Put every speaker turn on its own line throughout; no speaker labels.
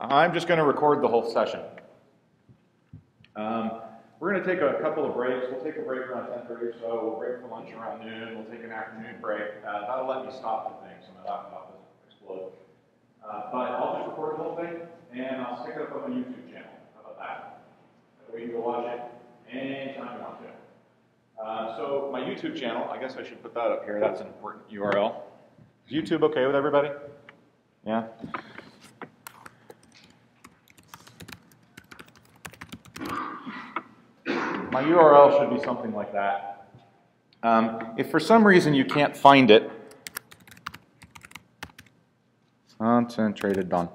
I'm just going to record the whole session. Um, we're going to take a couple of breaks. We'll take a break around 10:30 or so. We'll break for lunch around noon. We'll take an afternoon break. Uh, that'll let me stop the thing so my laptop doesn't explode. Uh, but I'll just record the whole thing and I'll stick it up on my YouTube channel. How about that? That way you can go watch it anytime you want to. Uh, so my YouTube channel, I guess I should put that up here. That's an important URL. Is YouTube okay with everybody? Yeah? My URL should be something like that. Um, if for some reason you can't find it, ConcentratedDon,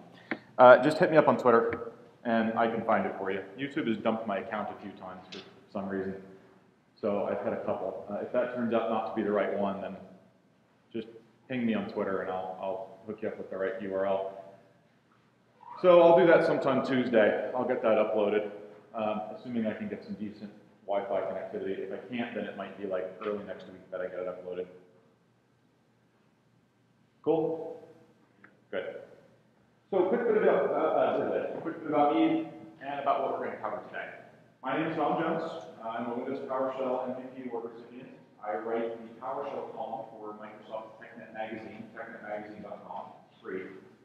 uh, just hit me up on Twitter and I can find it for you. YouTube has dumped my account a few times for some reason. So I've had a couple. Uh, if that turns out not to be the right one, then just ping me on Twitter and I'll, I'll hook you up with the right URL. So I'll do that sometime Tuesday. I'll get that uploaded, um, assuming I can get some decent Wi-Fi connectivity. If I can't, then it might be like early next week that I get it uploaded. Cool? Good. So quick bit about, uh, uh, quick bit about me and about what we're going to cover today. My name is Don Jones. I'm a Windows PowerShell MVP award recipient. I write the PowerShell column for Microsoft TechNet Magazine, technetmagazine.com. Free.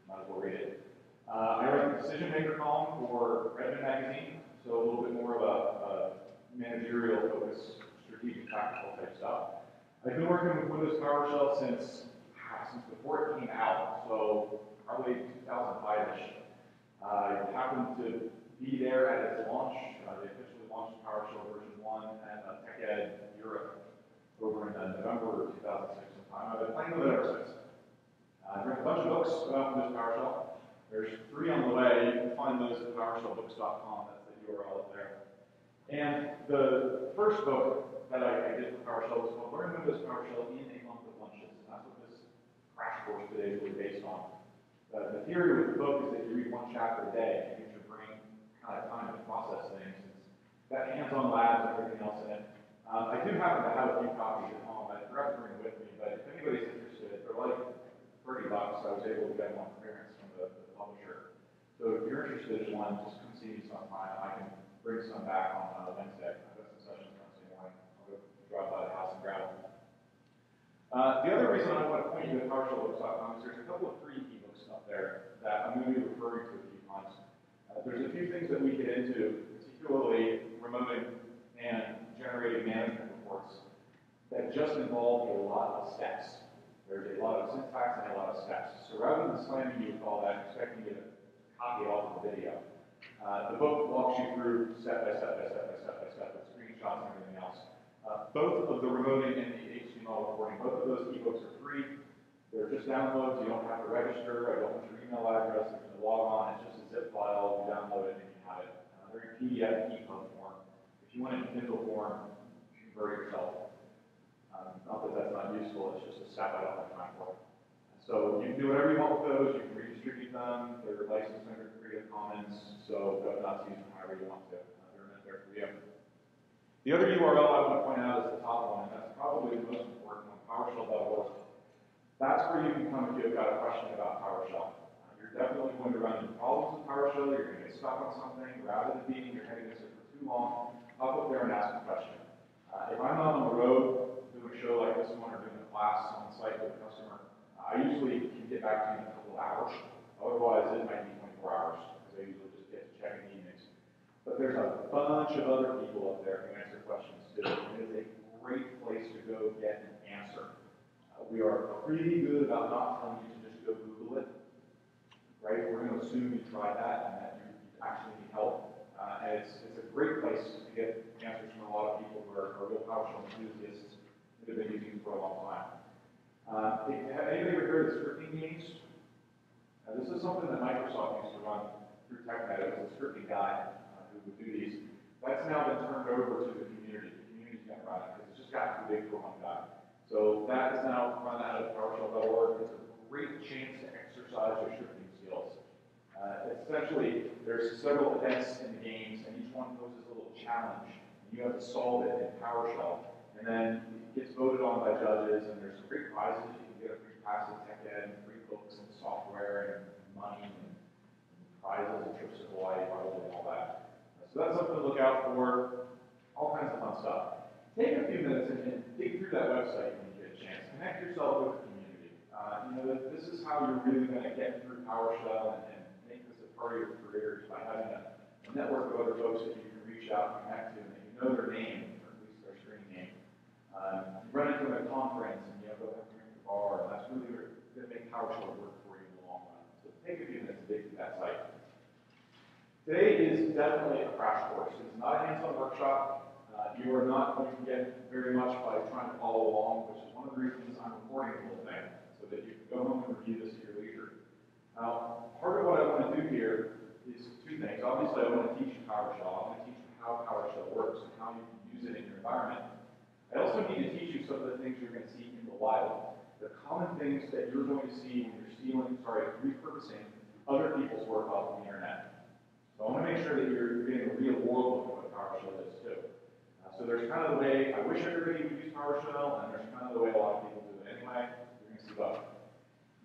Might as well read it. Uh, I write the Decision Maker column for Redmond Magazine, so a little bit more of a, a managerial focus, strategic, tactical type stuff. I've been working with Windows PowerShell since since before it came out, so probably 2005-ish. Uh, I happened to be there at its launch. Uh, they officially launched PowerShell version 1 at uh, TechEd Europe over in uh, November 2006 sometime. I've been playing with it ever since. Uh, I've read a bunch of books about Windows PowerShell. There's three on the way. You can find those at PowerShellBooks.com. That's the URL up there. And the first book that I, I did for PowerShell was called Learn Windows PowerShell in a Month of Lunches. And that's what this crash course today is really based on. Uh, the theory with the book is that you read one chapter a day and get your brain kind of time to process things. It's got hands-on labs and everything else in it. Um, I do happen to have a few copies at home. I forgot to bring with me, but if anybody's interested, they're like 30 bucks. I was able to get one clearance from the, the publisher. So if you're interested in one, just come see me sometime. I can bring some back on uh, Wednesday. I've got some sessions Wednesday morning. I'll go drive by the house and grab them. Uh, the other reason I want to point you to PowerShellBooks.com is there's a couple of free ebooks up there that I'm going to be referring to a few times. Uh, there's a few things that we get into, particularly remoting and generating management reports, that just involve a lot of steps. There's a lot of syntax and a lot of steps. So rather than slamming you with all that, expecting you to copy off of the video, uh, the book walks you through step by step by step by step by step with screenshots and everything else. Uh, both of the remoting and the HTML recording, both of those ebooks are free. They're just downloads. You don't have to register. I don't want your email address. There's no log on. It's just a zip file. You download it and you have it. Uh, they're in PDF EPUB form. If you want it in Kindle form, convert yourself. Um, not that that's not useful. It's just a step I don't have time. So you can do whatever you want with those. You can redistribute them. They're licensed under Creative Commons, so go nuts, use them however you want to. Uh, they're meant there for you. The other URL I want to point out is the top one, and that's probably the most important one. That's where you can come if you've got a question about PowerShell. Uh, you're definitely going to run into problems with PowerShell. You're going to get stuck on something. you're out Rather than beating your head against it for too long, hop up there and ask a question. Uh, if I'm on the road doing a show like this one or doing a class on site with a customer, I usually can get back to you in a couple hours. Otherwise, it might be 24 hours because I usually just get to check in evenings. But there's a bunch of other people up there who answer questions too. It is a great place to go get an answer. Uh, we are pretty good about not telling you to just go Google it. Right? We're going to assume you tried that and that you actually need help. Uh, and it's, it's a great place to get answers from a lot of people who are, are real PowerShell enthusiasts that have been using for a long time. Uh, have anybody ever heard of scripting games? Uh, this is something that Microsoft used to run through TechNet. Was a scripting guy uh, who would do these. That's now been turned over to the community. The community's to it because it's just gotten too big for one guy. So that is now run out of PowerShell.org. It's a great chance to exercise your scripting skills. Uh, essentially, there's several events in the games, and each one poses a little challenge. You have to solve it in PowerShell. And then it gets voted on by judges, and there's great prizes. You can get a free pass at TechEd, free books software and money and, and prizes So that's something to look out for, all kinds of fun stuff. Take a few minutes and, and dig through that website when you get a chance. Connect yourself with the community. Uh, you know, that this is how you're really going to get through PowerShell and, and make this a part of your career by having a, a network of other folks that you can reach out and connect to and that you know their name, or at least their screen name. Um, you run into a conference and you have a drink the bar, and that's really going to make PowerShell work for you in the long run. So take a few minutes to dig that site. Today is definitely a crash course. It's not a hands-on workshop. Uh, you are not going to get very much by trying to follow along, which is one of the reasons I'm recording the whole thing, so that you can go home and review this at your leisure. Now, part of what I want to do here is two things. Obviously, I want to teach you PowerShell. I want to teach you how PowerShell works and how you can use it in your environment. I also need to teach you some of the things you're going to see in the wild. The common things that you're going to see when you're stealing, sorry, repurposing other people's work off the internet. So I want to make sure that you're, getting a real world look at what PowerShell is too. Uh, so there's kind of the way I wish everybody would use PowerShell, and there's kind of the way a lot of people do it anyway. You're going to see both.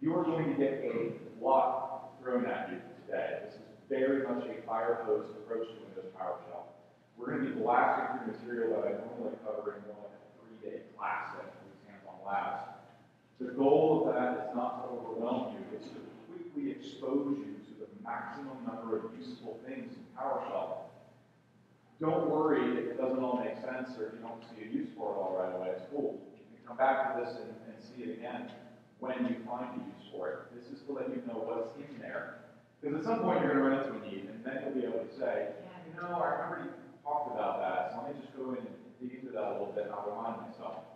You are going to get a lot thrown at you today. This is very much a fire hose approach to Windows PowerShell. We're going to be blasting through material that I normally cover in one like a three-day class that includes hands-on labs. The goal of that is not to overwhelm you, it's to quickly expose you to the maximum number of useful things in PowerShell. Don't worry if it doesn't all make sense or if you don't see a use for it all right away. It's cool. You can come back to this and, and see it again when you find a use for it. This is to let you know what's in there. Because at some point you're going to run into a need, and then you'll be able to say, yeah, you know, I remember you talked about that, so let me just go in and dig into that a little bit and I'll remind myself.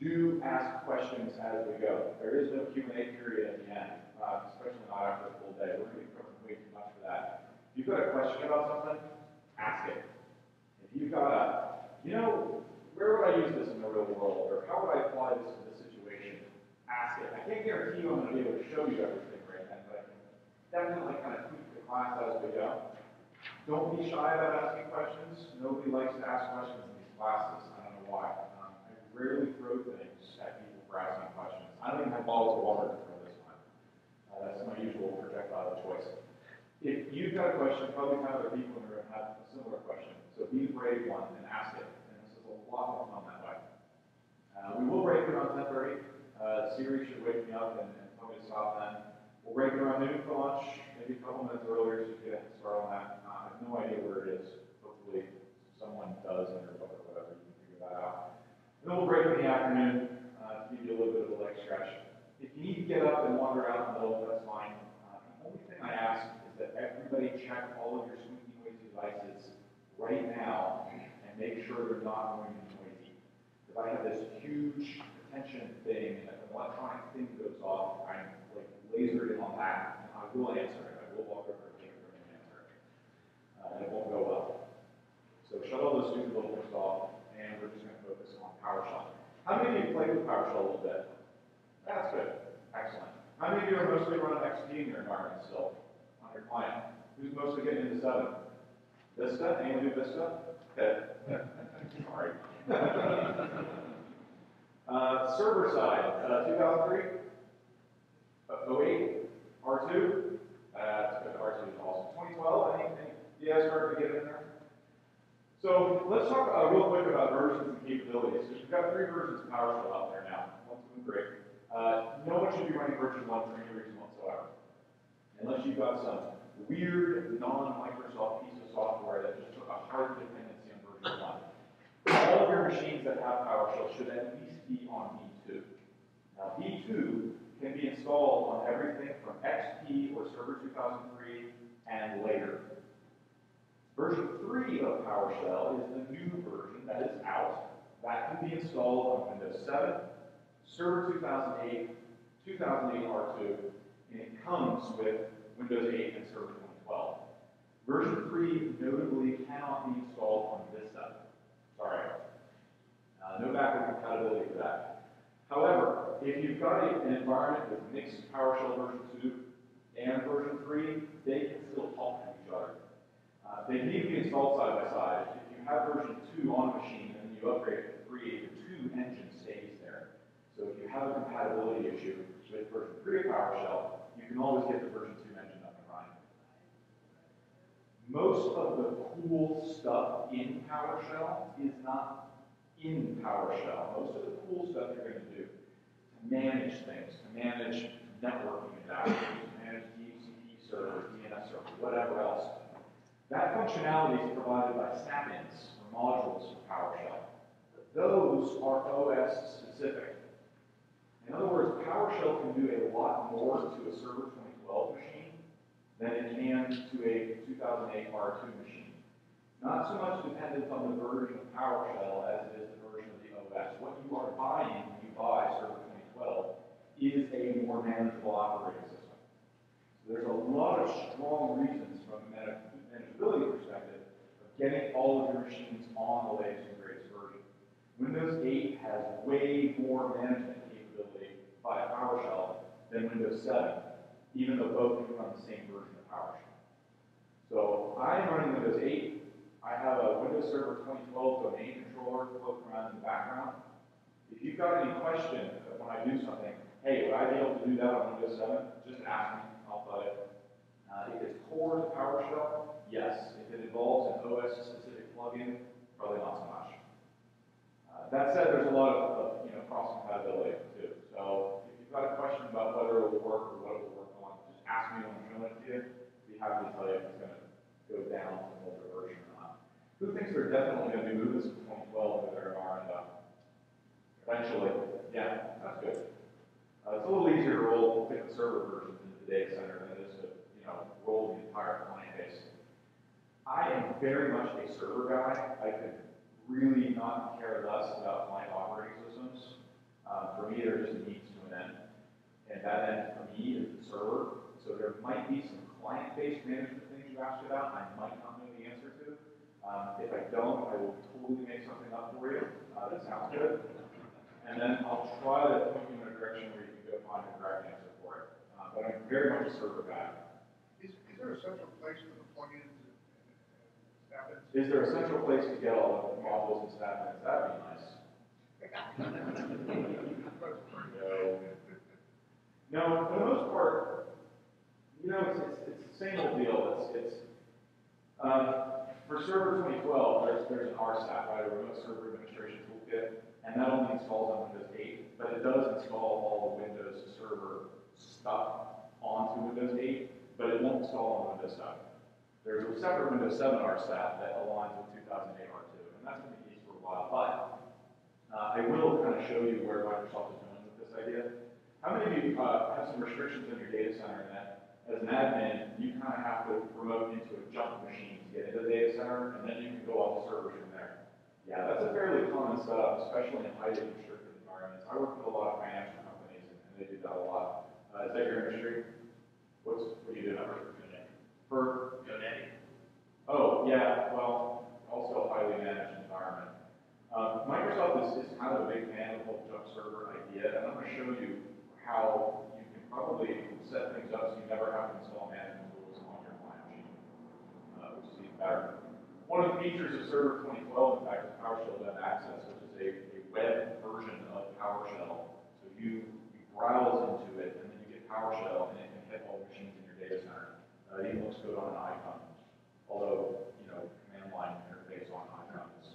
Do ask questions as we go. There is no Q&A period at the end, uh, especially not after a full day. We're going to be way too much for that. If you've got a question about something, ask it. If you've got a, you know, where would I use this in the real world, or how would I apply this to this situation? Ask it. I can't guarantee you I'm going to be able to show you everything right then, but definitely kind of tweak the class as we go. Don't be shy about asking questions. Nobody likes to ask questions in these classes. I don't know why. Rarely throw things at people for asking questions. I don't even have bottles of water to throw this time. Uh, that's my usual projectile of choice. If you've got a question, probably of other people in the room have a similar question. So be the brave one and ask it. And this is a lot more fun that way. Uh, we will break around 10.30. Uh, Siri should wake me up and, and tell me to stop then. We'll break around noon for lunch, maybe a couple minutes earlier so you get a start on that. Uh, I have no idea where it is. Hopefully someone does in your book or whatever. You can figure that out. Then we'll break in the afternoon uh, to give you a little bit of a leg stretch. If you need to get up and wander out in the middle, that's fine. Uh, the only thing I ask is that everybody check all of your squeaky noisy devices right now and make sure they're not going to be noisy. If I have this huge attention thing and an electronic thing goes off, I'm like lasered in on that, and I will answer it. I will walk over and take look and answer it. Uh, and it won't go well. So shut all those stupid little things off, and we're just going to PowerShell. How many of you played with PowerShell a little bit? That's good. Excellent. How many of you are mostly running XP in your environment still on your client? Who's mostly getting into 7? Vista? Anyone do Vista? Okay. Sorry. uh, server side, uh, 2003? Uh, 08? R2? Uh. R2 is awesome. 2012? Any, any, you guys starting to get in there? So let's talk uh, real quick about versions and capabilities. So you've got three versions of PowerShell out there now. One's doing great. Uh, no one should be running version 1 for any reason whatsoever. Unless you've got some weird non-Microsoft piece of software that just took a hard dependency on version 1. All of your machines that have PowerShell should at least be on V2. Now V2 can be installed on everything from XP or Server 2003 and later. Version 3 of PowerShell is the new version that is out. That can be installed on Windows 7, Server 2008, 2008 R2, and it comes with Windows 8 and Server 2012. Version 3 notably cannot be installed on Vista. Sorry. Uh, no backward compatibility for that. However, if you've got a, an environment with mixed PowerShell version 2 and version 3, they can still talk to each other. Uh, they need to be installed side by side. If you have version 2 on a machine and you upgrade to 3, the 2 engine stays there. So if you have a compatibility issue with version 3 of PowerShell, you can always get the version 2 engine up and running. most of the cool stuff in PowerShell is not in PowerShell. Most of the cool stuff you're going to do to manage things, to manage networking adapters, to manage DHCP servers, DNS servers, whatever else. That functionality is provided by snap-ins or modules for PowerShell. But Those are OS specific. In other words, PowerShell can do a lot more to a Server 2012 machine than it can to a 2008 R2 machine. Not so much dependent on the version of PowerShell as it is the version of the OS. What you are buying when you buy Server 2012 is a more manageable operating system. So there's a lot of strong reasons from a perspective of getting all of your machines on the latest and greatest version. Windows 8 has way more management capability by PowerShell than Windows 7, even though both run the same version of PowerShell. So I'm running Windows 8. I have a Windows Server 2012 domain controller floating around in the background. If you've got any question when I do something, hey, would I be able to do that on Windows 7? Just ask me. I'll tell you. Uh, if it's core to PowerShell, yes. If it involves an OS-specific plugin, probably not so much. Uh, that said, there's a lot of, of you know, cross-compatibility too. So if you've got a question about whether it will work or what it will work on, just ask me when I'm showing it to you. I'll be happy to tell you if it's going to go down to an older version or not. Who thinks they're definitely going to be moving from 2012 to their R&D? Eventually, yeah, that's good. Uh, it's a little easier to roll different server version into the data center than it is to, you know, roll the entire client base. I am very much a server guy. I could really not care less about client operating systems. Um, for me, they're just a means to an end. And that end for me is the server. So there might be some client-based management things you asked about I might not know the answer to. Um, if I don't, I will totally make something up for you. Uh, that sounds good. And then I'll try to point you in a direction where you can go find the correct answer for it. Uh, but I'm very much a server guy.
Is, is there a central place for the and
Is there a central place to get all the modules and snap-ins? That'd be nice. No. No, for the most part, you know, it's, it's, it's the same old deal. It's, it's um, for Server 2012, there's, there's an RSAT, right, a Remote Server Administration Toolkit, and that only installs on Windows 8, but it does install all the Windows Server stuff onto Windows 8, but it won't install on Windows 7. There's a separate Windows 7 RSAT that aligns with 2008 R2, and that's going to be used for a while. But uh, I will kind of show you where Microsoft is going with this idea. How many of you uh, have some restrictions in your data center that as an admin, you kind of have to promote into a jump machine to get into the data center, and then you can go off the servers from there. Yeah, that's a fairly common setup, especially in highly restricted environments. I work with a lot of financial companies, and they do that a lot. Uh, is that your industry? What's, what do you do? For
GoDaddy.
Oh, yeah, well, also a highly managed environment. Uh, Microsoft is, is kind of a big fan of the whole jump server idea, and I'm going to show you how you can probably set things up so you never have to install management tools on your client machine, uh, which is even better. One of the features of Server 2012, in fact, is PowerShell Web Access, which is a, a web version of PowerShell. So you, you browse into it, and then you get PowerShell, and it can hit all machines in your data center. Uh, it looks good on an iPhone, although, you know, command line interface on iPhone is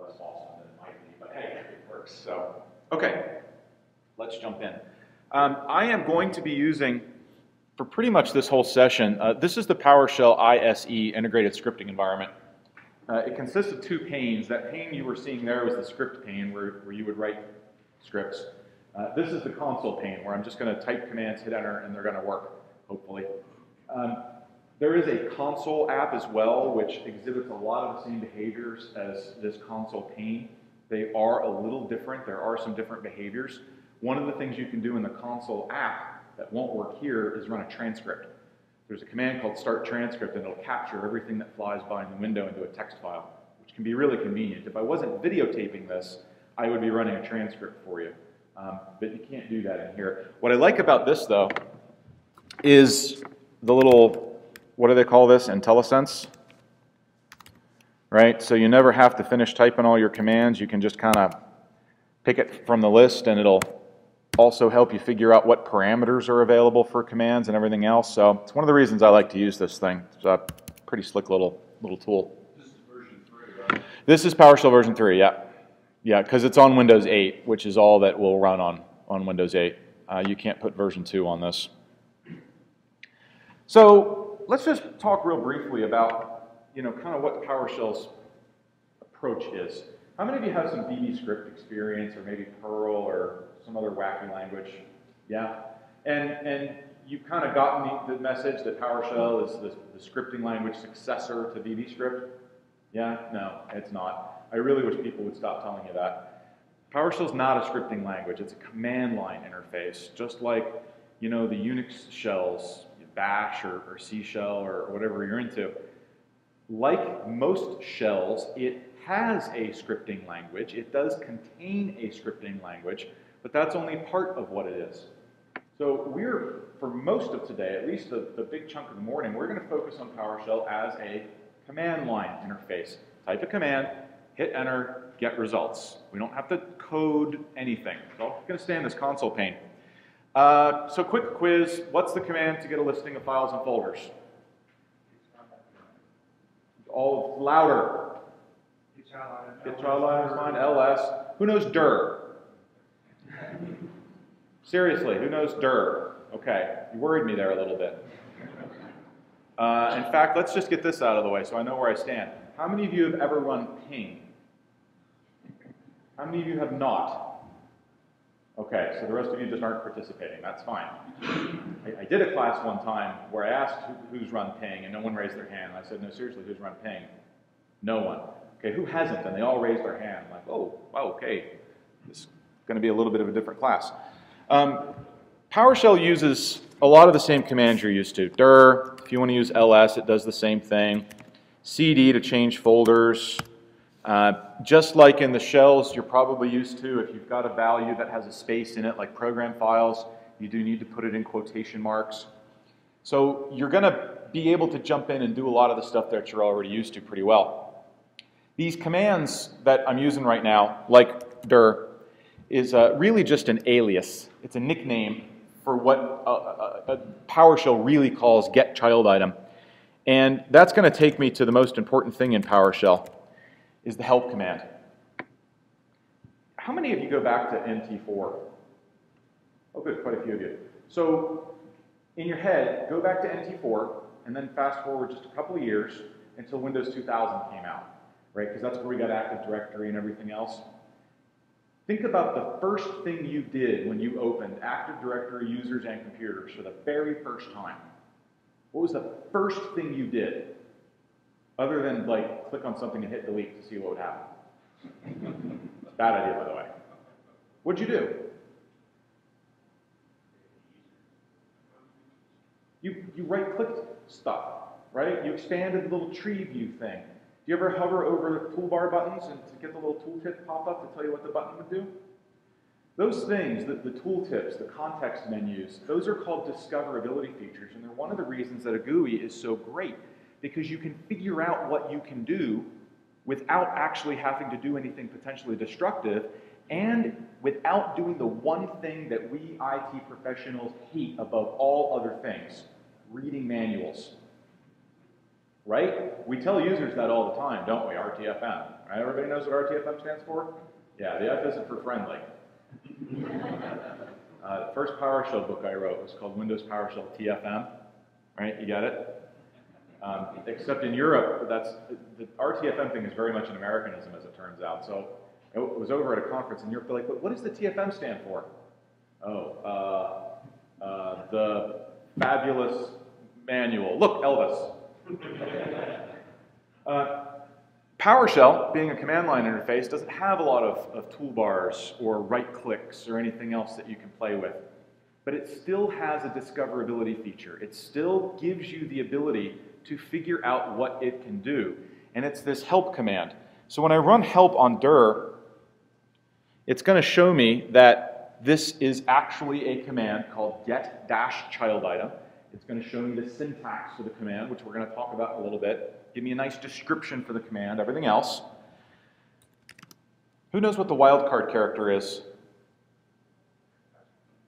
less awesome than it might be, but hey, it works. So, okay, let's jump in. Um, I am going to be using, for pretty much this whole session, uh, this is the PowerShell ISE integrated scripting environment. Uh, it consists of two panes. That pane you were seeing there was the script pane where, where you would write scripts. Uh, this is the console pane where I'm just going to type commands, hit enter, and they're going to work, hopefully. Um, there is a console app as well, which exhibits a lot of the same behaviors as this console pane. They are a little different. There are some different behaviors. One of the things you can do in the console app that won't work here is run a transcript. There's a command called start transcript, and it'll capture everything that flies by in the window into a text file, which can be really convenient. If I wasn't videotaping this, I would be running a transcript for you. Um, but you can't do that in here. What I like about this, though, is the little what do they call this? IntelliSense? Right? So you never have to finish typing all your commands. You can just kind of pick it from the list and it'll also help you figure out what parameters are available for commands and everything else. So it's one of the reasons I like to use this thing. It's a pretty slick little little tool.
This is version three, right?
This is PowerShell version 3, yeah. Yeah, because it's on Windows 8, which is all that will run on, on Windows 8. Uh, you can't put version 2 on this. So let's just talk real briefly about, you know, kind of what PowerShell's approach is. How many of you have some VB script experience or maybe Perl or some other wacky language? Yeah? And, and you've kind of gotten the, the message that PowerShell is the, the scripting language successor to VB script? Yeah? No, it's not. I really wish people would stop telling you that. PowerShell is not a scripting language. It's a command line interface, just like, you know, the Unix shells, Bash or, or C shell or whatever you're into. Like most shells, it has a scripting language. It does contain a scripting language, but that's only part of what it is. So we're, for most of today, at least the, the big chunk of the morning, we're going to focus on PowerShell as a command line interface. Type a command, hit enter, get results. We don't have to code anything. It's all going to stay in this console pane. Uh, so quick quiz, what's the command to get a listing of files and folders? All louder. Get. LS. Who knows dir? Seriously, who knows dir? Okay, you worried me there a little bit. Uh, in fact, let's just get this out of the way so I know where I stand. How many of you have ever run ping? How many of you have not? Okay, so the rest of you just aren't participating. That's fine. I, I did a class one time where I asked who, who's run ping, and no one raised their hand. I said, no, seriously, who's run ping? No one. Okay, who hasn't? And they all raised their hand. I'm like, oh, wow, okay. This is going to be a little bit of a different class. Um, PowerShell uses a lot of the same commands you're used to. dir, if you want to use ls, it does the same thing. cd to change folders. Uh, just like in the shells you're probably used to, if you've got a value that has a space in it, like program files, you do need to put it in quotation marks. So you're going to be able to jump in and do a lot of the stuff that you're already used to pretty well. These commands that I'm using right now, like dir, is uh, really just an alias. It's a nickname for what PowerShell really calls get child item. And that's going to take me to the most important thing in PowerShell, is the help command. How many of you go back to NT4? Oh, good, quite a few of you. So, in your head, go back to NT4, and then fast forward just a couple of years until Windows 2000 came out, right? Because that's where we got Active Directory and everything else. Think about the first thing you did when you opened Active Directory users and computers for the very first time. What was the first thing you did? Other than like click on something and hit delete to see what would happen. Bad idea, by the way. What'd you do? You, you right-clicked stuff, right? You expanded the little tree view thing. Do you ever hover over the toolbar buttons and to get the little tooltip pop up to tell you what the button would do? Those things, the, the tooltips, the context menus, those are called discoverability features, and they're one of the reasons that a GUI is so great, because you can figure out what you can do without actually having to do anything potentially destructive, and without doing the one thing that we IT professionals hate above all other things, reading manuals. Right? We tell users that all the time, don't we? RTFM. Right? Everybody knows what RTFM stands for? Yeah, the F isn't for friendly. uh, the first PowerShell book I wrote was called Windows PowerShell TFM. Right? You got it? Um, except in Europe, that's the RTFM thing is very much an Americanism, as it turns out. So it was over at a conference in Europe. They're like, "What does the TFM stand for?" Oh, uh, uh, the fabulous manual. Look, Elvis. uh, PowerShell, being a command line interface, doesn't have a lot of, of toolbars or right clicks or anything else that you can play with. But it still has a discoverability feature. It still gives you the ability to figure out what it can do. And it's this help command. So when I run help on dir, it's going to show me that this is actually a command called get dash child item. It's going to show me the syntax for the command, which we're going to talk about in a little bit. Give me a nice description for the command, everything else. Who knows what the wildcard character is?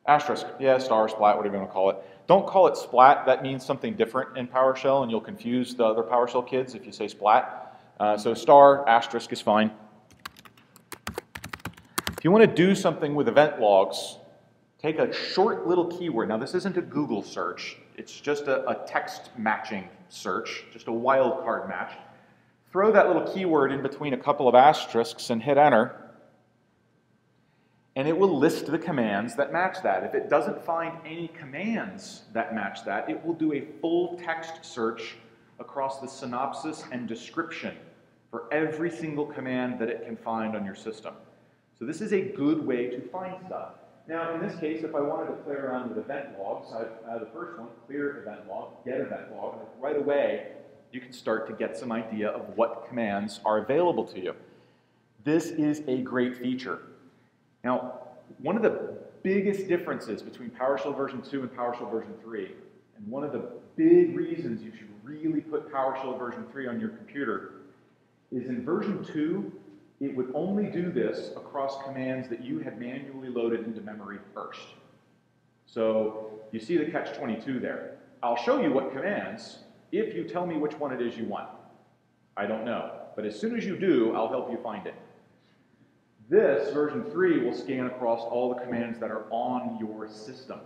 Asterisk, yeah, star, splat, whatever you want to call it. Don't call it splat, that means something different in PowerShell, and you'll confuse the other PowerShell kids if you say splat. Uh, so star, asterisk is fine. If you want to do something with event logs, take a short little keyword. Now, this isn't a Google search, it's just a, a text matching search, just a wildcard match. Throw that little keyword in between a couple of asterisks and hit enter and it will list the commands that match that. If it doesn't find any commands that match that, it will do a full text search across the synopsis and description for every single command that it can find on your system. So this is a good way to find stuff. Now, in this case, if I wanted to play around with event logs, I, uh, the first one, clear event log, get event log, and right away you can start to get some idea of what commands are available to you. This is a great feature. Now, one of the biggest differences between PowerShell version 2 and PowerShell version 3, and one of the big reasons you should really put PowerShell version 3 on your computer, is in version 2, it would only do this across commands that you had manually loaded into memory first. So you see the catch 22 there. I'll show you what commands if you tell me which one it is you want. I don't know. But as soon as you do, I'll help you find it. This, version 3, will scan across all the commands that are on your system,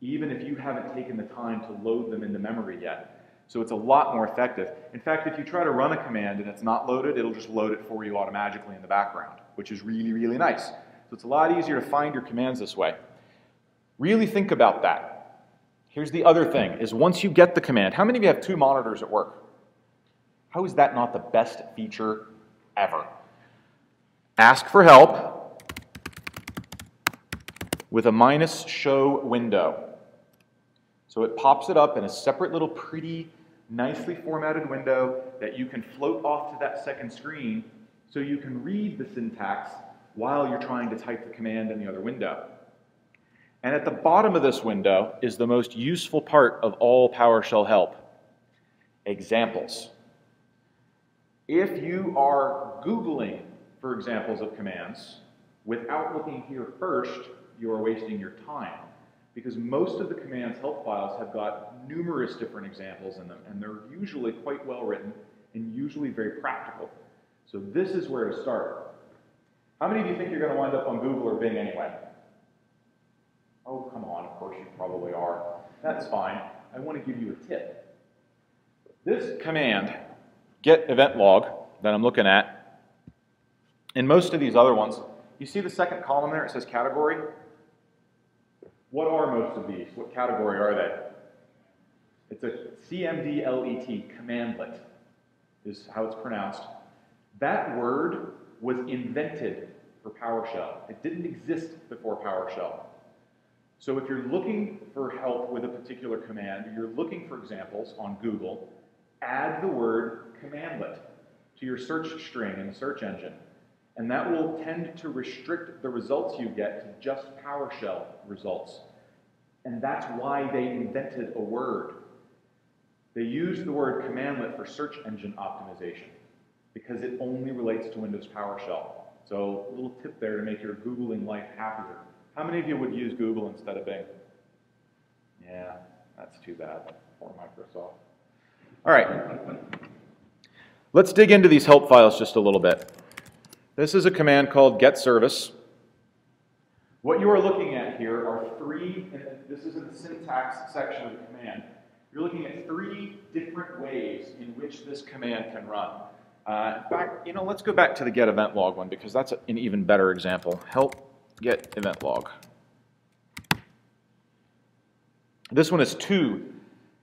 even if you haven't taken the time to load them into memory yet. So it's a lot more effective. In fact, if you try to run a command and it's not loaded, it'll just load it for you automatically in the background, which is really, really nice. So it's a lot easier to find your commands this way. Really think about that. Here's the other thing, is once you get the command, how many of you have two monitors at work? How is that not the best feature ever? Ask for help with a minus show window. So it pops it up in a separate little pretty, nicely formatted window that you can float off to that second screen so you can read the syntax while you're trying to type the command in the other window. And at the bottom of this window is the most useful part of all PowerShell help, examples. If you are Googling for examples of commands. Without looking here first, you are wasting your time because most of the commands help files have got numerous different examples in them, and they're usually quite well written and usually very practical. So this is where to start. How many of you think you're going to wind up on Google or Bing anyway? Oh, come on, of course you probably are. That's fine. I want to give you a tip. This command, get event log, that I'm looking at, in most of these other ones, you see the second column there? It says category. What are most of these? What category are they? It's a CMDLET, commandlet, is how it's pronounced. That word was invented for PowerShell. It didn't exist before PowerShell. So if you're looking for help with a particular command, or you're looking for examples on Google, add the word commandlet to your search string in the search engine. And that will tend to restrict the results you get to just PowerShell results. And that's why they invented a word. They used the word commandlet for search engine optimization because it only relates to Windows PowerShell. So a little tip there to make your Googling life happier. How many of you would use Google instead of Bing? Yeah, that's too bad. for Microsoft. All right. Let's dig into these help files just a little bit. This is a command called get service. What you are looking at here are three, and this is in the syntax section of the command. You're looking at three different ways in which this command can run. Uh, fact, you know, let's go back to the get event log one because that's an even better example. Help get event log. This one is two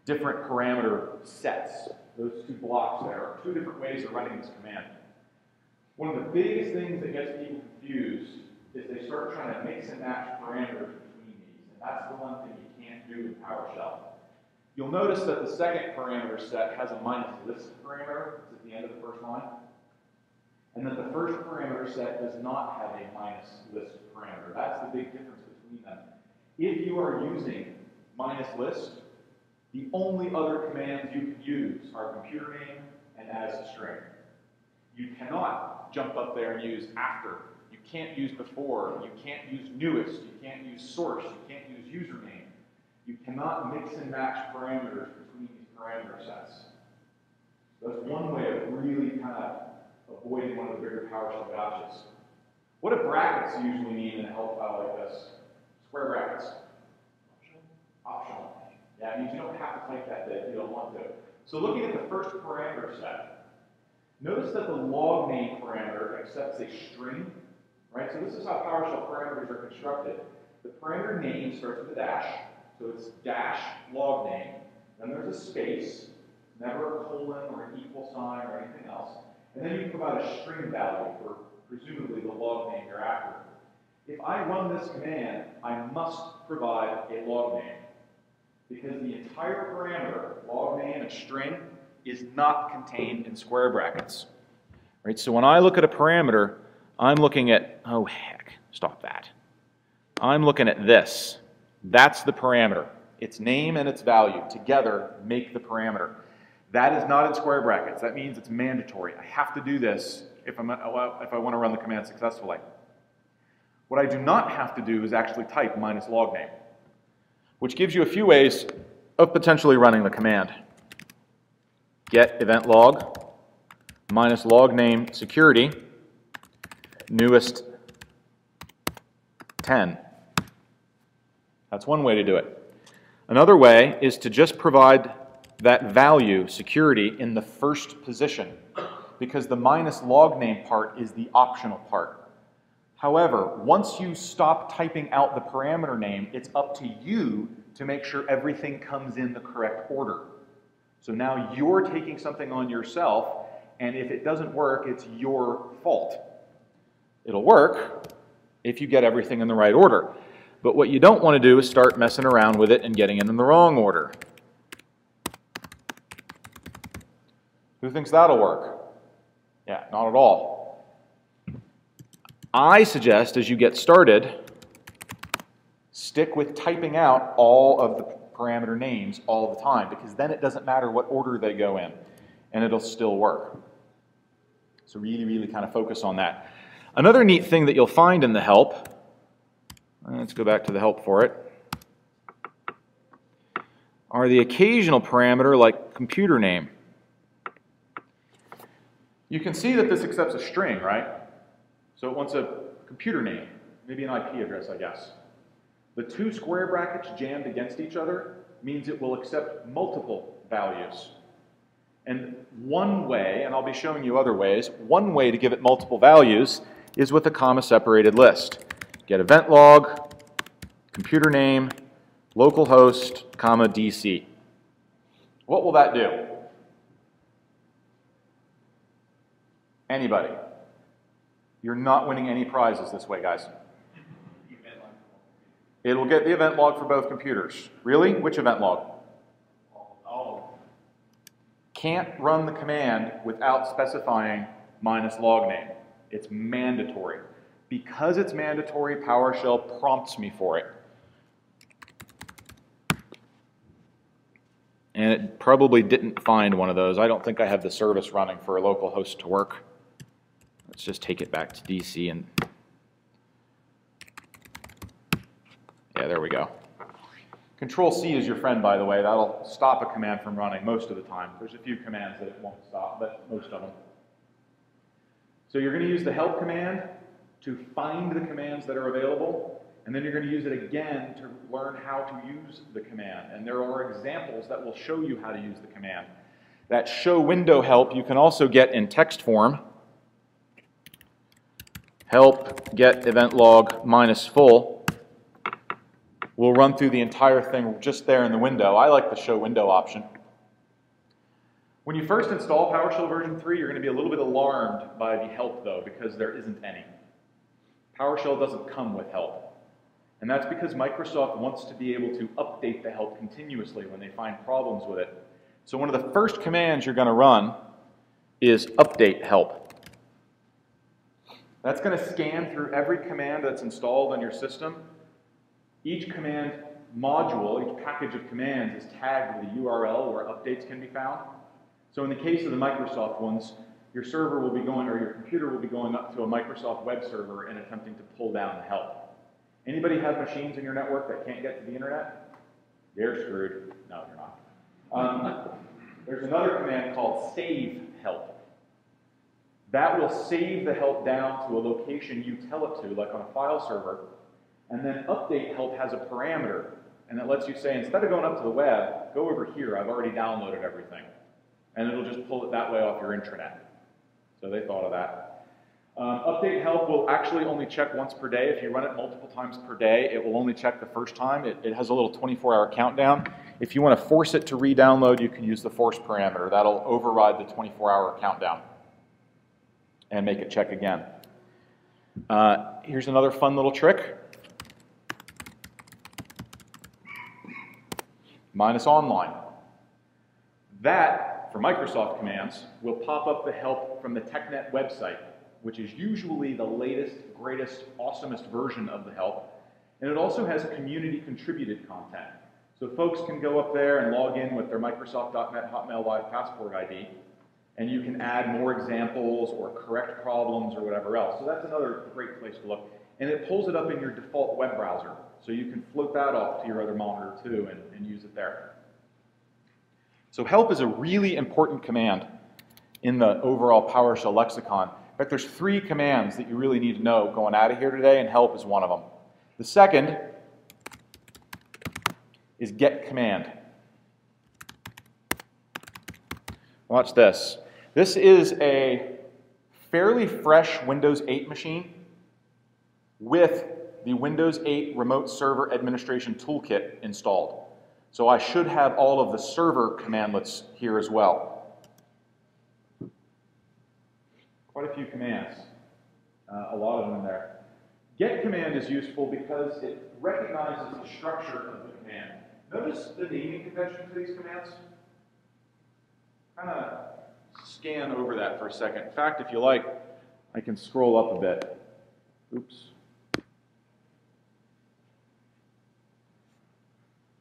different parameter sets. Those two blocks there are two different ways of running this command. One of the biggest things that gets people confused is they start trying to mix and match parameters between these, and that's the one thing you can't do in PowerShell. You'll notice that the second parameter set has a minus list parameter. It's at the end of the first line. And that the first parameter set does not have a minus list parameter. That's the big difference between them. If you are using minus list, the only other commands you can use are computer name and as string. You cannot jump up there and use after You can't use before. You can't use newest. You can't use source. You can't use username. You cannot mix and match parameters between these parameter sets. That's one way of really kind of avoiding one of the bigger PowerShell gotchas. What do brackets usually mean in a help file like this? Square brackets. Optional. Yeah, it means you don't have to type that if you don't want to. So looking at the first parameter set, notice that the log name parameter accepts a string, right? So this is how PowerShell parameters are constructed. The parameter name starts with a dash, so it's dash log name. Then there's a space, never a colon or an equal sign or anything else. And then you provide a string value for presumably the log name you're after. If I run this command, I must provide a log name because the entire parameter, log name and string, is not contained in square brackets. Right? So when I look at a parameter, I'm looking at, oh heck, stop that. I'm looking at this. That's the parameter. Its name and its value together make the parameter. That is not in square brackets. That means it's mandatory. I have to do this if, I'm, uh, if I want to run the command successfully. What I do not have to do is actually type minus log name, which gives you a few ways of potentially running the command. Get event log minus log name security newest 10. That's one way to do it. Another way is to just provide that value, security, in the first position because the minus log name part is the optional part. However, once you stop typing out the parameter name, it's up to you to make sure everything comes in the correct order. So now you're taking something on yourself, and if it doesn't work, it's your fault. It'll work if you get everything in the right order. But what you don't want to do is start messing around with it and getting it in the wrong order. Who thinks that'll work? Yeah, not at all. I suggest as you get started, stick with typing out all of the parameter names all the time because then it doesn't matter what order they go in and it'll still work. So really, really kind of focus on that. Another neat thing that you'll find in the help, uh, let's go back to the help for it, are the occasional parameter like computer name. You can see that this accepts a string, right? So it wants a computer name, maybe an IP address, I guess. The two square brackets jammed against each other means it will accept multiple values. And one way, and I'll be showing you other ways, one way to give it multiple values is with a comma separated list. Get event log, computer name, localhost, comma DC. What will that do? Anybody? You're not winning any prizes this way, guys. It'll get the event log for both computers. Really? Which event log?
All
Can't run the command without specifying minus log name. It's mandatory. Because it's mandatory, PowerShell prompts me for it. And it probably didn't find one of those. I don't think I have the service running for a local host to work. Let's just take it back to DC and yeah, there we go. Control C is your friend, by the way. That'll stop a command from running most of the time. There's a few commands that it won't stop, but most of them. So you're going to use the help command to find the commands that are available, and then you're going to use it again to learn how to use the command. And there are examples that will show you how to use the command. That show window help you can also get in text form help get event log minus full. We'll run through the entire thing just there in the window. I like the show window option. When you first install PowerShell version 3, you're going to be a little bit alarmed by the help, though, because there isn't any. PowerShell doesn't come with help. And that's because Microsoft wants to be able to update the help continuously when they find problems with it. So one of the first commands you're going to run is update help. That's going to scan through every command that's installed on your system. Each command module, each package of commands is tagged with a URL where updates can be found. So in the case of the Microsoft ones, your server will be going, or your computer will be going up to a Microsoft web server and attempting to pull down the help. Anybody have machines in your network that can't get to the internet? They're screwed. No, you're not. Um, there's another command called save help. That will save the help down to a location you tell it to, like on a file server, and then update help has a parameter, and it lets you say, instead of going up to the web, go over here, I've already downloaded everything. And it'll just pull it that way off your intranet. So they thought of that. Um, update help will actually only check once per day. If you run it multiple times per day, it will only check the first time. It, it has a little 24-hour countdown. If you want to force it to re-download, you can use the force parameter. That'll override the 24-hour countdown and make it check again. Uh, here's another fun little trick. Minus online. That, for Microsoft commands, will pop up the help from the TechNet website, which is usually the latest, greatest, awesomest version of the help. And it also has community contributed content. So folks can go up there and log in with their Microsoft.NET Hotmail Live Passport ID, and you can add more examples or correct problems or whatever else. So that's another great place to look. And it pulls it up in your default web browser, so you can float that off to your other monitor too and, and use it there. So help is a really important command in the overall PowerShell lexicon. In fact, there's three commands that you really need to know going out of here today, and help is one of them. The second is get command. Watch this. This is a fairly fresh Windows 8 machine with the Windows 8 Remote Server Administration Toolkit installed. So I should have all of the server commandlets here as well. Quite a few commands, uh, a lot of them in there. Get command is useful because it recognizes the structure of the command. Notice the naming convention for these commands? Kind of scan over that for a second. In fact, if you like, I can scroll up a bit. Oops.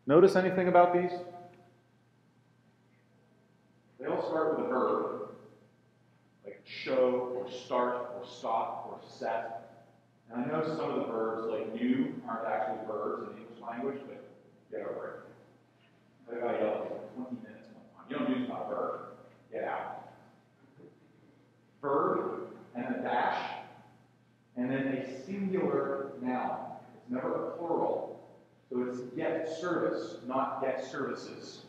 Notice anything about these? They all start with a verb, like show or start or stop or set. And I know some of the verbs, like new, aren't actually verbs in the English language, but get over it. I got yelled for 20 minutes one time. You don't use my verb. Get out. Verb and a dash, and then a singular noun. It's never a plural. So it's get service, not get services.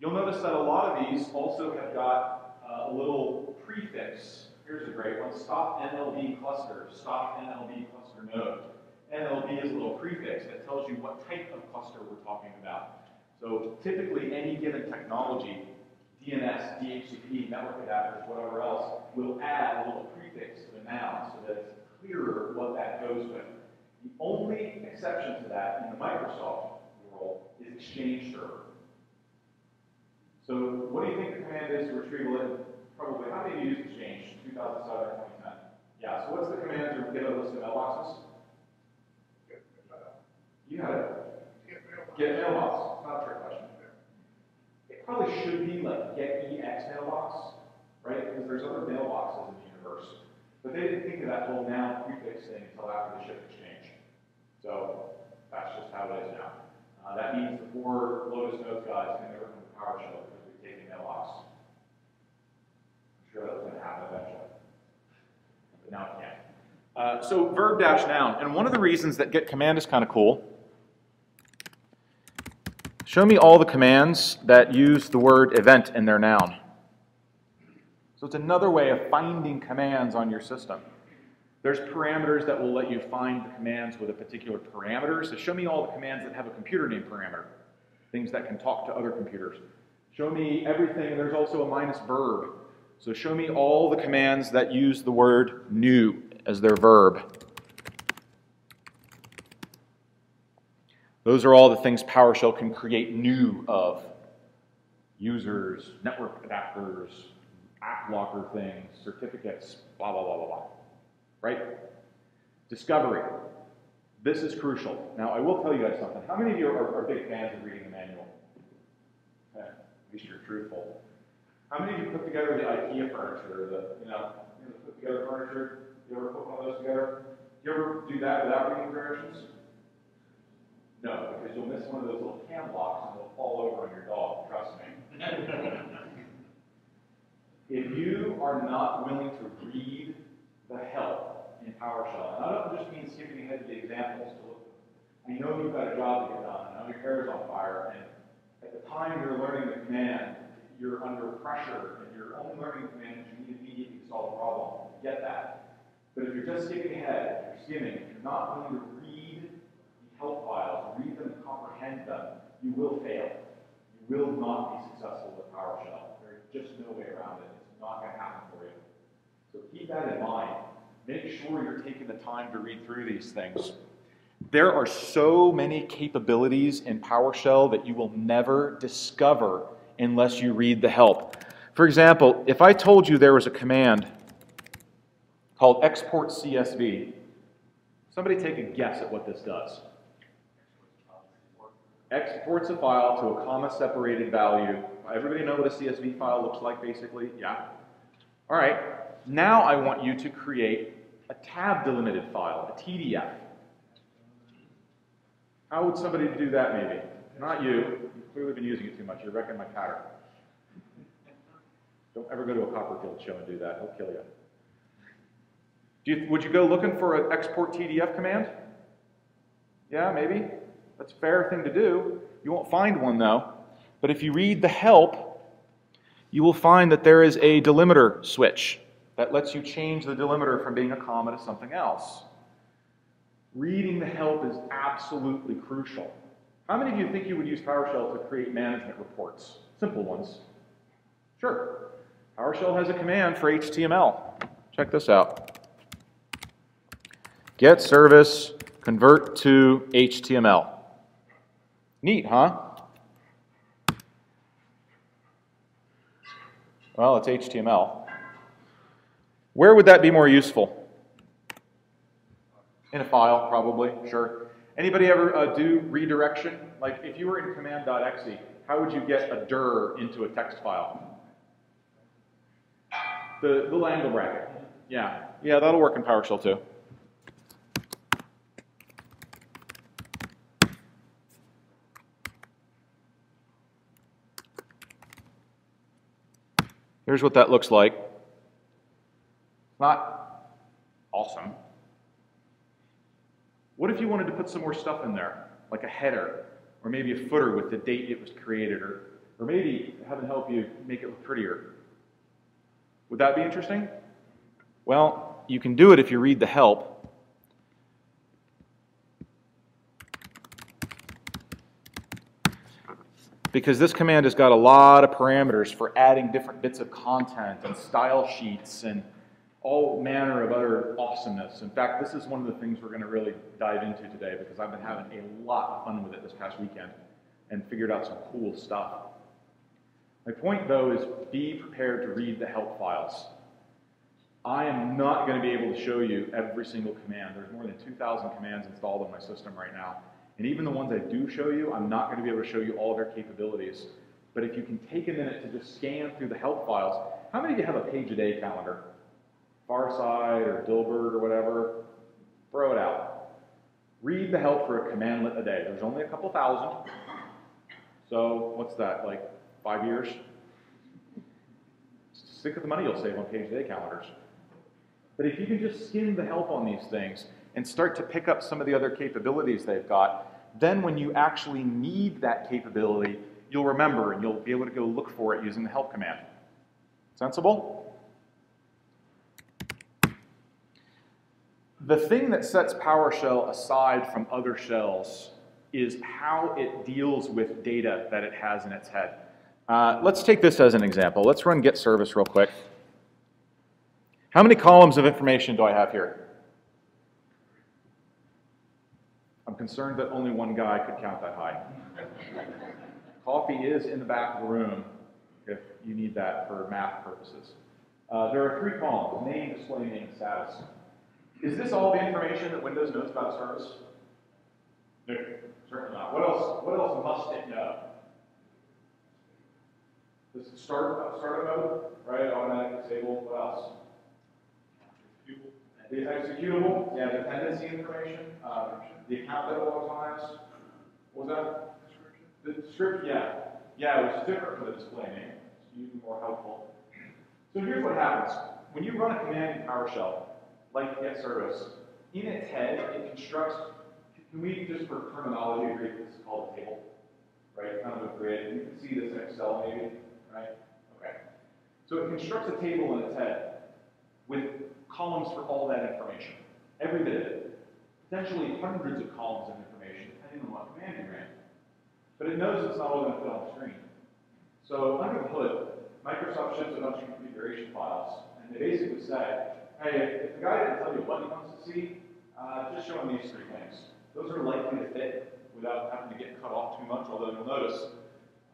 You'll notice that a lot of these also have got uh, a little prefix. Here's a great one, stop NLB cluster, stop NLB cluster node. NLB is a little prefix that tells you what type of cluster we're talking about. So typically any given technology, DNS, DHCP, network adapters, whatever else, will add a little prefix to the noun so that it's clearer what that goes with. The only exception to that in the Microsoft world is Exchange Server. So what do you think the command is to retrieve a Probably, how many of you use Exchange, 2007 or 2010? Yeah, so what's the command to get a list of mailboxes? You had it. Get mailbox. Not a trick question. It probably should be like get EX mailbox, right? Because there's other mailboxes in the universe. But they didn't think of that whole noun prefix thing until after the ship exchange. So that's just how it is now. Uh, that means the four Lotus Notes guys can never come to PowerShell because we've taken mailbox. I'm sure that's going to happen eventually. But now it can't. Uh, so verb dash noun. And one of the reasons that get command is kind of cool Show me all the commands that use the word event in their noun. So it's another way of finding commands on your system. There's parameters that will let you find the commands with a particular parameter. So show me all the commands that have a computer name parameter, things that can talk to other computers. Show me everything, there's also a minus verb. So show me all the commands that use the word new as their verb. Those are all the things PowerShell can create new of. Users, network adapters, AppLocker things, certificates, blah, blah, blah, blah, blah. Right? Discovery. This is crucial. Now, I will tell you guys something. How many of you are, are big fans of reading the manual? Okay. At least you're truthful. How many of you put together the IKEA furniture, the, you know, you know, put together furniture? You ever put one of those together? You ever do that without reading directions? No, because you'll miss one of those little cam locks and it'll fall over on your dog, trust me. if you are not willing to read the help in PowerShell, and I don't just mean skipping ahead to the examples to look, I know you've got a job to get done, know your hair is on fire, and at the time you're learning the command, you're under pressure, and you're only learning the command that you need immediately to solve a problem. Get that. But if you're just skipping ahead, you're skimming, if you're not willing to read the help files, read them, comprehend them, you will fail. You will not be successful with PowerShell. There's just no way around it. It's not going to happen for you. So keep that in mind. Make sure you're taking the time to read through these things. There are so many capabilities in PowerShell that you will never discover unless you read the help. For example, if I told you there was a command called export CSV, somebody take a guess at what this does. Exports a file to a comma separated value. Everybody know what a CSV file looks like basically? Yeah. All right. Now I want you to create a tab delimited file, a TDF. How would somebody do that maybe? Not you. You've clearly been using it too much. You're wrecking my pattern. Don't ever go to a Copperfield show and do that. He'll kill you. You would you go looking for an export TDF command? Yeah, maybe. That's a fair thing to do. You won't find one though. But if you read the help, you will find that there is a delimiter switch that lets you change the delimiter from being a comma to something else. Reading the help is absolutely crucial. How many of you think you would use PowerShell to create management reports? Simple ones. Sure. PowerShell has a command for HTML. Check this out. Get service, convert to HTML. Neat, huh? Well, it's HTML. Where would that be more useful? In a file, probably, sure. Anybody ever uh, do redirection? Like if you were in command.exe, how would you get a dir into a text file? The little angle bracket. Yeah, yeah, that'll work in PowerShell too. Here's what that looks like. Not awesome. What if you wanted to put some more stuff in there, like a header, or maybe a footer with the date it was created, or, or maybe, heaven help you, make it look prettier? Would that be interesting? Well, you can do it if you read the help. Because this command has got a lot of parameters for adding different bits of content and style sheets and all manner of other awesomeness. In fact, this is one of the things we're going to really dive into today because I've been having a lot of fun with it this past weekend and figured out some cool stuff. My point, though, is be prepared to read the help files. I am not going to be able to show you every single command. There's more than 2,000 commands installed on my system right now. And even the ones I do show you, I'm not going to be able to show you all their capabilities. But if you can take a minute to just scan through the help files, how many of you have a page a day calendar? Far Side or Dilbert or whatever, throw it out. Read the help for a commandlet a day. There's only a couple thousand. So what's that, like five years? Think of the money you'll save on page day calendars. But if you can just skim the help on these things and start to pick up some of the other capabilities they've got, then when you actually need that capability, you'll remember and you'll be able to go look for it using the help command. Sensible? The thing that sets PowerShell aside from other shells is how it deals with data that it has in its head. Uh, let's take this as an example. Let's run get service real quick. How many columns of information do I have here? I'm concerned that only one guy could count that high. Coffee is in the back of the room if you need that for math purposes. Uh, there are three columns, name, display name, status. Is this all the information that Windows knows about a service? No, certainly not. What else, what else must it know? This is start, startup mode, right, automatic disable, what else? The executable, yeah, dependency information, uh, the account that it on as. What was that? The script, yeah, yeah, which is different from the display name, it's even more helpful. So here's what happens. When you run a command in PowerShell, like get service, in its head, it constructs, can we just for terminology agree this is called a table? Right, kind of a grid, you can see this in Excel maybe, right? Okay. So it constructs a table in its head with columns for all that information, every bit of it. Potentially hundreds of columns of information, depending on what command you ran. But it knows it's not all going to fit on the screen. So under the hood, Microsoft ships a bunch of configuration files, and they basically say, hey, if the guy didn't tell you what he wants to see, uh, just show him these three things. Those are likely to fit without having to get cut off too much, although you'll notice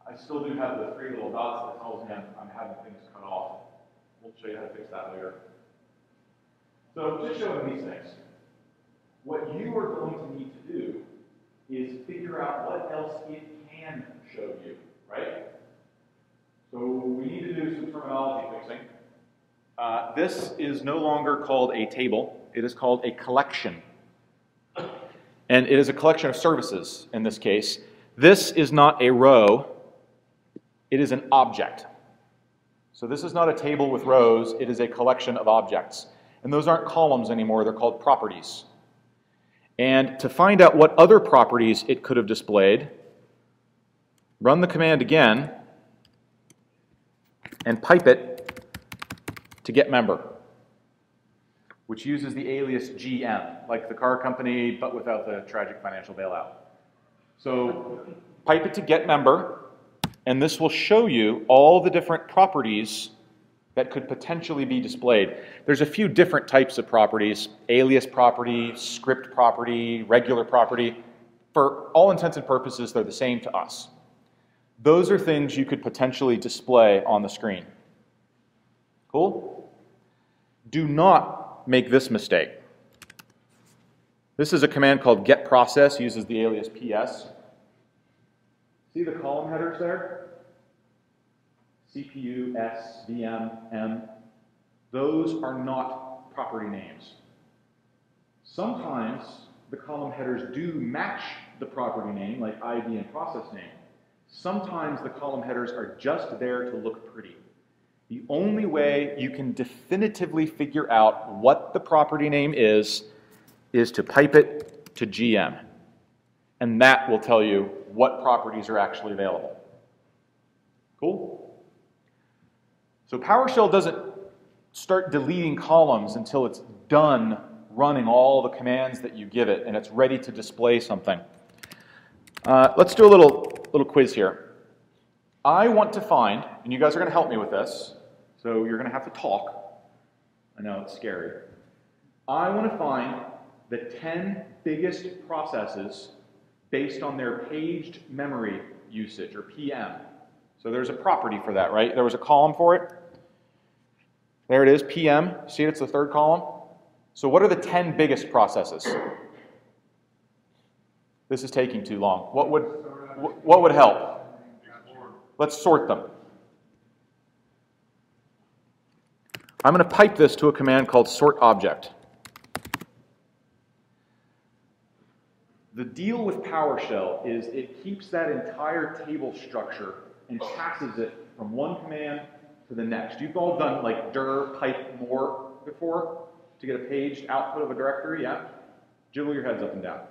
I still do have the three little dots that tells me I'm, I'm having things cut off. We'll show you how to fix that later. So just show him these things. What you are going to need to do is figure out what else it can show you, right? So we need to do some terminology fixing. Uh, this is no longer called a table, it is called a collection. And it is a collection of services in this case. This is not a row, it is an object. So this is not a table with rows, it is a collection of objects. And those aren't columns anymore, they're called properties. And to find out what other properties it could have displayed, run the command again and pipe it to get member, which uses the alias GM, like the car company, but without the tragic financial bailout. So pipe it to get member, and this will show you all the different properties that could potentially be displayed. There's a few different types of properties, alias property, script property, regular property. For all intents and purposes, they're the same to us. Those are things you could potentially display on the screen. Cool? Do not make this mistake. This is a command called get process, uses the alias ps. See the column headers there? CPU, S, VM, M. Those are not property names. Sometimes the column headers do match the property name, like ID and process name. Sometimes the column headers are just there to look pretty. The only way you can definitively figure out what the property name is, is to pipe it to GM. And that will tell you what properties are actually available. Cool? So PowerShell doesn't start deleting columns until it's done running all the commands that you give it and it's ready to display something. Uh, let's do a little, little quiz here. I want to find, and you guys are going to help me with this, so you're going to have to talk. I know it's scary. I want to find the 10 biggest processes based on their paged memory usage, or PM. So there's a property for that, right? There was a column for it. There it is, PM. See, it's the third column. So what are the 10 biggest processes? This is taking too long. What would, what would help? Let's sort them. I'm going to pipe this to a command called sort object. The deal with PowerShell is it keeps that entire table structure and oh. passes it from one command to the next. You've all done like dir pipe more before to get a paged output of a directory, yeah? Jiggle your heads up and down.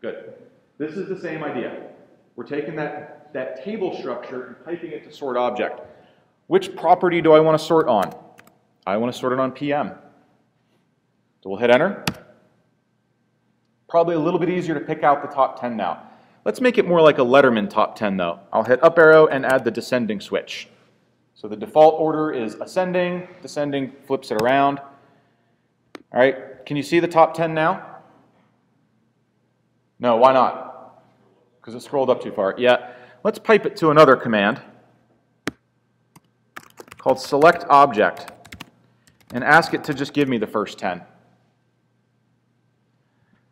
Good. This is the same idea. We're taking that, that table structure and piping it to sort object. Which property do I want to sort on? I want to sort it on PM. So we'll hit enter. Probably a little bit easier to pick out the top 10 now. Let's make it more like a Letterman top 10 though. I'll hit up arrow and add the descending switch. So the default order is ascending, descending flips it around. All right, can you see the top 10 now? No, why not? Because it scrolled up too far. Yeah, let's pipe it to another command called select object and ask it to just give me the first 10.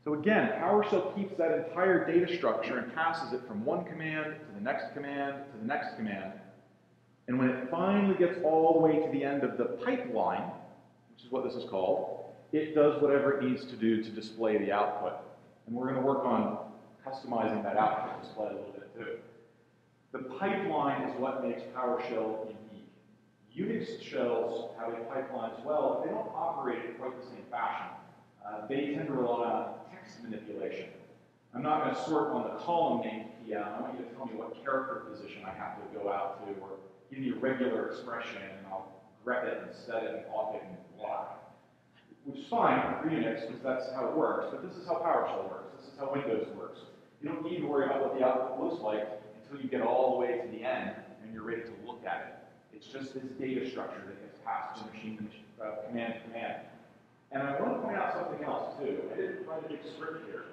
So again, PowerShell keeps that entire data structure and passes it from one command to the next command to the next command And when it finally gets all the way to the end of the pipeline, which is what this is called, it does whatever it needs to do to display the output. And we're going to work on customizing that output display a little bit too. The pipeline is what makes PowerShell. Unix shells have a pipeline as well, but they don't operate in quite the same fashion. Uh, they tend to rely on text manipulation. I'm not going to sort on the column named PM. I want you to tell me what character position I have to go out to, or give me a regular expression, and I'll grep it and sed it and awk it and blah. Which is fine for Unix, because that's how it works, but this is how PowerShell works. This is how Windows works. You don't need to worry about what the output looks like until you get all the way to the end and you're ready to look at it. It's just this data structure that gets passed from machine to uh, command to command. And I want to point out something else too. I didn't write a big script here.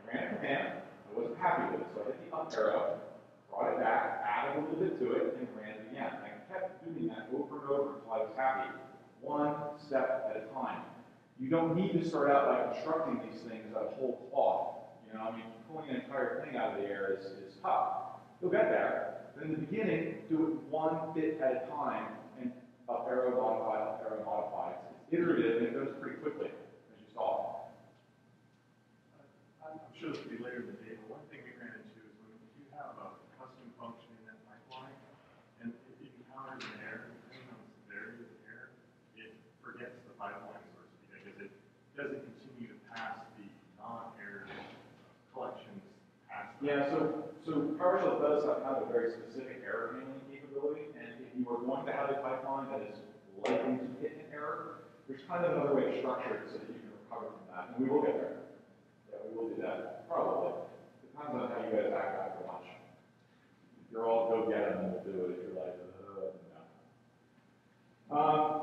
I ran a command. I wasn't happy with it, so I hit the up arrow, brought it back, added a little bit to it, and ran it again. I kept doing that over and over until I was happy, one step at a time. You don't need to start out by constructing these things out of whole cloth. You know, I mean, pulling an entire thing out of the air is, is tough. You'll get there, in the beginning, do it one bit at a time, and up arrow, modify, up arrow, modify. It's iterative, and it goes pretty quickly, as you saw.
I'm sure this will be later in the day, but one thing we ran into is when you have a custom function in that pipeline, and if it encounters an error, depending on the severity of the error, it forgets the pipeline source, because it doesn't continue to pass the non-error collections past. the-
Yeah, so, so PowerShell does have a very specific error handling capability, and if you are going to have a pipeline that is likely to hit an error, there's kind of another way to structure it so that you can recover from that, and we will get there. Yeah, we will do that, probably. Depends on how you guys act after lunch. If you're all go get 'em, and we'll do it, if you're like, uh, no. Um,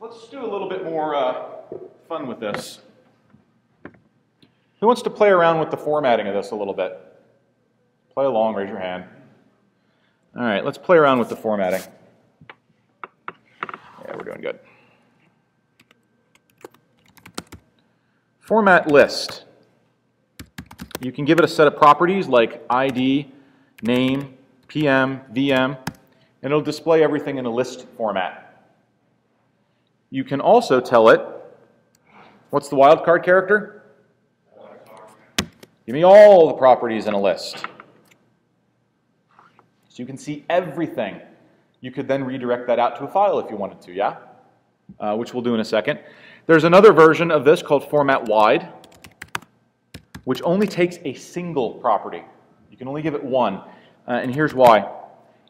let's do a little bit more, uh, fun with this. Who wants to play around with the formatting of this a little bit? Play along, raise your hand. All right, let's play around with the formatting. Yeah, we're doing good. Format list. You can give it a set of properties like ID, name, PM, VM, and it'll display everything in a list format. You can also tell it, what's the wildcard character? Give me all the properties in a list. So you can see everything. You could then redirect that out to a file if you wanted to, yeah? Uh, which we'll do in a second. There's another version of this called format wide, which only takes a single property. You can only give it one. Uh, and here's why.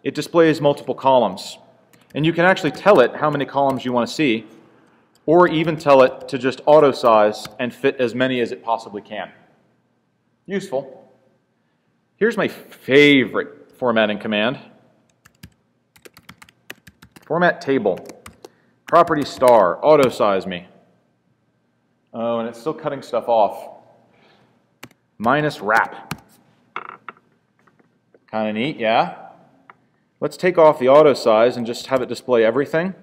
It displays multiple columns. And you can actually tell it how many columns you want to see, or even tell it to just auto size and fit as many as it possibly can. Useful. Here's my favorite formatting command. Format table. Property star. Auto size me. Oh, and it's still cutting stuff off. Minus wrap. Kind of neat, yeah? Let's take off the auto size and just have it display everything.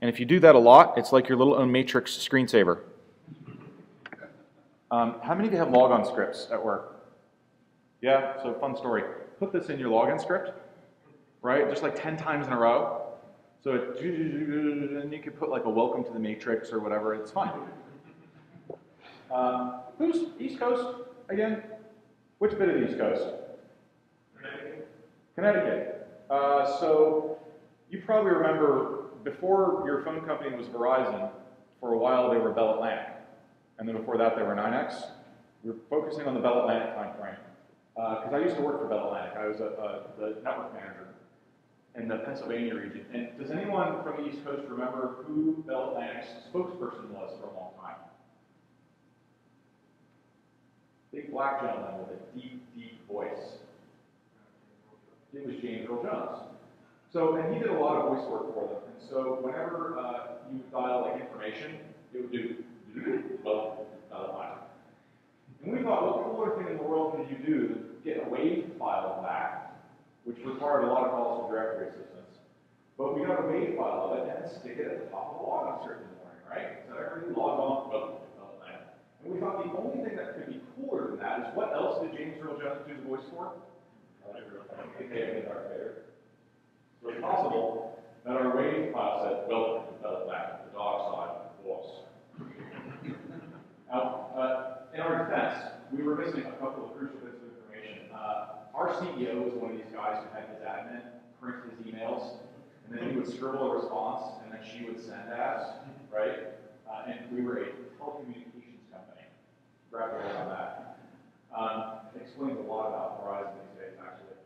And if you do that a lot, it's like your little own matrix screensaver. Um, how many of you have logon scripts at work? Yeah, so fun story. Put this in your login script, right? Just like 10 times in a row. So and you could put like a welcome to the matrix or whatever, it's fine. Um, who's East Coast again? Which bit of the East Coast? Connecticut. Uh, so you probably remember before your phone company was Verizon, for a while they were Bell Atlantic. And then before that they were NYNEX. We are focusing on the Bell Atlantic time frame. Because uh, I used to work for Bell Atlantic. I was a, a, the network manager in the Pennsylvania region. And does anyone from the East Coast remember who Bell Atlantic's spokesperson was for a long time? Big black gentleman with a deep, deep voice. It was James Earl Jones. So, and he did a lot of voice work for them. And so, whenever uh, you dial like information, it would do well, lot. And we thought, what cooler thing in the world could you do get a WAV file back, which required a lot of calls from directory assistance. But we got a WAV file of it and stick it at the top of the log insert in the morning, right? So everybody logged on. And we thought the only thing that could be cooler than that is what else did James Earl Jones do the voice for? So it's possible that our wave file set will develop back the dog side of the force. Now, uh, in our defense, we were missing a couple of crucial bits. Uh, our CEO was one of these guys who had his admin print his emails, and then he would scribble a response, and then she would send us, right? Uh, and we were a telecommunications company. Hold on that. Um, explains a lot about Verizon these days, actually.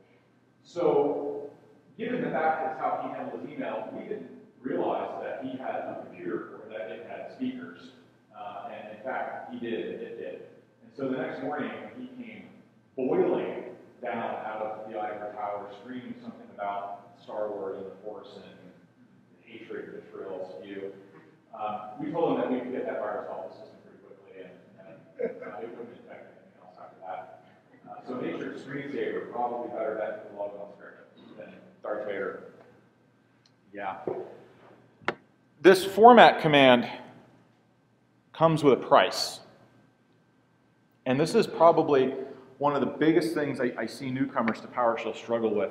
So, given the fact that's how he handled his email, we didn't realize that he had a computer or that it had speakers. Uh, and in fact, he did, it did. And so the next morning, he came boiling down out of the Eiffel Tower, screaming something about Star Wars and the Force and hatred, vitriol, spew. Um, we told them that we could get that virus off the system pretty quickly, and, and uh, it wouldn't infect anything else after that. Uh, so nature screensaver, probably better bet for the on script than Darth Vader. Yeah. This format command comes with a price. And this is probably one of the biggest things I, I, see newcomers to PowerShell struggle with.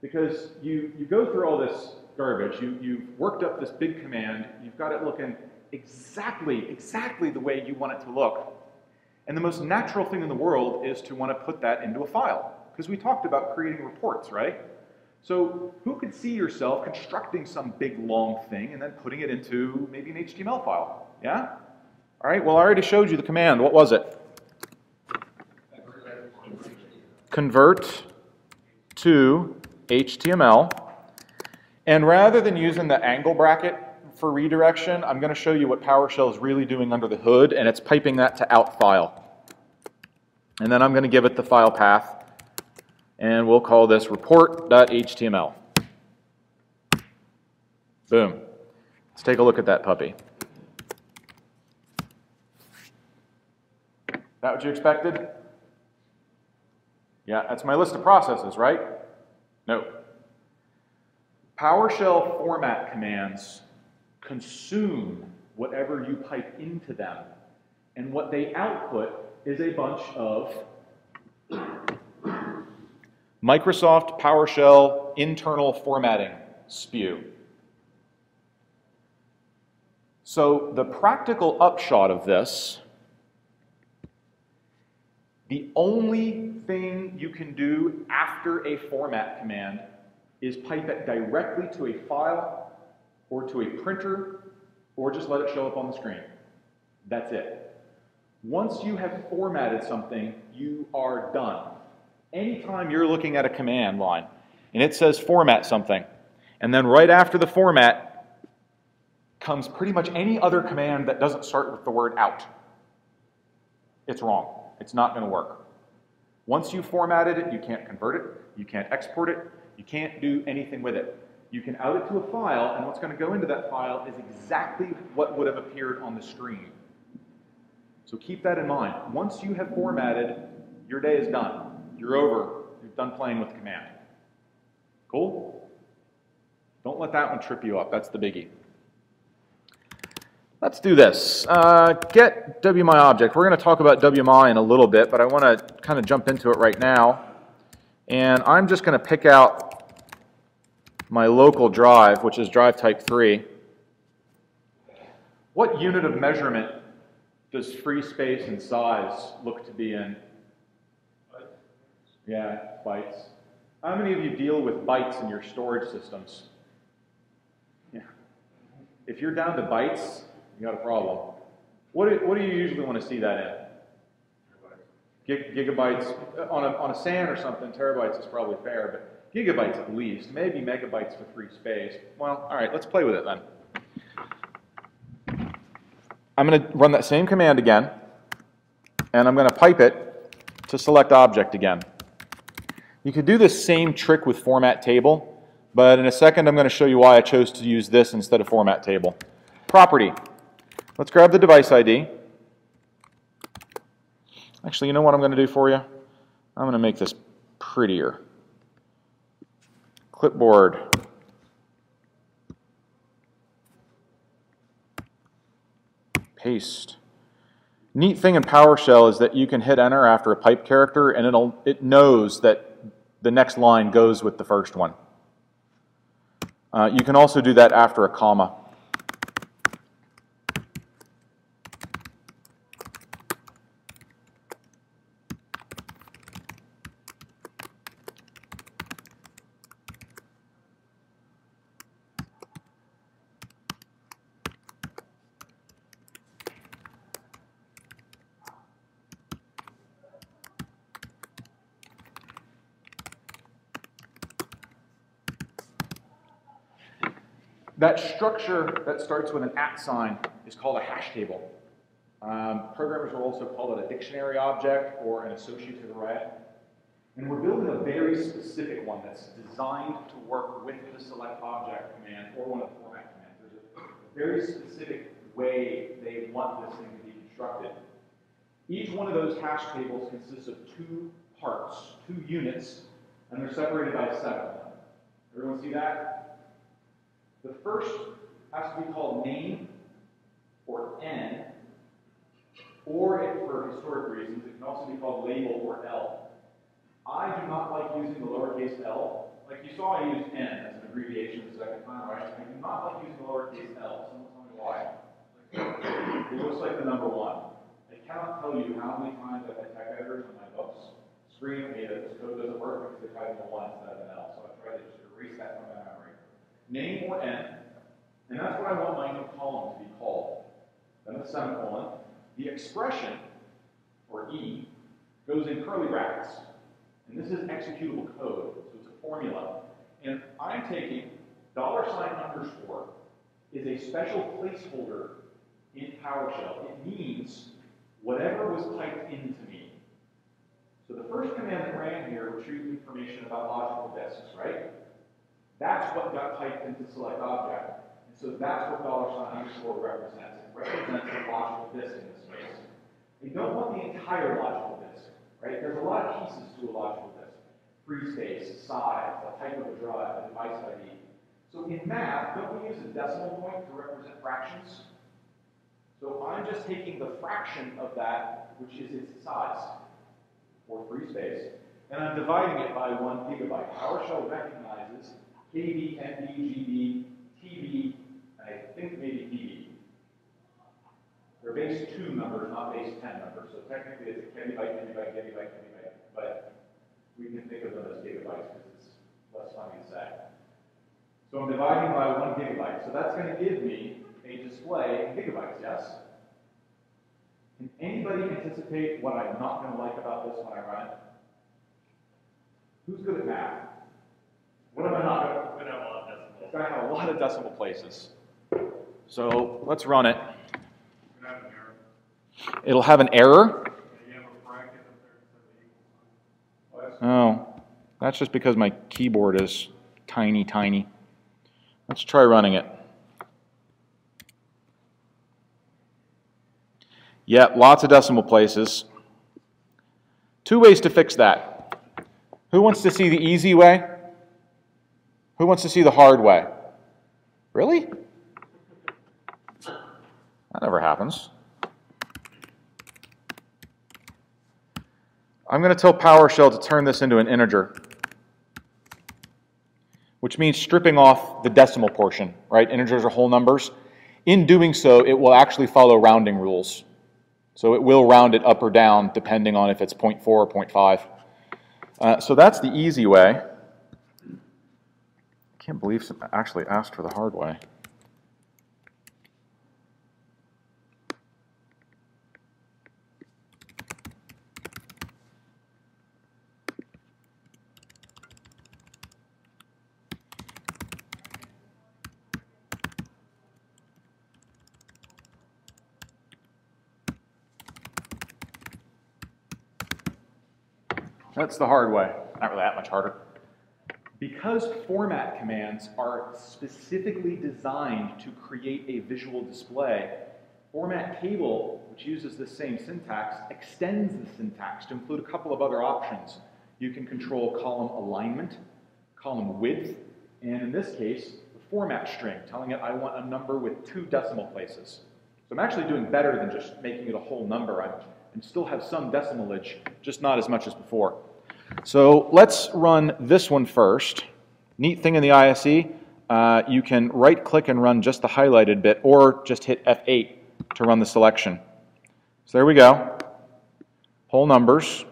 Because you, you go through all this garbage, you, you've worked up this big command, you've got it looking exactly, exactly the way you want it to look. And the most natural thing in the world is to want to put that into a file. Because we talked about creating reports, right? So who could see yourself constructing some big long thing and then putting it into maybe an HTML file? Yeah? All right, well, I already showed you the command. What was it? Convert to HTML. And rather than using the angle bracket for redirection, I'm going to show you what PowerShell is really doing under the hood, and it's piping that to out file. And then I'm going to give it the file path, and we'll call this report.html. Boom. Let's take a look at that puppy. That what you expected? Yeah, that's my list of processes, right? No. PowerShell format commands consume whatever you pipe into them. And what they output is a bunch of Microsoft PowerShell internal formatting spew. So the practical upshot of this the only thing you can do after a format command is pipe it directly to a file or to a printer or just let it show up on the screen. That's it. Once you have formatted something, you are done. Anytime you're looking at a command line and it says format something, and then right after the format comes pretty much any other command that doesn't start with the word out, it's wrong. It's not going to work. Once you've formatted it, you can't convert it, you can't export it, you can't do anything with it. You can out it to a file, and what's going to go into that file is exactly what would have appeared on the screen. So keep that in mind. Once you have formatted, your day is done. You're over. You're done playing with command. Cool? Don't let that one trip you up. That's the biggie. Let's do this. Uh, get WMI object. We're going to talk about WMI in a little bit, but I want to kind of jump into it right now. And I'm just going to pick out my local drive, which is drive type 3. What unit of measurement does free space and size look to be in? Yeah, bytes. How many of you deal with bytes in your storage systems? Yeah. If you're down to bytes, you got a problem. What do, what do you usually want to see that in? Gig, gigabytes uh, on a, on a SAN or something, terabytes is probably fair, but gigabytes at least, maybe megabytes for free space. Well, all right, let's play with it then. I'm going to run that same command again, and I'm going to pipe it to select object again. You could do this same trick with format table, but in a second I'm going to show you why I chose to use this instead of format table. Property. Let's grab the device ID. Actually, you know what I'm going to do for you? I'm going to make this prettier. Clipboard. Paste. Neat thing in PowerShell is that you can hit enter after a pipe character and it'll, it knows that the next line goes with the first one. Uh, you can also do that after a comma. That structure that starts with an at sign is called a hash table. Um, programmers will also call it a dictionary object or an associative array. And we're building a very specific one that's designed to work with the select object command or one of the format commands. There's a very specific way they want this thing to be constructed. Each one of those hash tables consists of two parts, two units, and they're separated by a semicolon. Everyone see that? The first has to be called name or N, or if for historic reasons, it can also be called label or L. I do not like using the lowercase l. Like you saw, I used N as an abbreviation the second time, right? I do not like using the lowercase l. Someone tell me why. It looks like the number one. I cannot tell you how many times I've had tech editors on my books scream at me that this code doesn't work because they're typing a one instead of an L. So I tried to just erase that from my memory name or n, and that's what I want my new column to be called. Then the semicolon. The expression, or E, goes in curly brackets. And this is executable code, so it's a formula. And I'm taking dollar sign underscore is a special placeholder in PowerShell. It means whatever was typed into me. So the first command that ran here retrieved information about logical disks, right? That's what got typed into select object. And so that's what dollar sign underscore represents. It represents the logical disk in this case. We don't want the entire logical disk, right? There's a lot of pieces to a logical disk. Free space, size, the type of a drive, the device ID. So in math, don't we use a decimal point to represent fractions? So I'm just taking the fraction of that, which is its size, or free space, and I'm dividing it by one gigabyte. PowerShell recognizes KB, MB, GB, TB, and I think maybe PB. They're base 2 numbers, not base 10 numbers, so technically it's a kilobyte, kilobyte, kilobyte, kilobyte, but we can think of them as gigabytes because it's less funny to say. So I'm dividing by 1 gigabyte, so that's going to give me a display in gigabytes, yes? Can anybody anticipate what I'm not going to like about this when I run it? Who's good at math? What am I not?
It's gonna have a lot of decibels.
It's going to have a lot of decimal places. So let's run it.
It's gonna have an error.
It'll have an error.
And you have a bracket up there instead of the equal sign.
Oh, that's just because my keyboard is tiny, tiny. Let's try running it. Yeah, lots of decimal places. Two ways to fix that. Who wants to see the easy way? Who wants to see the hard way? Really? That never happens. I'm going to tell PowerShell to turn this into an integer, which means stripping off the decimal portion, right? Integers are whole numbers. In doing so, it will actually follow rounding rules. So it will round it up or down depending on if it's 0.4 or 0.5. Uh, so that's the easy way. Can't believe some actually asked for the hard way. That's the hard way. Not really that much harder. Because format commands are specifically designed to create a visual display, format table, which uses the same syntax, extends the syntax to include a couple of other options. You can control column alignment, column width, and in this case, the format string, telling it I want a number with two decimal places. So I'm actually doing better than just making it a whole number. I'm, and still have some decimalage, just not as much as before. So let's run this one first. Neat thing in the ISE, uh, you can right click and run just the highlighted bit or just hit F8 to run the selection. So there we go. Whole numbers.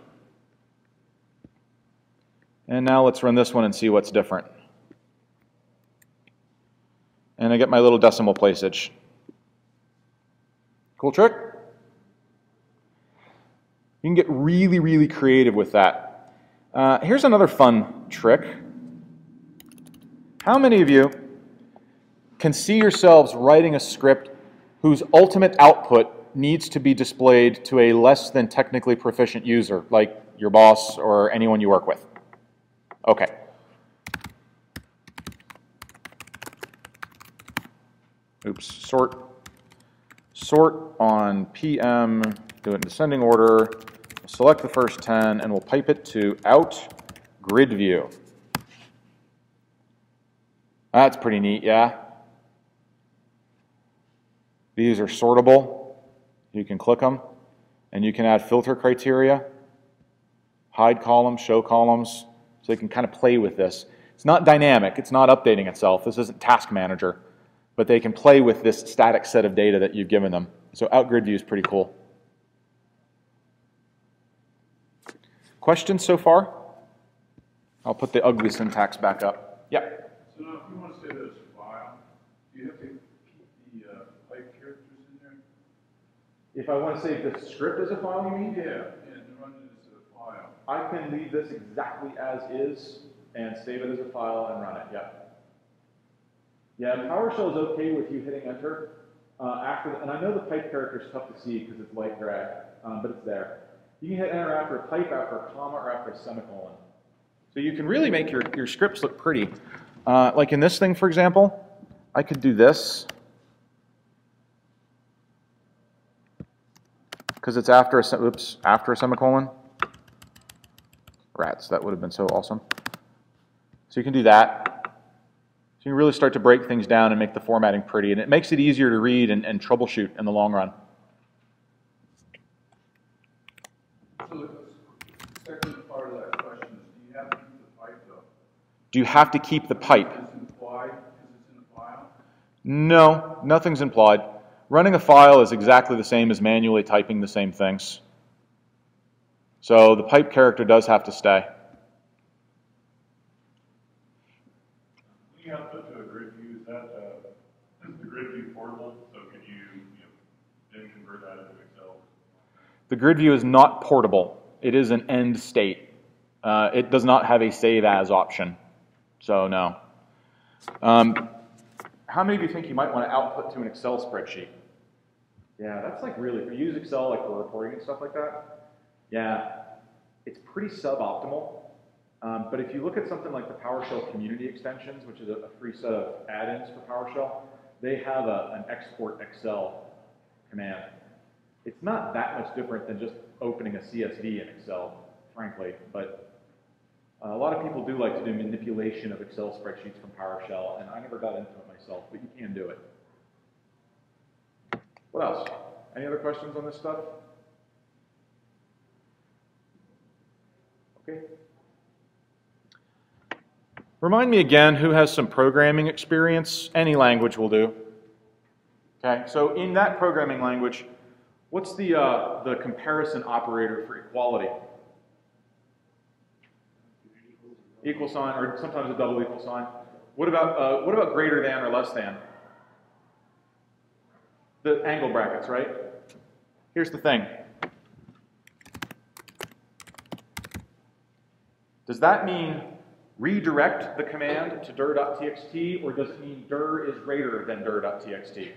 And now let's run this one and see what's different. And I get my little decimal placeage. Cool trick? You can get really, really creative with that. Uh, here's another fun trick. How many of you can see yourselves writing a script whose ultimate output needs to be displayed to a less than technically proficient user, like your boss or anyone you work with? Okay. Oops, sort. Sort on PM, do it in descending order, select the first 10, and we'll pipe it to out grid view. That's pretty neat, yeah? These are sortable. You can click them, and you can add filter criteria, hide columns, show columns, so they can kind of play with this. It's not dynamic, it's not updating itself. This isn't Task Manager, but they can play with this static set of data that you've given them. So outgrid view is pretty cool. Questions so far? I'll put the ugly syntax back up. Yep.
So now, if you want to say that it's a file, do you have to keep the, uh, pipe characters in there?
If I want to save the script as a file, you mean?
Yeah, and run it as a file.
I can leave this exactly as is and save it as a file and run it, yeah. Yeah, PowerShell is okay with you hitting enter uh, after, the, and I know the pipe character is tough to see because it's light gray, um, but it's there. You can hit enter after a pipe, after a comma, or after a semicolon. So you can really make your, your scripts look pretty. Uh, like in this thing, for example, I could do this. Because it's after a, oops, after a semicolon. Rats, that would have been so awesome. So you can do that. So you can really start to break things down and make the formatting pretty, and it makes it easier to read and, and troubleshoot in the long run.
So the second part of that question is, do you have to keep the pipe though?
Do you have to keep the pipe?
Is implied because it's in the file?
No, nothing's implied. Running a file is exactly the same as manually typing the same things. So the pipe character does have to stay.
When you output to a grid view, is that, uh, the grid view portable? So can you, you know, then convert that into Excel?
The grid view is not portable. It is an end state. Uh, it does not have a save as option. So no. Um, how many of you think you might want to output to an Excel spreadsheet? Yeah, that's like really, if you use Excel like for reporting and stuff like that, yeah, it's pretty suboptimal. Um, but if you look at something like the PowerShell community extensions, which is a, a free set of add-ins for PowerShell, they have a, an export Excel command. It's not that much different than just opening a CSV in Excel, frankly, but uh, a lot of people do like to do manipulation of Excel spreadsheets from PowerShell, and I never got into it myself, but you can do it. What else? Any other questions on this stuff? Okay. Remind me again who has some programming experience. Any language will do. Okay, so in that programming language, what's the, uh, the comparison operator for equality? Equal sign, or sometimes a double equal sign. What about, uh, what about greater than or less than? The angle brackets, right? Here's the thing. Does that mean redirect the command to dir.txt, or does it mean dir is greater than dir.txt?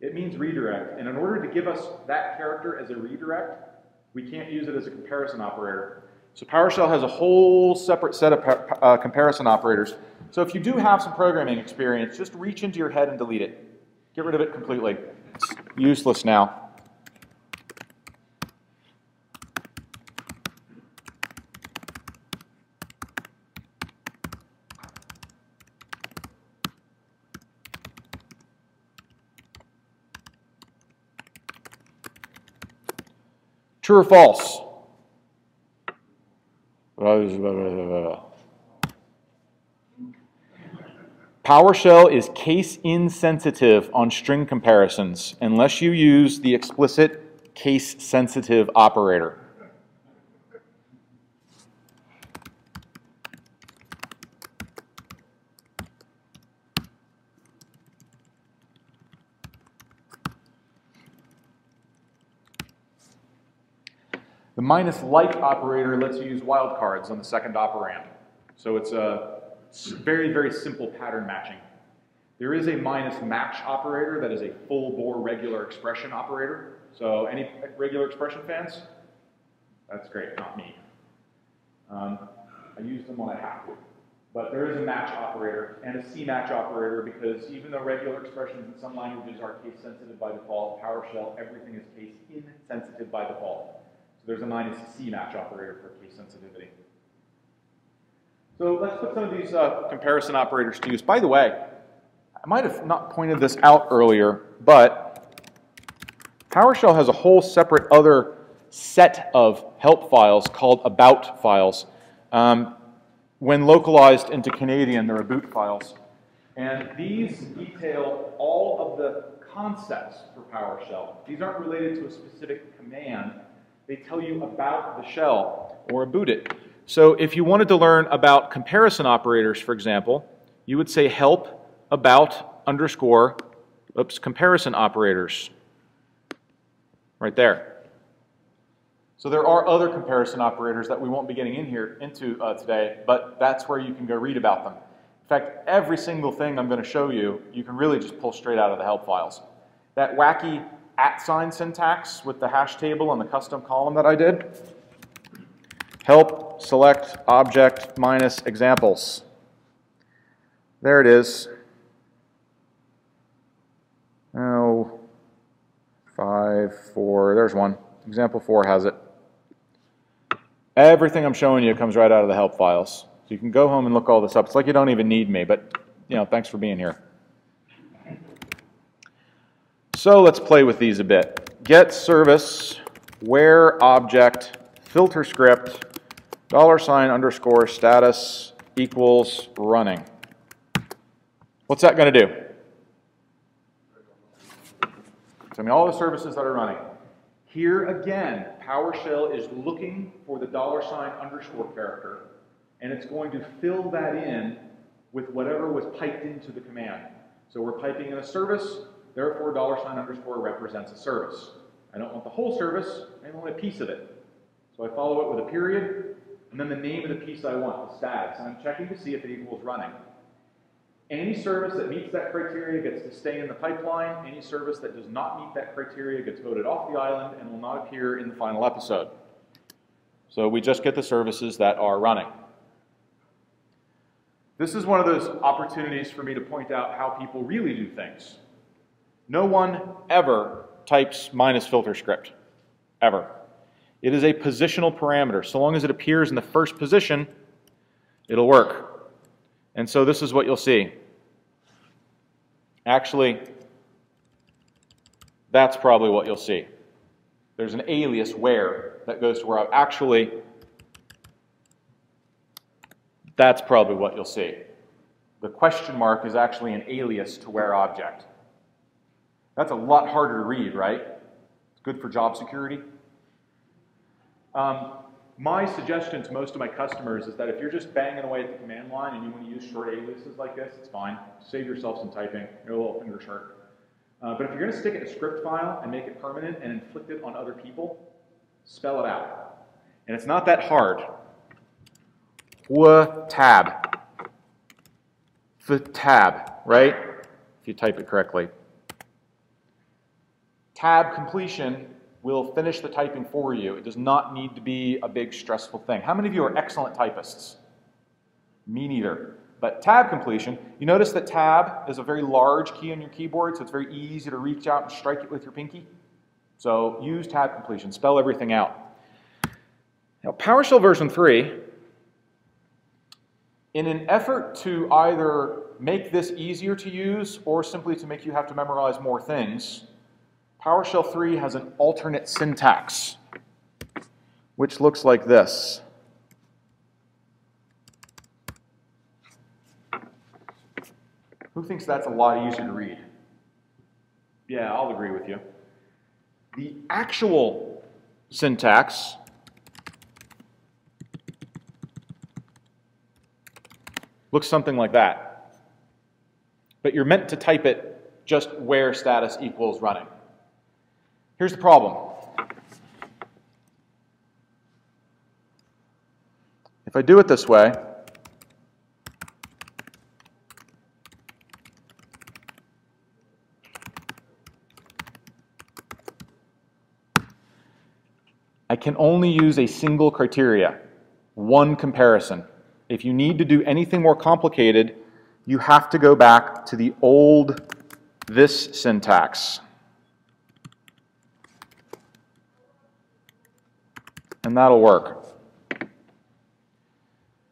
It means redirect, and in order to give us that character as a redirect, we can't use it as a comparison operator. So PowerShell has a whole separate set of uh, comparison operators. So if you do have some programming experience, just reach into your head and delete it. Get rid of it completely. It's useless now. True or false? Blah, blah, blah, blah. PowerShell is case insensitive on string comparisons unless you use the explicit case sensitive operator. Minus like operator lets you use wildcards on the second operand. So it's a very, very simple pattern matching. There is a minus match operator that is a full bore regular expression operator. So any regular expression fans? That's great, not me. Um, I use them when I have to. But there is a match operator and a C match operator because even though regular expressions in some languages are case sensitive by default, PowerShell, everything is case insensitive by default. There's a minus C match operator for case sensitivity. So let's put some of these uh, comparison operators to use. By the way, I might have not pointed this out earlier, but PowerShell has a whole separate other set of help files called about files. Um, when localized into Canadian, they're boot files. And these detail all of the concepts for PowerShell. These aren't related to a specific command. They tell you about the shell or boot it. So if you wanted to learn about comparison operators, for example, you would say help about underscore, oops, comparison operators. Right there. So there are other comparison operators that we won't be getting in here into uh, today, but that's where you can go read about them. In fact, every single thing I'm going to show you, you can really just pull straight out of the help files. That wacky at sign syntax with the hash table and the custom column that I did, help select object minus examples. There it is. Oh, five, four, there's one. Example four has it. Everything I'm showing you comes right out of the help files. So you can go home and look all this up. It's like you don't even need me, but you know, thanks for being here. So let's play with these a bit. Get service, where object, filter script, dollar sign underscore status equals running. What's that going to do? Tell me all the services that are running. Here again, PowerShell is looking for the dollar sign underscore character, and it's going to fill that in with whatever was piped into the command. So we're piping in a service, therefore dollar sign underscore represents a service. I don't want the whole service, I want a piece of it. So I follow it with a period, and then the name of the piece I want, the status. And I'm checking to see if it equals running. Any service that meets that criteria gets to stay in the pipeline. Any service that does not meet that criteria gets voted off the island and will not appear in the final episode. So we just get the services that are running. This is one of those opportunities for me to point out how people really do things. No one ever types minus filter script, ever. It is a positional parameter. So long as it appears in the first position, it'll work. And so this is what you'll see. Actually, that's probably what you'll see. There's an alias where that goes to where actually that's probably what you'll see. The question mark is actually an alias to where object. That's a lot harder to read, right? It's good for job security. Um, my suggestion to most of my customers is that if you're just banging away at the command line and you want to use short aliases like this, it's fine. Save yourself some typing. You're a little finger sharp. Uh, but if you're going to stick it in a script file and make it permanent and inflict it on other people, spell it out. And it's not that hard. W tab. The tab, right? If you type it correctly. Tab completion will finish the typing for you. It does not need to be a big stressful thing. How many of you are excellent typists? Me neither. But tab completion, you notice that tab is a very large key on your keyboard, so it's very easy to reach out and strike it with your pinky. So use tab completion, spell everything out. Now, PowerShell version 3, in an effort to either make this easier to use or simply to make you have to memorize more things, PowerShell 3 has an alternate syntax, which looks like this. Who thinks that's a lot easier to read? Yeah, I'll agree with you. The actual syntax looks something like that. But you're meant to type it just where status equals running. Here's the problem. If I do it this way, I can only use a single criteria, one comparison. If you need to do anything more complicated, you have to go back to the old this syntax. And that'll work.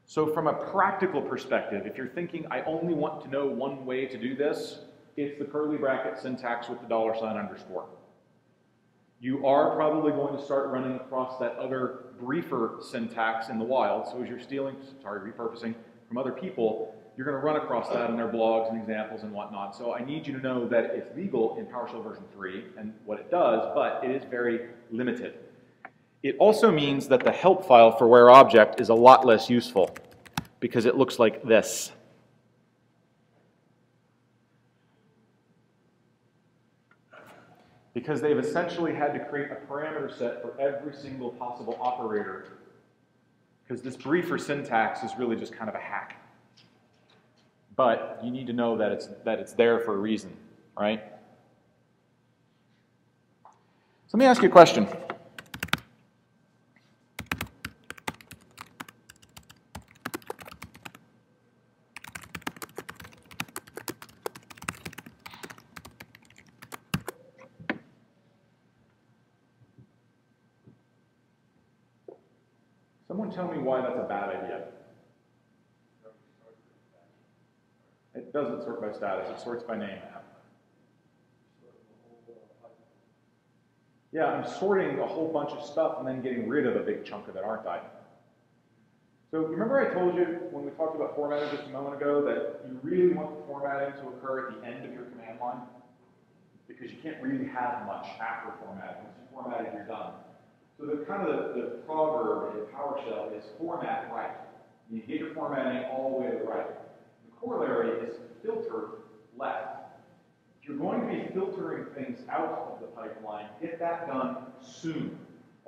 So from a practical perspective, if you're thinking, I only want to know one way to do this, it's the curly bracket syntax with the dollar sign underscore. You are probably going to start running across that other briefer syntax in the wild. So as you're stealing, sorry, repurposing from other people, you're going to run across that in their blogs and examples and whatnot. So I need you to know that it's legal in PowerShell version 3 and what it does, but it is very limited. It also means that the help file for where object is a lot less useful because it looks like this. Because they've essentially had to create a parameter set for every single possible operator. Because this briefer syntax is really just kind of a hack. But you need to know that it's, that it's there for a reason, right? So let me ask you a question. Someone tell me why that's a bad idea. It doesn't sort by status, it sorts by name. Yeah, I'm sorting a whole bunch of stuff and then getting rid of a big chunk of it, aren't I? So remember I told you when we talked about formatting just a moment ago that you really want the formatting to occur at the end of your command line? Because you can't really have much after formatting. Once you format it, you're done. So the kind of the, the proverb in PowerShell is format right. You get your formatting all the way to the right. The corollary is filter left. If you're going to be filtering things out of the pipeline, get that done soon,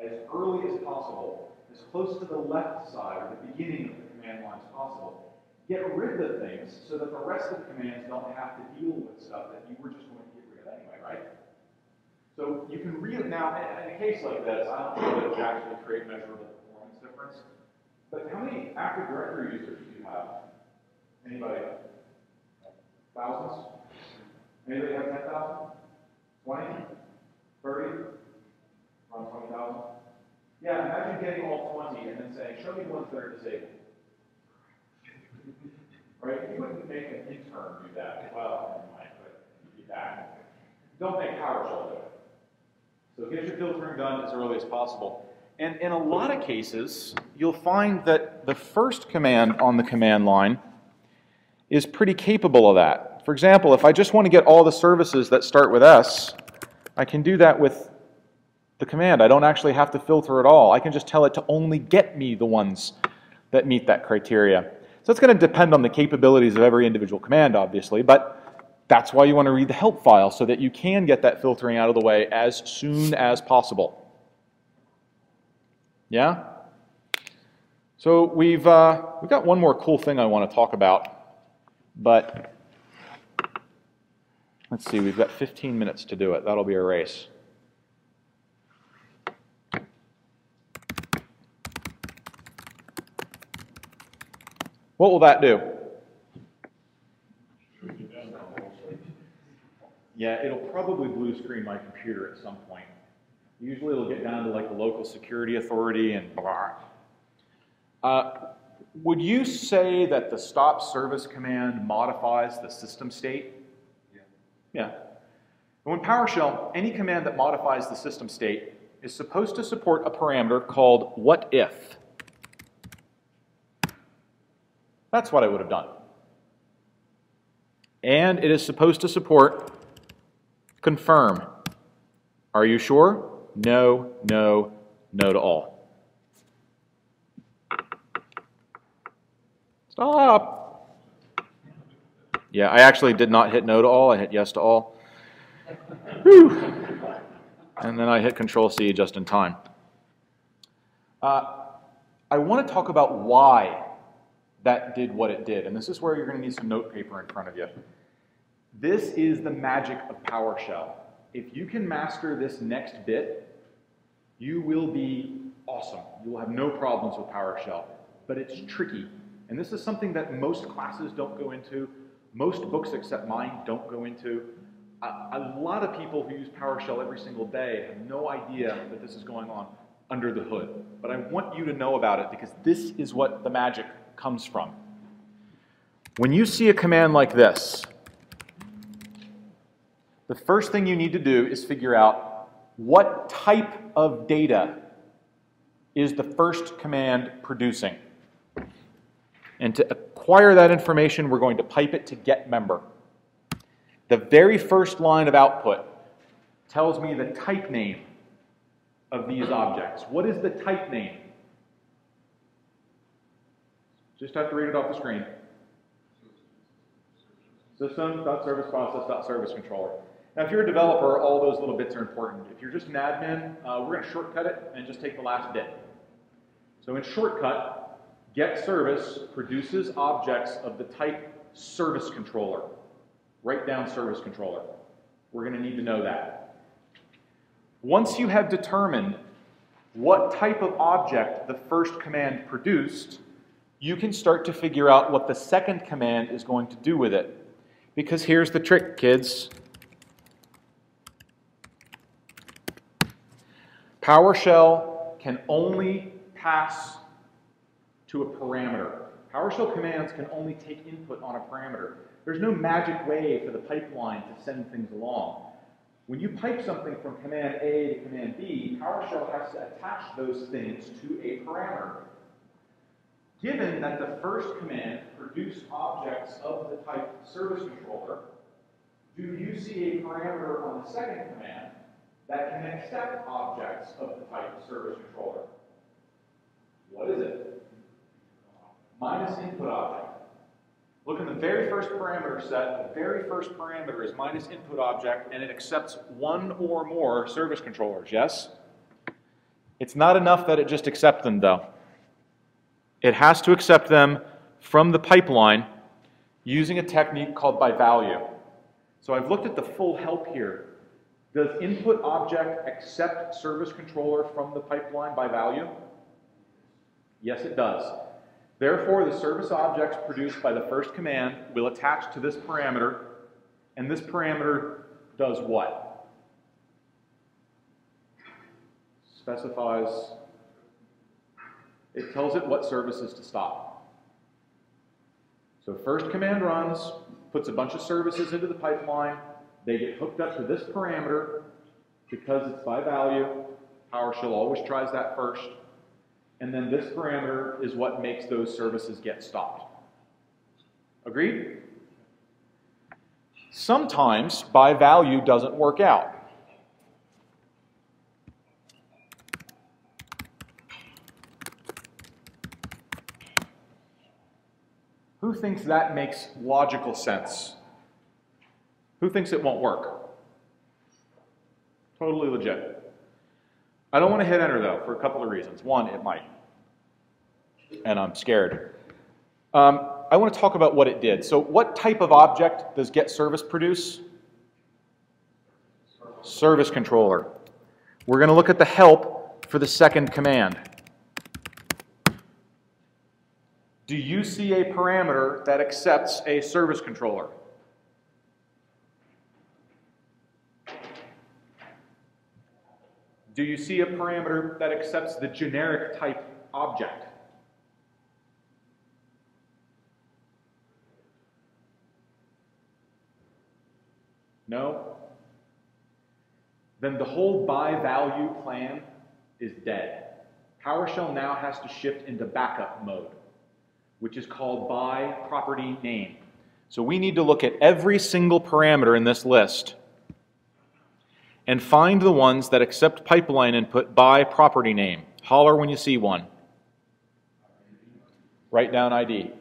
as early as possible, as close to the left side or the beginning of the command line as possible. Get rid of things so that the rest of the commands don't have to deal with stuff that you were just going to get rid of anyway, right? So you can read now, in a case like this, I don't know that it actually create measurable performance difference, but how many Active Directory users do you have? Anybody? Thousands? Anybody have 10,000? 20? 30? Around 20,000? Yeah, imagine getting all 20 and then saying, show me ones that are disabled. Right? You wouldn't make an intern do that. Well, you might, but you'd be back. Don't make PowerShell do it. So get your filtering done as early as possible. And in a lot of cases, you'll find that the first command on the command line is pretty capable of that. For example, if I just want to get all the services that start with S, I can do that with the command. I don't actually have to filter at all. I can just tell it to only get me the ones that meet that criteria. So it's going to depend on the capabilities of every individual command, obviously, but that's why you want to read the help file so that you can get that filtering out of the way as soon as possible. Yeah? So we've, uh, we've got one more cool thing I want to talk about, but let's see, we've got 15 minutes to do it. That'll be a race. What will that do? Yeah, it'll probably blue screen my computer at some point. Usually it'll get down to like the local security authority and blah. Uh, would you say that the stop service command modifies the system state?
Yeah.
Yeah. when PowerShell, any command that modifies the system state is supposed to support a parameter called what if. That's what I would have done. And it is supposed to support confirm. Are you sure? No, no, no to all. Stop. Yeah, I actually did not hit no to all. I hit yes to all. Whew. And then I hit Control C just in time. Uh, I want to talk about why that did what it did. And this is where you're going to need some note paper in front of you. This is the magic of PowerShell. If you can master this next bit, you will be awesome. You will have no problems with PowerShell. But it's tricky. And this is something that most classes don't go into, most books except mine don't go into. A, a lot of people who use PowerShell every single day have no idea that this is going on under the hood. But I want you to know about it because this is what the magic comes from. When you see a command like this, the first thing you need to do is figure out what type of data is the first command producing. And to acquire that information, we're going to pipe it to get member. The very first line of output tells me the type name of these objects. What is the type name? Just have to read it off the screen. System.serviceprocess.servicecontroller. Now, if you're a developer, all those little bits are important. If you're just an admin, uh, we're going to shortcut it and just take the last bit. So in shortcut, get service produces objects of the type service controller. Write down service controller. We're going to need to know that. Once you have determined what type of object the first command produced, you can start to figure out what the second command is going to do with it. Because here's the trick, kids. PowerShell can only pass to a parameter. PowerShell commands can only take input on a parameter. There's no magic way for the pipeline to send things along. When you pipe something from command A to command B, PowerShell has to attach those things to a parameter. Given that the first command produced objects of the type service controller, do you see a parameter on the second command that can accept objects of the type service controller? What is it? Minus input object. Look in the very first parameter set, the very first parameter is minus input object, and it accepts one or more service controllers, yes? It's not enough that it just accepts them, though. It has to accept them from the pipeline using a technique called by value. So I've looked at the full help here. Does input object accept service controller from the pipeline by value? Yes, it does. Therefore, the service objects produced by the first command will attach to this parameter, and this parameter does what? Specifies it tells it what services to stop. So first command runs, puts a bunch of services into the pipeline. They get hooked up to this parameter because it's by value. PowerShell always tries that first. And then this parameter is what makes those services get stopped. Agreed? Sometimes by value doesn't work out. Who thinks that makes logical sense? Who thinks it won't work? Totally legit. I don't want to hit enter though for a couple of reasons. One, it might. And I'm scared. Um, I want to talk about what it did. So, what type of object does get service produce? Service controller. We're going to look at the help for the second command. Do you see a parameter that accepts a service controller? Do you see a parameter that accepts the generic type object? No? Then the whole by value plan is dead. PowerShell now has to shift into backup mode which is called by property name. So we need to look at every single parameter in this list and find the ones that accept pipeline input by property name. Holler when you see one. Write down ID.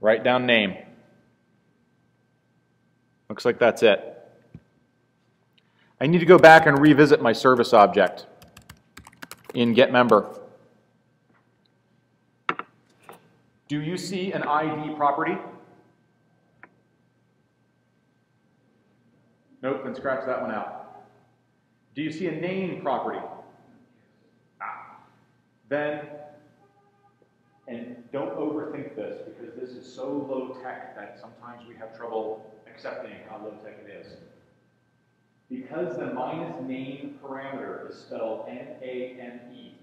Write down name. Looks like that's it. I need to go back and revisit my service object in getMember. Do you see an ID property? Nope, then scratch that one out. Do you see a name property? Ah. Then, and don't overthink this because this is so low tech that sometimes we have trouble accepting how low tech it is. Because the minus name parameter is spelled N-A-M-E,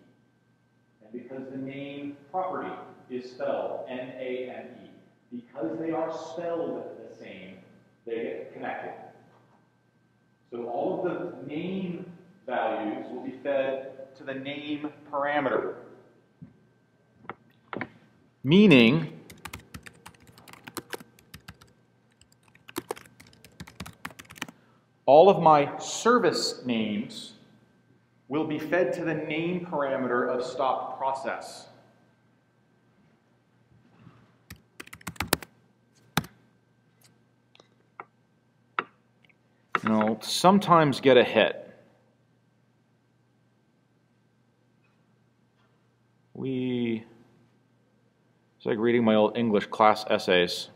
and because the name property is spelled N-A-M-E, because they are spelled the same, they get connected. So all of the name values will be fed to the name parameter. Meaning, all of my service names will be fed to the name parameter of stop process. I'll sometimes get a hit. We, it's like reading my old English class essays.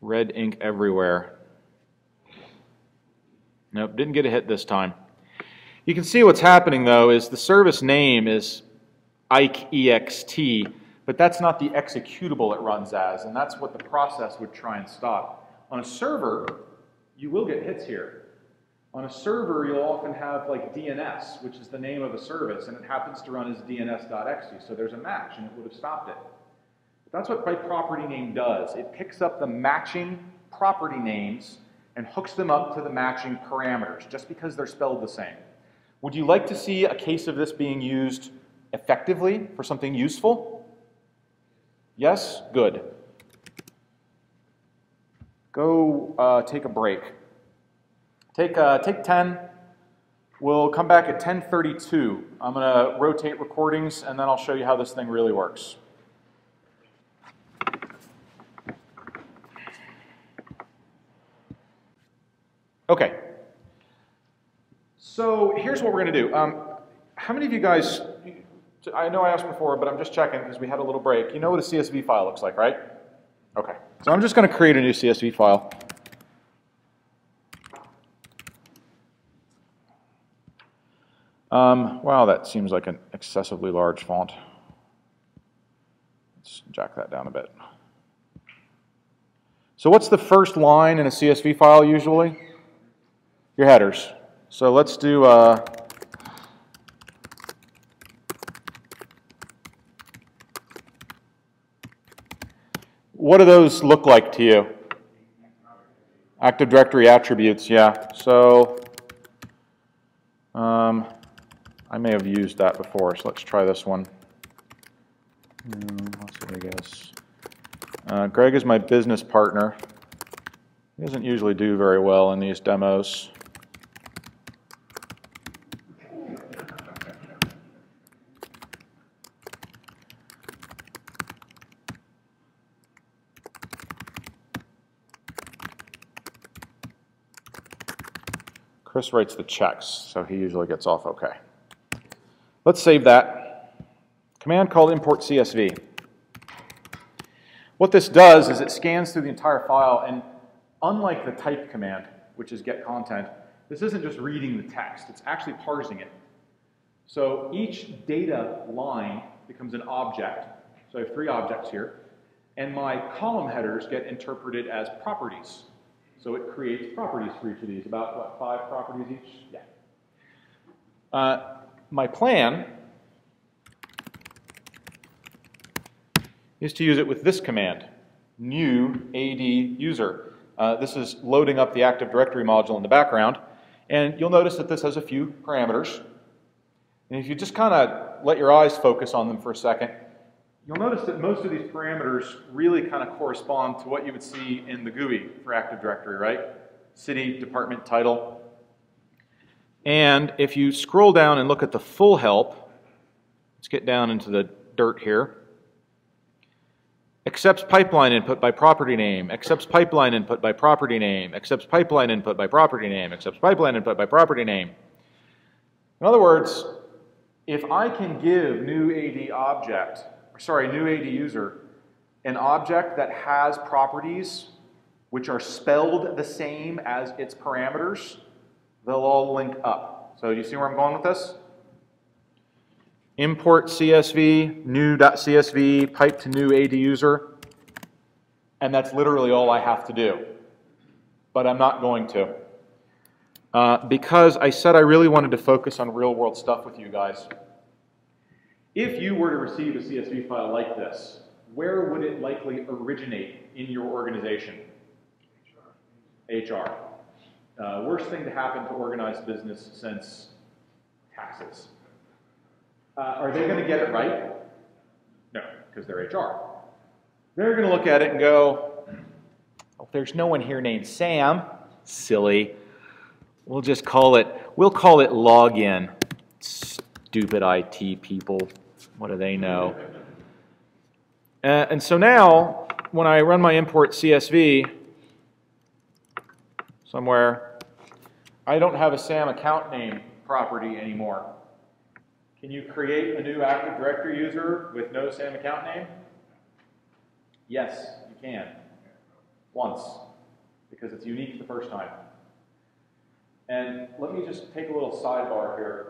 Red ink everywhere. Nope, didn't get a hit this time. You can see what's happening though is the service name is Ike EXT, but that's not the executable it runs as, and that's what the process would try and stop. On a server, you will get hits here. On a server, you'll often have like DNS, which is the name of a service, and it happens to run as DNS.exe, so there's a match, and it would have stopped it. But that's what by property name does. It picks up the matching property names and hooks them up to the matching parameters, just because they're spelled the same. Would you like to see a case of this being used effectively for something useful? Yes? Good. Go uh, take a break. Take, uh, take 10. We'll come back at 10.32. I'm going to rotate recordings, and then I'll show you how this thing really works. Okay. So here's what we're going to do. Um, how many of you guys, I know I asked before, but I'm just checking because we had a little break. You know what a CSV file looks like, right? Okay. So I'm just going to create a new CSV file. Um, wow, that seems like an excessively large font. Let's jack that down a bit. So what's the first line in a CSV file usually? Your headers. So let's do uh, What do those look like to you? Active Directory attributes, yeah. So um, I may have used that before, so let's try this one. Mm, let's see, I guess. Uh, Greg is my business partner. He doesn't usually do very well in these demos. Chris writes the checks, so he usually gets off okay. Let's save that. Command called import CSV. What this does is it scans through the entire file, and unlike the type command, which is get content, this isn't just reading the text, it's actually parsing it. So each data line becomes an object. So I have three objects here, and my column headers get interpreted as properties. So it creates properties for each of these, about what, five properties each? Yeah. Uh, my plan is to use it with this command, new AD user. Uh, this is loading up the Active Directory module in the background, and you'll notice that this has a few parameters. And if you just kind of let your eyes focus on them for a second, you'll notice that most of these parameters really kind of correspond to what you would see in the GUI for Active Directory, right? City, department, title. And if you scroll down and look at the full help, let's get down into the dirt here. Accepts pipeline input by property name, accepts pipeline input by property name, accepts pipeline input by property name, accepts pipeline input by property name. In other words, if I can give new AD object, sorry, new AD user, an object that has properties which are spelled the same as its parameters, they'll all link up. So you see where I'm going with this? Import CSV, new.csv, pipe to new AD user, and that's literally all I have to do. But I'm not going to. Uh, because I said I really wanted to focus on real world stuff with you guys. If you were to receive a CSV file like this, where would it likely originate in your organization? HR. Uh, worst thing to happen to organized business since taxes. Uh, are they going to get it right? No, because they're HR. They're going to look at it and go, oh, there's no one here named Sam. Silly. We'll just call it, we'll call it login. Stupid IT people. What do they know? Uh, and so now, when I run my import CSV somewhere, I don't have a SAM account name property anymore. Can you create a new Active Directory user with no SAM account name? Yes, you can. Once, because it's unique the first time. And let me just take a little sidebar here.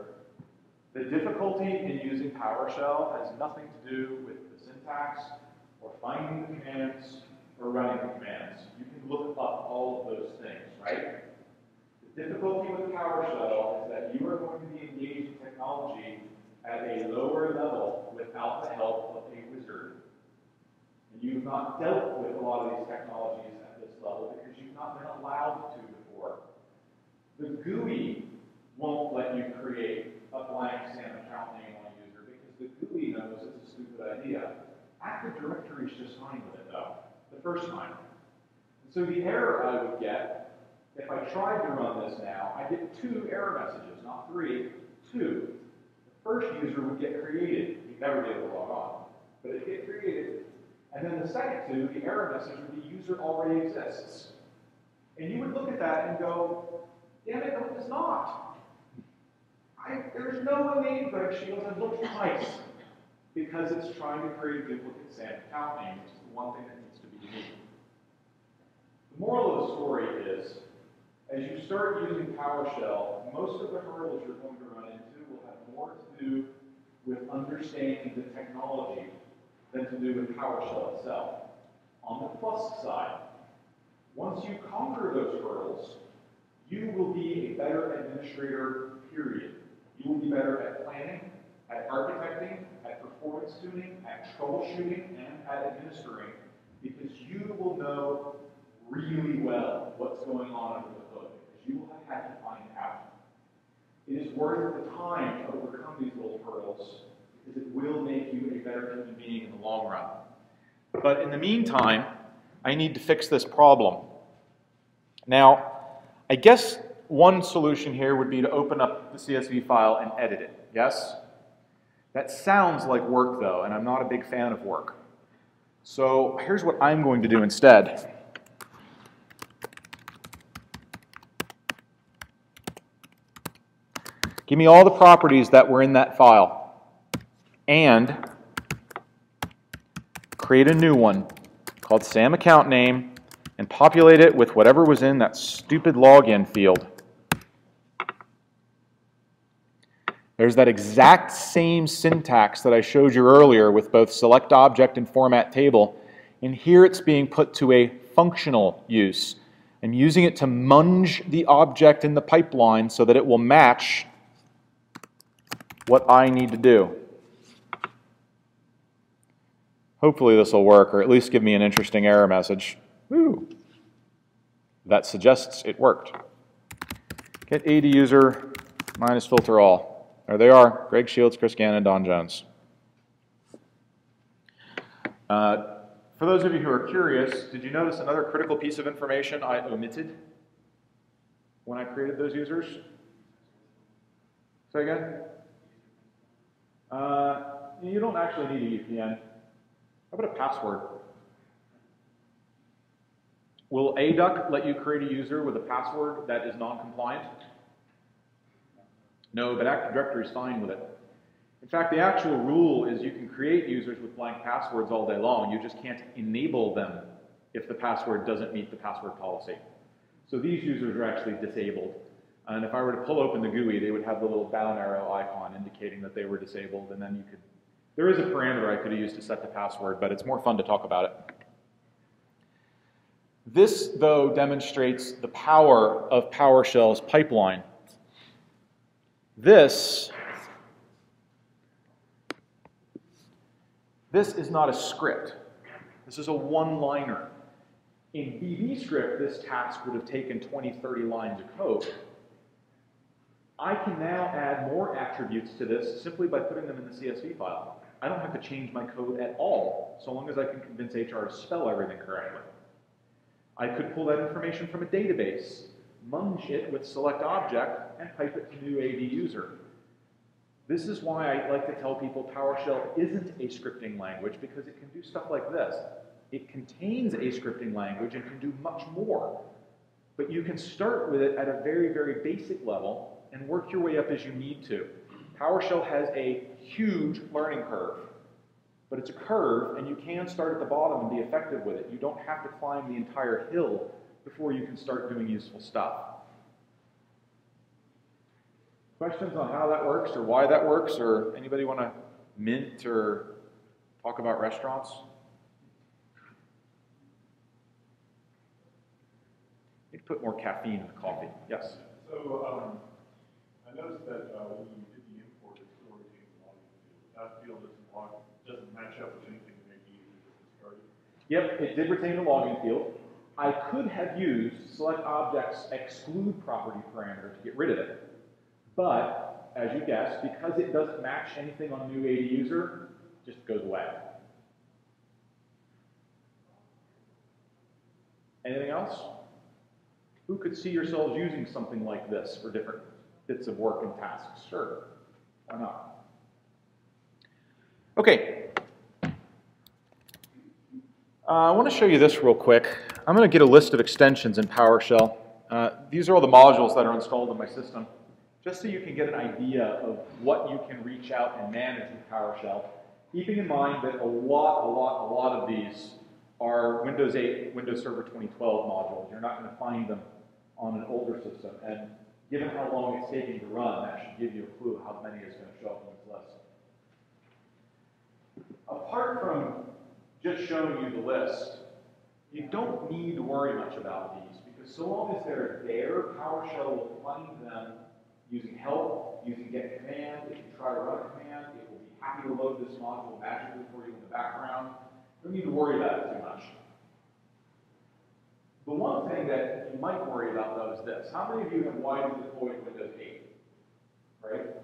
The difficulty in using PowerShell has nothing to do with the syntax or finding the commands or running the commands. You can look up all of those things, right? The difficulty with PowerShell is that you are going to be engaging technology at a lower level without the help of a wizard. And you've not dealt with a lot of these technologies at this level because you've not been allowed to before. The GUI won't let you create a blank SAM account name on a user because the GUI knows it's a stupid idea. Active Directory is just fine with it though, the first time. And so the error I would get, if I tried to run this now, I get two error messages, not three, two. The first user would get created. You'd never be able to log on, but it'd get created. And then the second two, the error message would be user already exists. And you would look at that and go, damn it, no, it does not. I, there's no one named Greg Shields and look twice because it's trying to create duplicate SAM account name, which is the one thing that needs to be unique. The moral of the story is, as you start using PowerShell, most of the hurdles you're going to run into will have more to do with understanding the technology than to do with PowerShell itself. On the plus side, once you conquer those hurdles, you will be a better administrator, period. You will be better at planning, at architecting, at performance tuning, at troubleshooting, and at administering, because you will know really well what's going on under the hood, because you will have had to find out. It is worth the time to overcome these little hurdles, because it will make you a better human being in the long run. But in the meantime, I need to fix this problem. Now, I guess one solution here would be to open up the CSV file and edit it. Yes? That sounds like work, though, and I'm not a big fan of work. So here's what I'm going to do instead. Give me all the properties that were in that file and create a new one called SAM account name and populate it with whatever was in that stupid login field. There's that exact same syntax that I showed you earlier with both select object and format table. And here it's being put to a functional use. I'm using it to munge the object in the pipeline so that it will match what I need to do. Hopefully this will work, or at least give me an interesting error message. Woo. That suggests it worked. Get AD user minus filter all. There they are, Greg Shields, Chris Gannon, Don Jones. Uh, for those of you who are curious, did you notice another critical piece of information I omitted when I created those users? Say again? Uh, you don't actually need a UPN. How about a password? Will ADUC let you create a user with a password that is non-compliant? No, but Active Directory is fine with it. In fact, the actual rule is you can create users with blank passwords all day long. You just can't enable them if the password doesn't meet the password policy. So these users are actually disabled. And if I were to pull open the GUI, they would have the little down arrow icon indicating that they were disabled. And then you could, there is a parameter I could have used to set the password, but it's more fun to talk about it. This, though, demonstrates the power of PowerShell's pipeline. This, this is not a script. This is a one-liner. In VB script, this task would have taken 20, 30 lines of code. I can now add more attributes to this simply by putting them in the CSV file. I don't have to change my code at all, so long as I can convince HR to spell everything correctly. I could pull that information from a database, munge it with select object, and pipe it to new AD user. This is why I like to tell people PowerShell isn't a scripting language because it can do stuff like this. It contains a scripting language and can do much more. But you can start with it at a very, very basic level and work your way up as you need to. PowerShell has a huge learning curve, but it's a curve, and you can start at the bottom and be effective with it. You don't have to climb the entire hill before you can start doing useful stuff. Questions on how that works or why that works, or anybody want to mint or talk about restaurants? You put more caffeine in the coffee. Yes.
So, um, I noticed that, uh, when you did the import, it still retains the login field. That field doesn't log, doesn't match up with anything that maybe you just discarded.
Yep, it did retain the logging field. I could have used select objects exclude property parameter to get rid of it. But, as you guessed, because it doesn't match anything on new AD user, it just goes away. Anything else? Who could see yourselves using something like this for different bits of work and tasks? Sure, why not? Okay, uh, I want to show you this real quick. I'm going to get a list of extensions in PowerShell. Uh, these are all the modules that are installed in my system, just so you can get an idea of what you can reach out and manage with PowerShell, keeping in mind that a lot, a lot, a lot of these are Windows 8, Windows Server 2012 modules. You're not going to find them on an older system, and given how long it's taking to run, that should give you a clue how many is going to show up in this list. Apart from just showing you the list, you don't need to worry much about these because so long as they're there, PowerShell will find them using help, using get command. If you try to run a command, it will be happy to load this module magically for you in the background. You Don't need to worry about it too much. The one thing that you might worry about though is this. How many of you have widely deployed Windows 8? Right? It.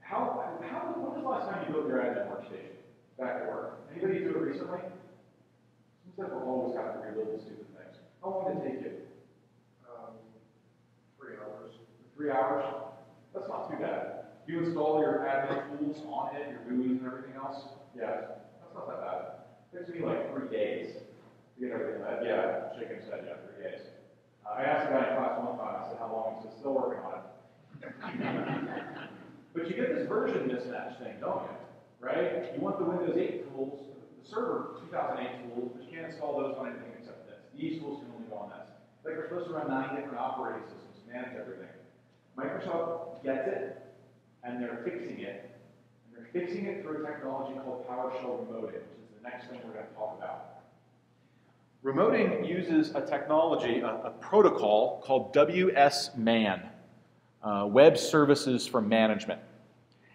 How, how, when was the last time you built your admin workstation? Back at work. Anybody do it recently? Like we're always having to rebuild the stupid things. How long did it take you?
Um, three hours.
Three hours? That's not too bad. You install your admin tools on it, your GUIs and everything else? Yeah, that's not that bad. It takes me like three days to get everything, uh, yeah, his head, yeah, three days. Uh, I asked a guy in class one time, I said, how long? He said, still working on it. But you get this version mismatch thing, don't you? Right? You want the Windows 8 tools, server 2008 tools, but you can't install those on anything except this. These tools can only go on this. Like we're supposed to run nine different operating systems to manage everything. Microsoft gets it, and they're fixing it. And they're fixing it through a technology called PowerShell Remoting, which is the next thing we're going to talk about. Remoting uses a technology, a, a protocol called WSMAN, uh, Web Services for Management.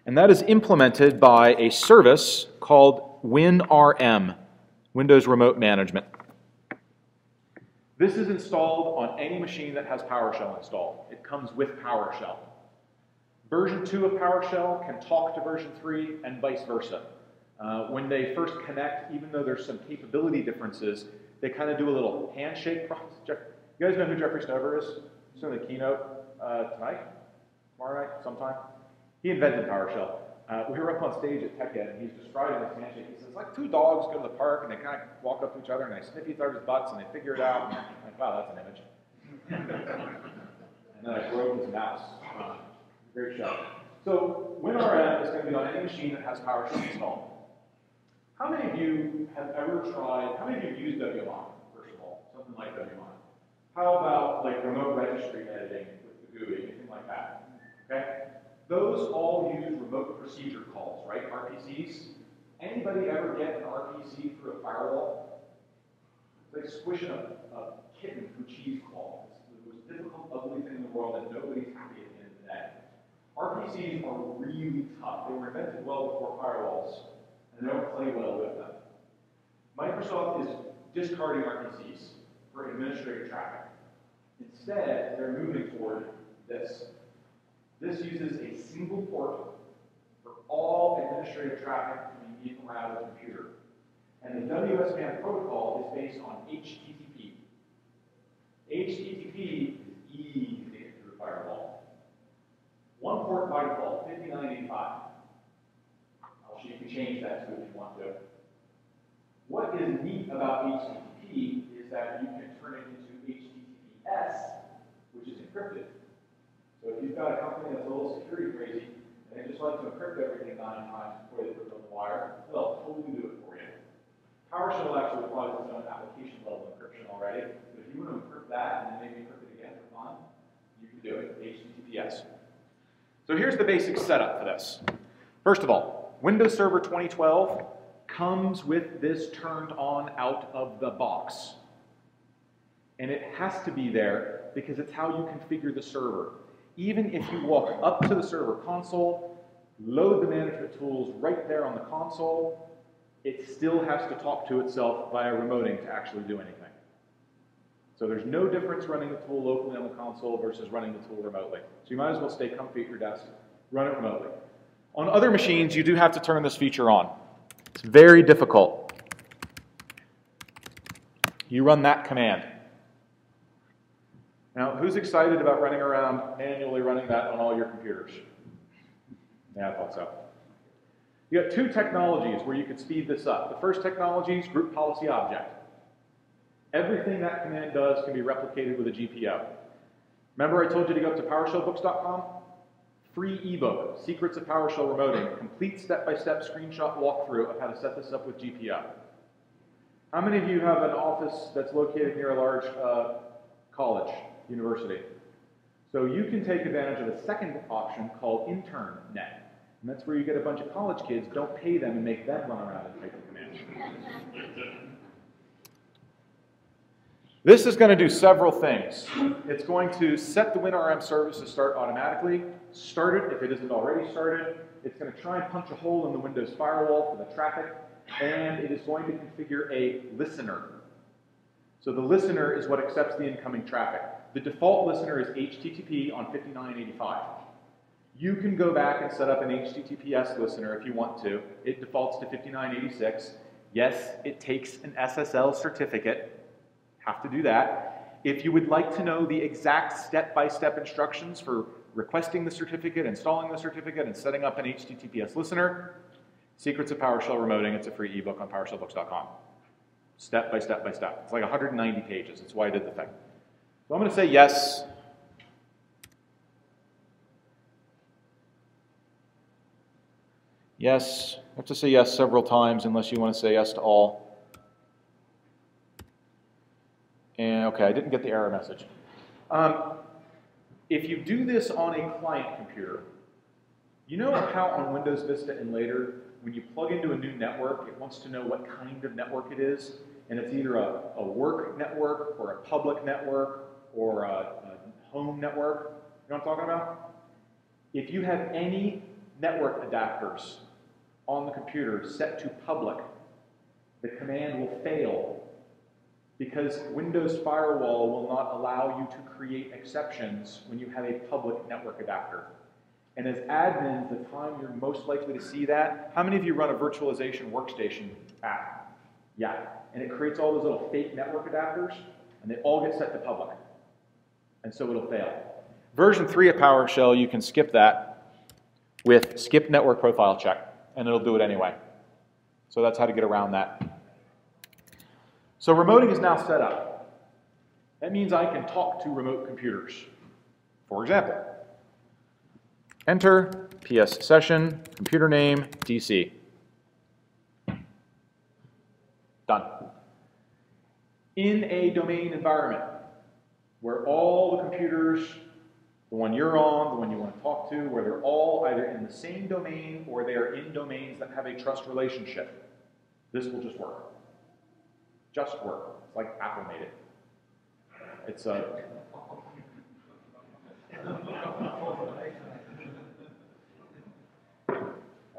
And that is implemented by a service called WinRM, Windows Remote Management. This is installed on any machine that has PowerShell installed. It comes with PowerShell. Version 2 of PowerShell can talk to version 3 and vice versa. Uh, when they first connect, even though there's some capability differences, they kind of do a little handshake process. Jeff, you guys know who Jeffrey Snover is? He's in the keynote uh, tonight, tomorrow night, sometime. He invented PowerShell. Uh, we were up on stage at TechEd, and he's describing this handshake. He says, it's like two dogs go to the park, and they kind of walk up to each other, and they sniff each other's butts, and they figure it out. And I'm like, wow, that's an image. and then I broke his mouse. Uh, great show. So WinRM is going to be on any machine that has PowerShell installed. How many of you have ever tried, how many of you have used WMON, first of all? Something like WMON. How about like remote registry editing with the GUI, anything like that? Okay? Those all use remote procedure calls, right? RPCs. Anybody ever get an RPC through a firewall? It's like squishing a, a kitten through cheesecloth. It's the most difficult, ugly thing in the world that nobody's happy at the end of the day. RPCs are really tough. They were invented well before firewalls, and they don't play well with them. Microsoft is discarding RPCs for administrative traffic. Instead, they're moving toward this. This uses a single port for all administrative traffic coming in or out of the computer. And the WSMAN protocol is based on HTTP. HTTP is easy to get through a firewall. One port by default, 5985. I'll show you can change that too if you want to. What is neat about HTTP is that you can turn it into HTTPS, which is encrypted. So if you've got a company that's a little security crazy, and they just like to encrypt everything nine times before they put it on the wire, they'll totally do it for you. PowerShell actually applies its own application level encryption already, but if you want to encrypt that and then maybe encrypt it again for fun, you can do it, HTTPS. So here's the basic setup for this. First of all, Windows Server 2012 comes with this turned on out of the box. And it has to be there because it's how you configure the server. Even if you walk up to the server console, load the management tools right there on the console, it still has to talk to itself via remoting to actually do anything. So there's no difference running the tool locally on the console versus running the tool remotely. So you might as well stay comfy at your desk, run it remotely. On other machines, you do have to turn this feature on. It's very difficult. You run that command. Now, who's excited about running around manually running that on all your computers? Yeah, I thought so. You got two technologies where you could speed this up. The first technology is group policy object. Everything that command does can be replicated with a GPO. Remember I told you to go up to PowerShellBooks.com? Free ebook, Secrets of PowerShell Remoting, complete step-by-step screenshot walkthrough of how to set this up with GPO. How many of you have an office that's located near a large uh, college, university? So you can take advantage of a second option called InternNet. And that's where you get a bunch of college kids, don't pay them, and make them run around and type the commands. This is going to do several things. It's going to set the WinRM service to start automatically, start it if it isn't already started. It's going to try and punch a hole in the Windows firewall for the traffic, and it is going to configure a listener. So the listener is what accepts the incoming traffic. The default listener is HTTP on 5985. You can go back and set up an HTTPS listener if you want to. It defaults to 5986. Yes, it takes an SSL certificate. Have to do that. If you would like to know the exact step-by-step instructions for requesting the certificate, installing the certificate, and setting up an HTTPS listener, Secrets of PowerShell Remoting, it's a free ebook on PowerShellBooks.com. Step by step by step. It's like 190 pages. That's why I did the thing. So I'm going to say yes. Yes. You have to say yes several times unless you want to say yes to all. And okay, I didn't get the error message. Um, if you do this on a client computer, you know how on Windows Vista and later, when you plug into a new network, it wants to know what kind of network it is, and it's either a, a work network or a public network or a, a home network. You know what I'm talking about? If you have any network adapters on the computer set to public, the command will fail because Windows Firewall will not allow you to create exceptions when you have a public network adapter. And as admins, the time you're most likely to see that, how many of you run a virtualization workstation app? Yeah. And it creates all those little fake network adapters, and they all get set to public. And so it'll fail. Version 3 of PowerShell, you can skip that with skip network profile check, and it'll do it anyway. So that's how to get around that. So remoting is now set up. That means I can talk to remote computers. For example, enter PS session, computer name, DC. Done. In a domain environment where all the computers, the one you're on, the one you want to talk to, where they're all either in the same domain or they are in domains that have a trust relationship, this will just work. Just work. It's like Apple made it. It's a. I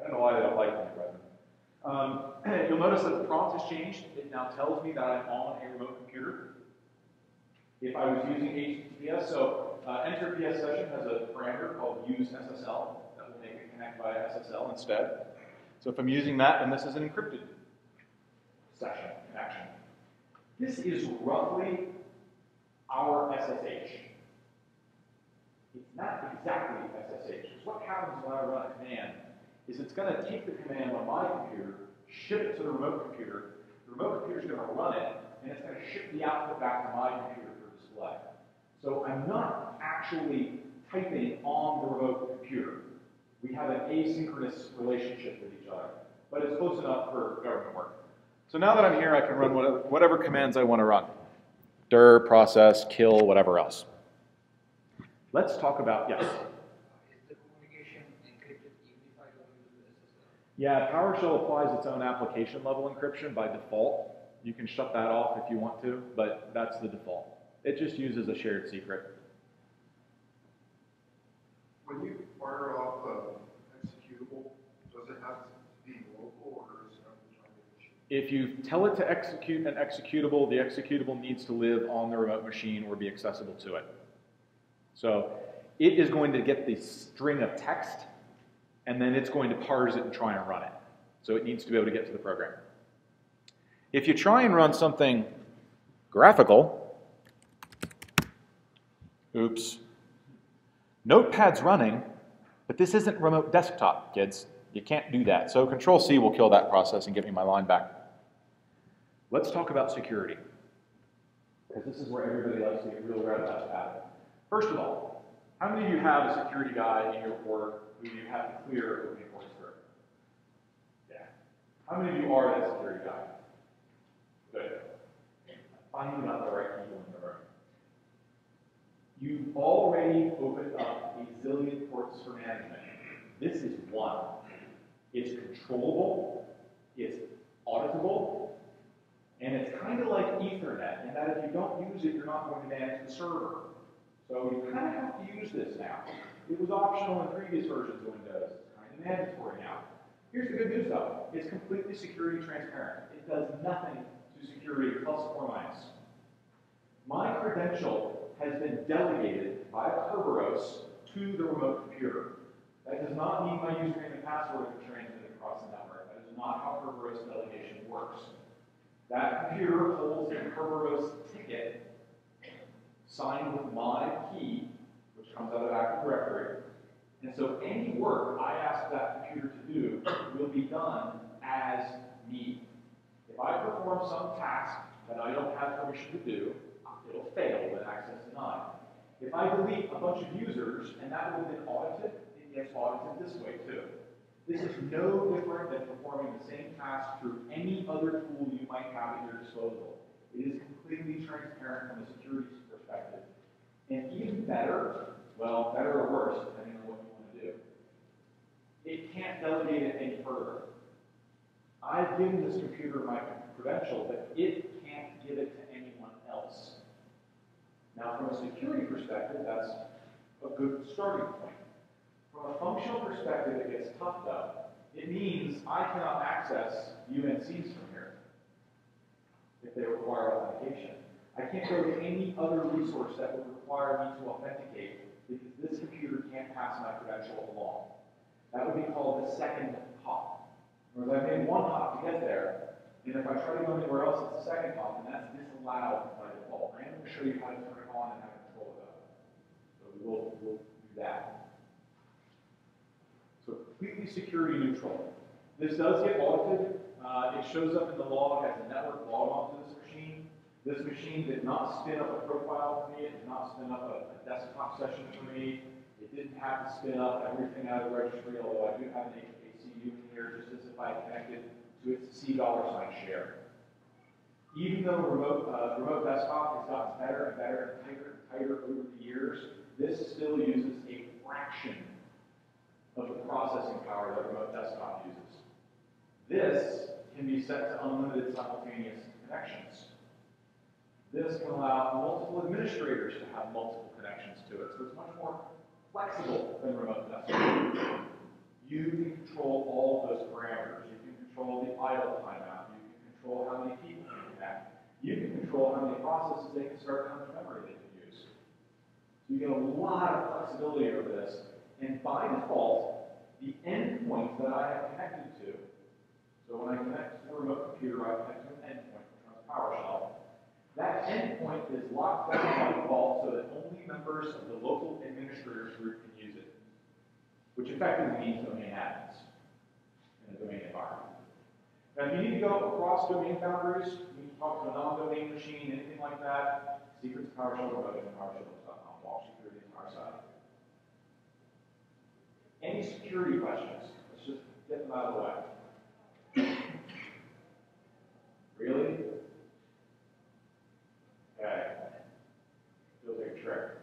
don't know why they don't like Brendan. Um, you'll notice that the prompt has changed. It now tells me that I'm on a remote computer. If I was using HTTPS, so uh, enter PS session has a parameter called use SSL that will make it connect via SSL instead. So if I'm using that, then this is an encrypted session action. This is roughly our SSH. It's not exactly SSH. What happens when I run a command is it's going to take the command on my computer, ship it to the remote computer. The remote computer is going to run it, and it's going to ship the output back to my computer display. So I'm not actually typing on the remote computer. We have an asynchronous relationship with each other, but it's close enough for government work. So now that I'm here, I can run whatever, whatever commands I want to run. dir, process, kill, whatever else. Let's talk about, yes.
Is the communication encrypted even if I don't use the SSL?
Yeah, PowerShell applies its own application level encryption by default. You can shut that off if you want to, but that's the default. It just uses a shared secret.
When you fire off an executable, does it have to be local or is it the target machine?
If you tell it to execute an executable, the executable needs to live on the remote machine or be accessible to it. So it is going to get the string of text, and then it's going to parse it and try and run it. So it needs to be able to get to the program. If you try and run something graphical, oops, Notepad's running, but this isn't remote desktop, kids. You can't do that. So Control C will kill that process and give me my line back. Let's talk about security. Because this is where everybody likes to get real red about. First of all, how many of you have a security guy in your work who you have to clear open reports through? Yeah. How many of you are that security guy? Good. Finding out the right people in the room. You've already opened up a zillion ports for management. This is one. It's controllable, it's auditable, and it's kind of like Ethernet in that if you don't use it, you're not going to manage the server. So you kind of have to use this now. It was optional in previous versions of Windows. It's kind of mandatory now. Here's the good news though. It's completely security transparent. It does nothing to security plus or minus. My credential has been delegated by Kerberos to the remote computer. That does not mean my username and password are transmitted across the network. That is not how Kerberos delegation works. That computer holds a Kerberos ticket signed with my key, which comes out of Active Directory. And so any work I ask that computer to do will be done as me. If I perform some task that I don't have permission to do, it'll fail with access denied. If I delete a bunch of users and that would have been audited, it gets audited this way too. This is no different than performing the same task through any other tool you might have at your disposal. It is completely transparent from a security perspective. And even better, well, better or worse, depending on what you want to do, it can't delegate it any further. I've given this computer my credential, but it can't give it to. Now, from a security perspective, that's a good starting point. From a functional perspective, it gets tough though. It means I cannot access UNCs from here if they require authentication. I can't go to any other resource that would require me to authenticate because this computer can't pass my credential along. That would be called the second hop. Whereas I made one hop to get there, and if I try to go anywhere else, it's the second hop, and that's disallowed by default. I am going to show you how to turn on and to control though. So we'll, we'll do that. So completely security neutral. This does get audited. Uh, it shows up in the log as a network log onto this machine. This machine did not spin up a profile for me. It did not spin up a, a desktop session for me. It didn't have to spin up everything out of the registry, although I do have an HKCU in here just as if I connected to its C dollar sign share. Even though remote, uh, remote desktop has gotten better and better and tighter and tighter over the years, this still uses a fraction of the processing power that remote desktop uses. This can be set to unlimited simultaneous connections. This can allow multiple administrators to have multiple connections to it, so it's much more flexible than remote desktop. You can control all of those parameters. You can control the idle timeout. You can control how many people You can control how many processes they can start, how much memory they can use. So you get a lot of flexibility over this. And by default, the endpoint that I have connected to, so when I connect to the remote computer, I connect to an endpoint, which runs PowerShell. That endpoint is locked down by default so that only members of the local administrators group can use it, which effectively means domain admins in a domain environment. Now, if you need to go across domain boundaries, you need to talk to a non-domain machine, anything like that, secrets PowerShell, remote at PowerShell.com, walks you through the entire site. Any security questions? Let's just get them out of the way. Really? Okay. Feels like a trick.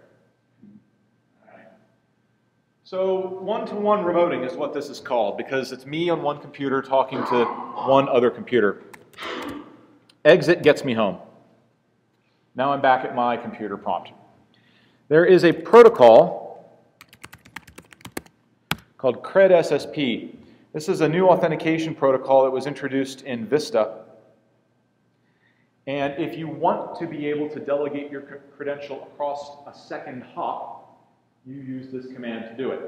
So one-to-one remoting is what this is called because it's me on one computer talking to one other computer. Exit gets me home. Now I'm back at my computer prompt. There is a protocol called CredSSP. This is a new authentication protocol that was introduced in Vista. And if you want to be able to delegate your credential across a second hop, you use this command to do it.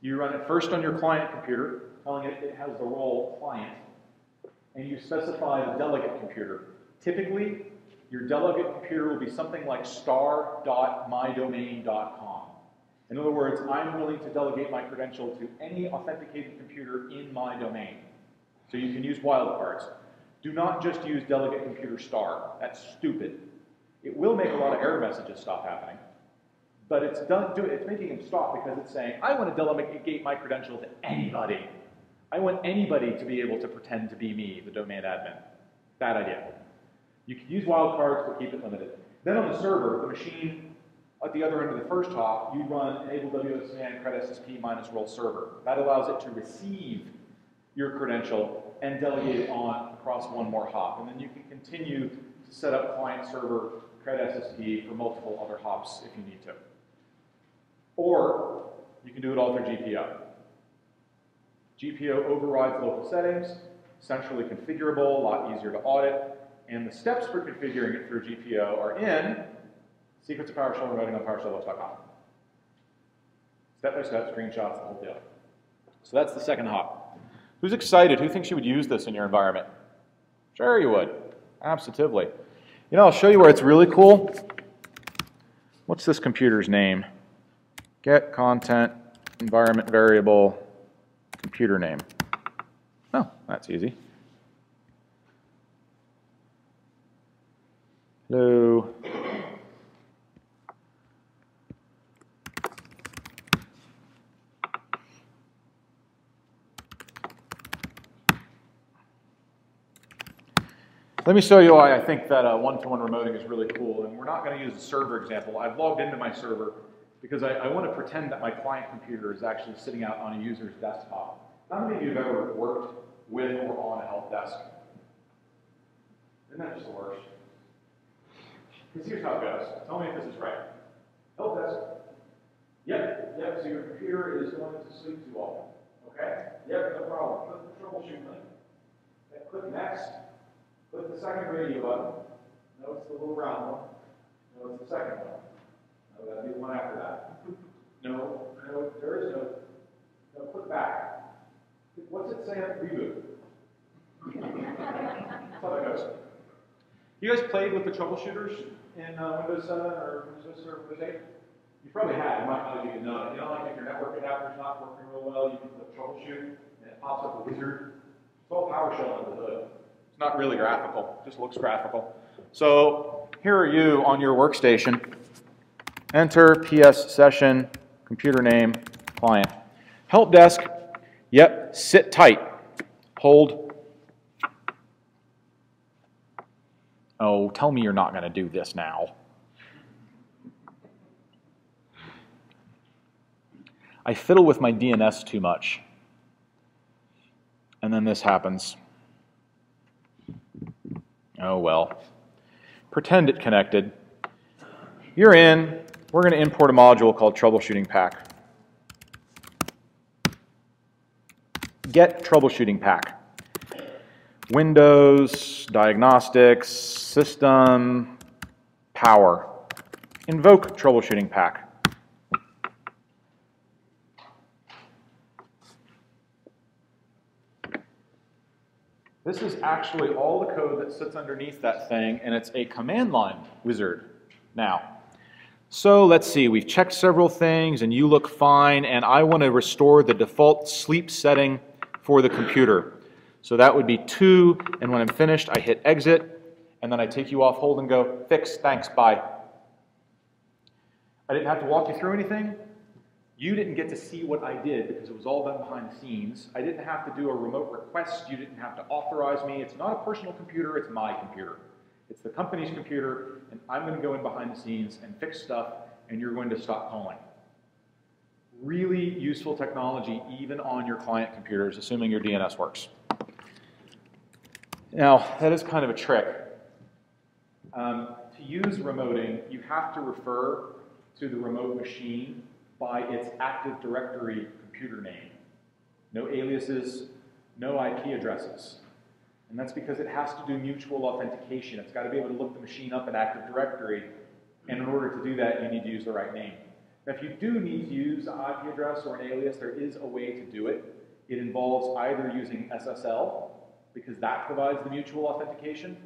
You run it first on your client computer, telling it it has the role client, and you specify the delegate computer. Typically, your delegate computer will be something like star.mydomain.com. In other words, I'm willing to delegate my credential to any authenticated computer in my domain. So you can use wildcards. Do not just use delegate computer star. That's stupid. It will make a lot of error messages stop happening. But it's done do it's making him stop because it's saying, I want to delegate my credential to anybody. I want anybody to be able to pretend to be me, the domain admin. Bad idea. You can use wildcards, but keep it limited. Then on the server, the machine at the other end of the first hop, you run enable WSMAN CredSSP minus role server. That allows it to receive your credential and delegate it on across one more hop. And then you can continue to set up client server CredSSP for multiple other hops if you need to. Or you can do it all through GPO. GPO overrides local settings, centrally configurable, a lot easier to audit, and the steps for configuring it through GPO are in Secrets of PowerShell and writing on PowerShell.com. Step by step, screenshots, the whole deal. So that's the second hop. Who's excited? Who thinks you would use this in your environment? Sure you would. Absolutely. You know, I'll show you where it's really cool. What's this computer's name? Get content environment variable computer name. Oh, that's easy. Hello. Let me show you why I think that uh, one-to-one remoting is really cool. And we're not going to use the server example. I've logged into my server because I, I, want to pretend that my client computer is actually sitting out on a user's desktop. How many of you have ever worked with or on a help desk? Isn't that just the worst? Because here's how it goes. Tell me if this is right. Help desk. Yep, yep, so your computer is going to sleep too often. Okay? Yep, no problem. Click the troubleshoot link. Okay, click next. Click the second radio button. Notice the little round one. Notice the second one. Oh, that'd be the one after that. No, no, there is no, no, back. What's it say on reboot? That's how. You guys played with the troubleshooters in uh, Windows 7 or Windows or Windows 8? You probably have. You might not even know. You know, like if your network adapter's not working real well, you can click troubleshoot, and it pops up a wizard. It's all PowerShell under the hood. It's not really graphical. It just looks graphical. So here are you on your workstation. Enter PS session, computer name, client. Help desk. Yep. Sit tight. Hold. Oh, tell me you're not going to do this now. I fiddle with my DNS too much. And then this happens. Oh well. Pretend it connected. You're in. We're going to import a module called Troubleshooting Pack. Get Troubleshooting Pack. Windows, Diagnostics, System, Power. Invoke Troubleshooting Pack. This is actually all the code that sits underneath that thing, and it's a command line wizard now. So let's see, we've checked several things, and you look fine, and I want to restore the default sleep setting for the computer. So that would be 2, and when I'm finished, I hit exit, and then I take you off hold and go, fix, thanks, bye. I didn't have to walk you through anything. You didn't get to see what I did because it was all done behind the scenes. I didn't have to do a remote request. You didn't have to authorize me. It's not a personal computer, it's my computer. It's the company's computer, and I'm going to go in behind the scenes and fix stuff, and you're going to stop calling. Really useful technology, even on your client computers, assuming your DNS works. Now, that is kind of a trick. Um, to use remoting, you have to refer to the remote machine by its Active Directory computer name. No aliases, no IP addresses. And that's because it has to do mutual authentication. It's got to be able to look the machine up in Active Directory, and in order to do that, you need to use the right name. Now, if you do need to use an IP address or an alias, there is a way to do it. It involves either using SSL, because that provides the mutual authentication,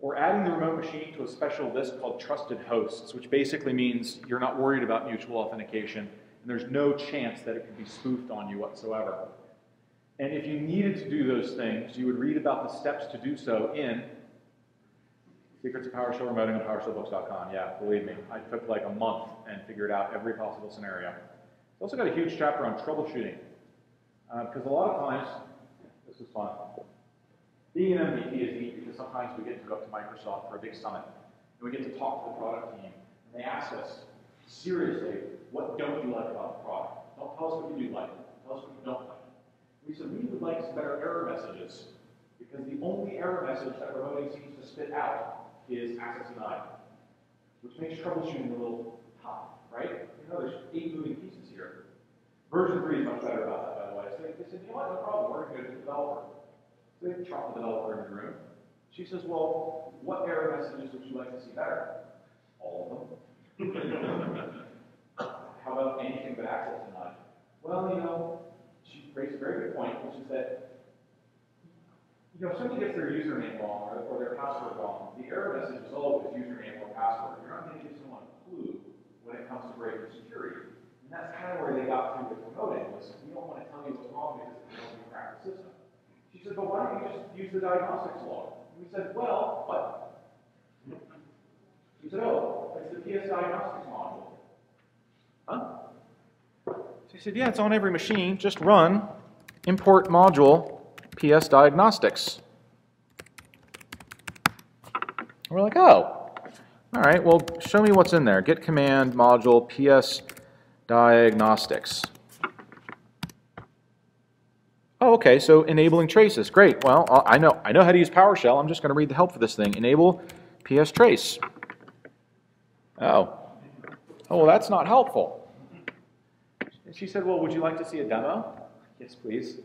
or adding the remote machine to a special list called trusted hosts, which basically means you're not worried about mutual authentication, and there's no chance that it could be spoofed on you whatsoever. And if you needed to do those things, you would read about the steps to do so in Secrets of PowerShell Remoting on PowerShellBooks.com. Yeah, believe me, I took like a month and figured out every possible scenario. It's also got a huge chapter on troubleshooting, because uh, a lot of times, this is fun. Being an MVP is neat because sometimes we get to go up to Microsoft for a big summit, and we get to talk to the product team, and they ask us, seriously, what don't you like about the product? Don't tell us what you do like, tell us what you don't like. We said, we would like some better error messages, because the only error message that remoting seems to spit out is access denied, which makes troubleshooting a little tough, right? You know, there's eight moving pieces here. Version 3 is much better about that, by the way. So they said, you know what, no problem, we're going to to the developer. So they trot the developer in the room. She says, well, what error messages would you like to see better? All of them. How about anything but access denied? Well, you know, raised a very good point, which is that you know, if somebody gets their username wrong or, or, their password wrong, the error message is always username or password. You're not going to give someone a clue when it comes to breaking security. And that's kind of where they got through with remoting was we don't want to tell you what's wrong because we don't want crack the system. She said, but why don't you just use the diagnostics log? And we said, well, what? She said, oh, it's the PS diagnostics module. Huh? She said, yeah, it's on every machine. Just run import module PS Diagnostics. We're like, oh, all right, well, show me what's in there. Get command module PS Diagnostics. Oh, okay, so enabling traces. Great. Well, uh, I know, I know how to use PowerShell. I'm just going to read the help for this thing. Enable PS trace. Oh. Oh, well, that's not helpful. And she said, well, would you like to see a demo? Yes, please.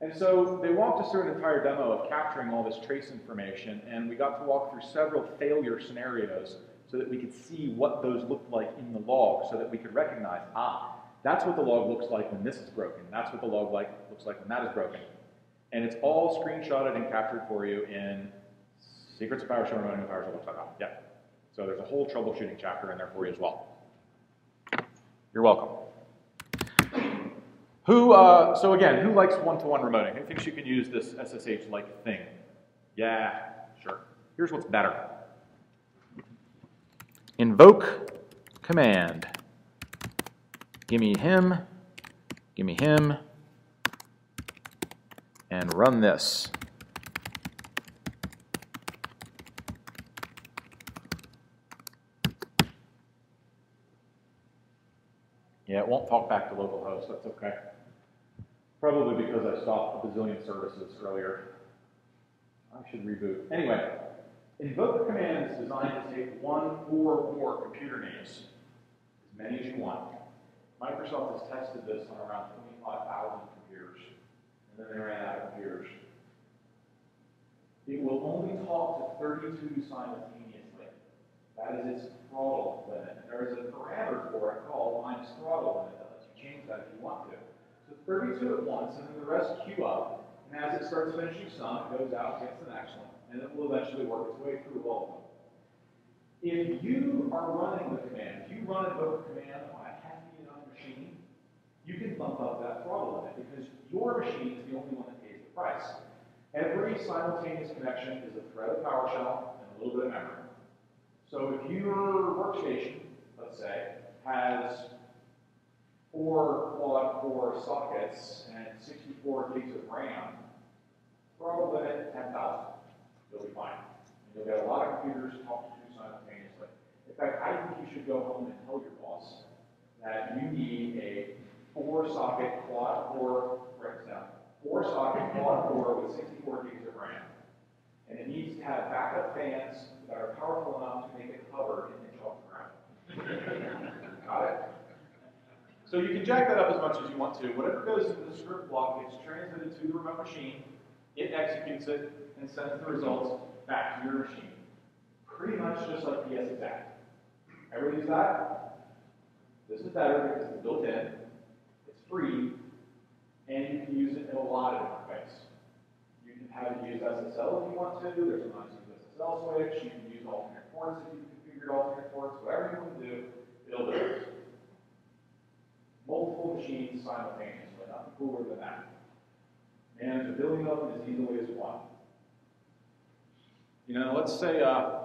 And so they walked us through an entire demo of capturing all this trace information, and we got to walk through several failure scenarios so that we could see what those looked like in the log, so that we could recognize, ah, that's what the log looks like when this is broken. That's what the log like looks like when that is broken. And it's all screenshotted and captured for you in Secrets of PowerShell and PowerShell.com. Yeah. So there's a whole troubleshooting chapter in there for you as well. You're welcome. Who, uh, so again, who likes one-to-one remoting? Who thinks you can use this SSH-like thing? Yeah, sure. Here's what's better. Invoke command. Give me him, give me him, and run this. Yeah, it won't talk back to localhost, that's okay. Probably because I stopped a bazillion services earlier. I should reboot. Anyway, invoke command is designed to take one or more computer names, as many as you want. Microsoft has tested this on around 25,000 computers, and then they ran out of computers. It will only talk to 32 simultaneously. That is its throttle limit. There is a parameter for it called minus throttle limit that lets you change that if you want to. So 32 at once, and then the rest queue up. And as it starts finishing some, it goes out, gets the next one, and it will eventually work its way through all of them. If you are running the command, if you run invoke command on a hefty enough machine, you can bump up that throttle limit because your machine is the only one that pays the price. Every simultaneous connection is a thread of PowerShell and a little bit of memory. So if your workstation, let's say, has four quad core sockets and 64 gigs of RAM, throttle limit 10,000. You'll be fine. And you'll get a lot of computers talking to you simultaneously. In fact, I think you should go home and tell your boss that you need a four socket quad core, right now, four socket quad core with 64 gigs of RAM. And it needs to have backup fans that are powerful enough to make it hover an inch off the ground. Got it? So you can jack that up as much as you want to. Whatever goes into the script block gets transmitted to the remote machine. It executes it and sends the results back to your machine. Pretty much just like PsExec. Ever use that? This is better because it's built in, it's free, and you can use it in a lot of different ways. You can have it use SSL if you want to. There's a nice SSL switch. You can use alternate ports if you've configured alternate ports. Whatever you want to do, it'll do it. Multiple machines simultaneously. Nothing cooler than that. Manage a billion of them as easily as one. You know, let's say uh,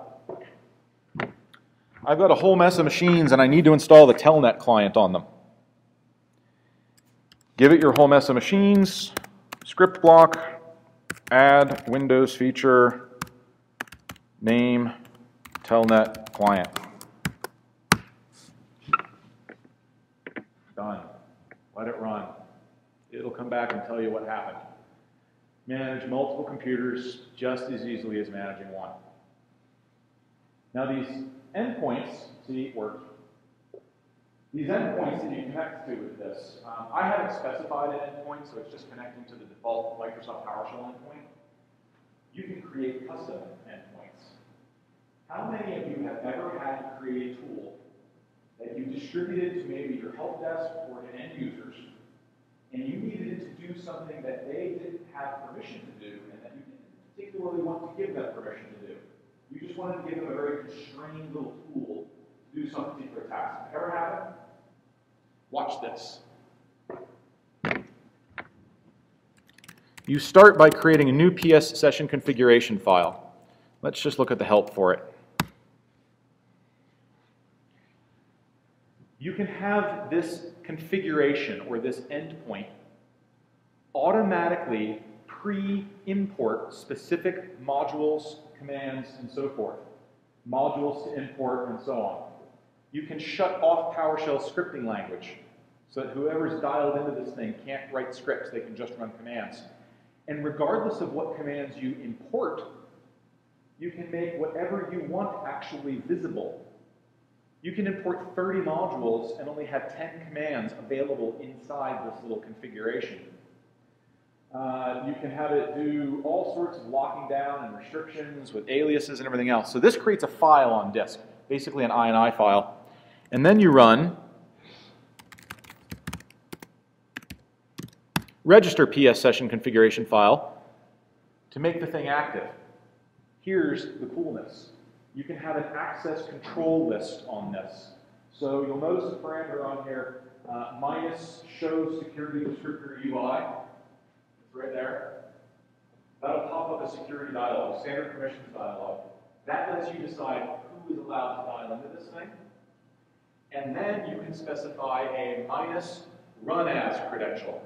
I've got a whole mess of machines and I need to install the Telnet client on them. Give it your whole mess of machines, script block, add Windows feature, name, Telnet client. Done. Let it run. It'll come back and tell you what happened. Manage multiple computers just as easily as managing one. Now these endpoints, see, work. These endpoints that you connect to with this, um, I haven't specified an endpoint, so it's just connecting to the default Microsoft PowerShell endpoint. You can create custom endpoints. How many of you have ever had to create a tool that you distributed to maybe your help desk or to end users, and you needed to do something that they didn't have permission to do, and that you didn't particularly want to give them permission to do? You just wanted to give them a very constrained little tool to do some particular task. Ever happen? Watch this. You start by creating a new PS session configuration file. Let's just look at the help for it. You can have this configuration or this endpoint automatically pre-import specific modules, commands, and so forth. Modules to import and so on. You can shut off PowerShell scripting language so that whoever's dialed into this thing can't write scripts, they can just run commands. And regardless of what commands you import, you can make whatever you want actually visible. You can import 30 modules and only have 10 commands available inside this little configuration. Uh, you can have it do all sorts of locking down and restrictions with aliases and everything else. So this creates a file on disk. basically an INI file. And then you run register PS session configuration file to make the thing active. Here's the coolness. You can have an access control list on this. So you'll notice the parameter on here, uh, minus show security descriptor UI. It's right there. That'll pop up a security dialog, standard permissions dialog. That lets you decide who is allowed to dial into this thing. And then you can specify a minus run as credential.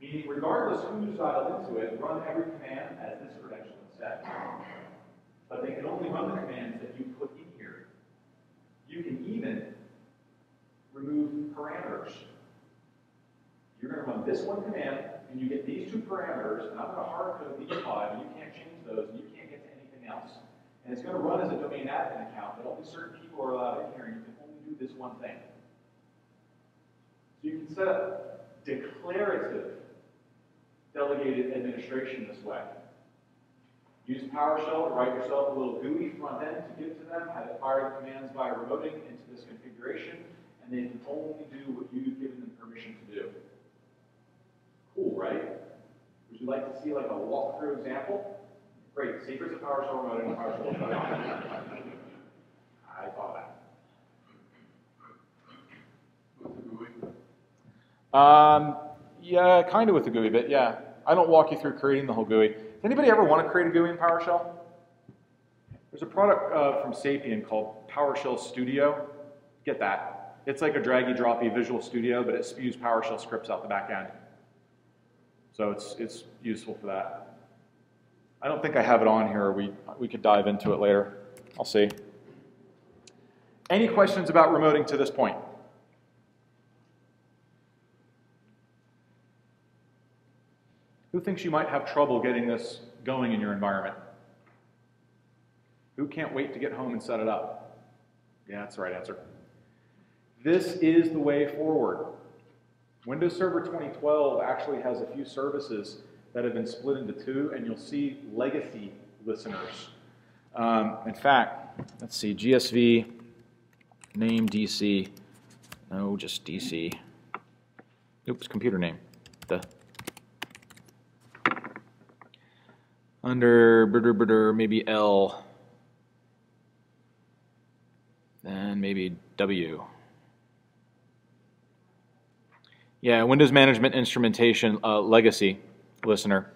Meaning, regardless who's dialed into it, run every command as this credential instead. But they can only run the commands that you put in here. You can even remove parameters. You're going to run this one command, and you get these two parameters, and I'm going to hard code these five, and you can't change those, and you can't get to anything else. And it's going to run as a domain admin account, but only certain people are allowed in here, and you can only do this one thing. So you can set up declarative delegated administration this way. Use PowerShell to write yourself a little GUI front end to give to them, have it fire the commands via remoting into this configuration, and they can only do what you've given them permission to do. Cool, right? Would you like to see like a walkthrough example? Great, secrets of PowerShell remoting and PowerShell shutdown. I thought that.
With the GUI.
Um, yeah, kind of with the GUI bit, yeah. I don't walk you through creating the whole GUI. Anybody ever want to create a GUI in PowerShell? There's a product uh, from Sapien called PowerShell Studio. Get that. It's like a draggy droppy Visual Studio, but it spews PowerShell scripts out the back end. So it's, it's useful for that. I don't think I have it on here. We, we could dive into it later. I'll see. Any questions about remoting to this point? Who thinks you might have trouble getting this going in your environment? Who can't wait to get home and set it up? Yeah, that's the right answer. This is the way forward. Windows Server 2012 actually has a few services that have been split into two, and you'll see legacy listeners. Um, in fact, let's see, GSV, name DC, no, just DC. Oops, computer name. The under maybe L, then maybe W. Yeah, Windows Management Instrumentation uh, Legacy listener.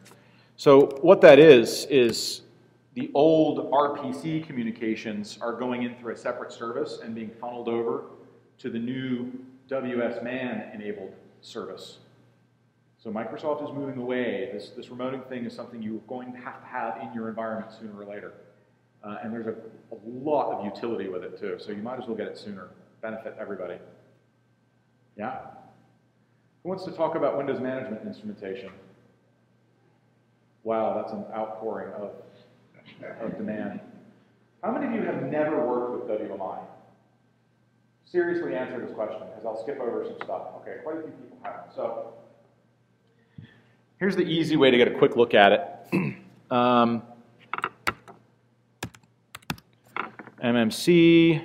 So what that is, is the old RPC communications are going in through a separate service and being funneled over to the new WS Man enabled service. So Microsoft is moving away. This, this remoting thing is something you're going to have to have in your environment sooner or later. Uh, and there's a, a lot of utility with it too, so you might as well get it sooner. Benefit everybody. Yeah? Who wants to talk about Windows Management Instrumentation? Wow, that's an outpouring of, of demand. How many of you have never worked with WMI? Seriously answer this question, because I'll skip over some stuff. Okay, quite a few people have. So, here's the easy way to get a quick look at it. um, MMC,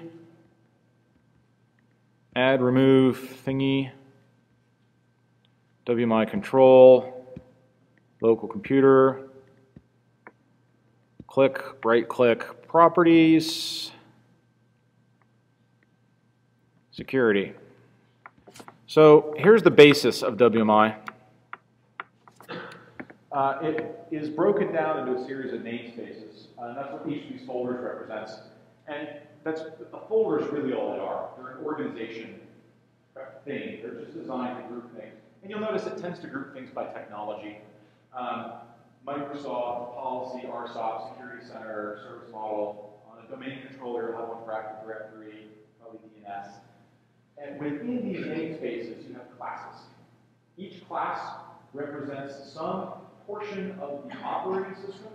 add, remove, thingy, WMI control, local computer, click, right click, properties, security. So here's the basis of WMI. Uh, it is broken down into a series of namespaces, uh, and that's what each of these folders represents. And that's the is really all they are. They're an organization thing. They're just designed to group things. And you'll notice it tends to group things by technology. Um, Microsoft, policy, RSOP, security center, service model, on a domain controller, you'll have one for Active Directory, probably DNS. And within these namespaces, you have classes. Each class represents some portion of the operating system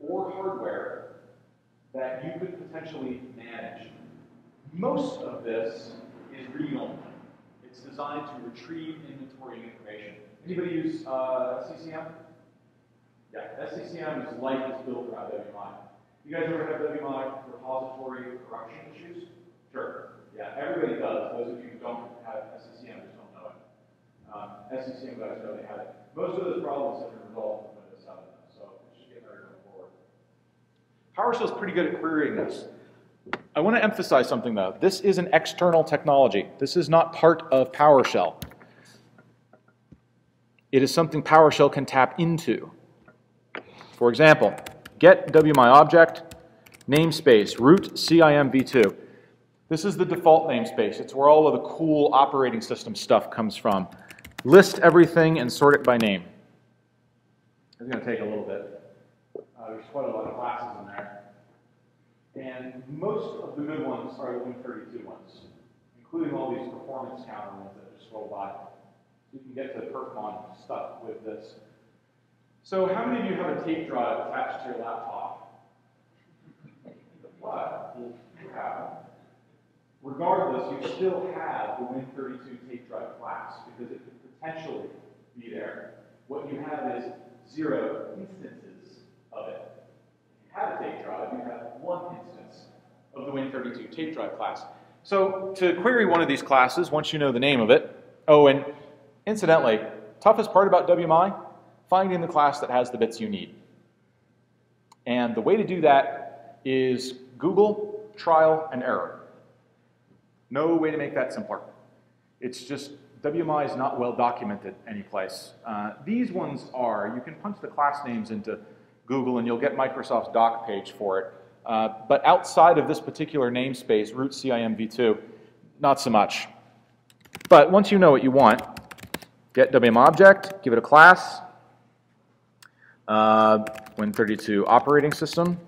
or hardware that you could potentially manage. Most of this is read-only. It's designed to retrieve inventory information. Anybody use uh, SCCM? Yeah, SCCM is life is built around WMI. You guys ever have WMI repository corruption issues? Sure. Yeah, everybody does. Those of you who don't have SCCM just don't know it. Um, SCCM guys know they have it. Most of those problems have been resolved with Windows 7, so it should get better going forward. PowerShell is pretty good at querying this. I want to emphasize something though. This is an external technology. This is not part of PowerShell. It is something PowerShell can tap into. For example, get WMI object, namespace, root CIMv2. This is the default namespace. It's where all of the cool operating system stuff comes from. List everything and sort it by name. It's going to take a little bit. Uh, there's quite a lot of classes in there. And most of the good ones are the Win32 ones, including all these performance counter ones that just roll by. So you can get to the perfmon stuff with this. So how many of you have a tape drive attached to your laptop? What? You have. Regardless, you still have the Win32 tape drive class because it could potentially be there. What you have is zero instances of it. If you have a tape drive, you have one instance of the Win32 tape drive class. So to query one of these classes, once you know the name of it, oh, and incidentally, toughest part about WMI, finding the class that has the bits you need. And the way to do that is Google, trial, and error. No way to make that simpler. It's just, WMI is not well documented anyplace. Uh, these ones are, you can punch the class names into Google and you'll get Microsoft's doc page for it. Uh, but outside of this particular namespace, root CIMv2, not so much. But once you know what you want, get WM object, give it a class, uh, Win32 operating system.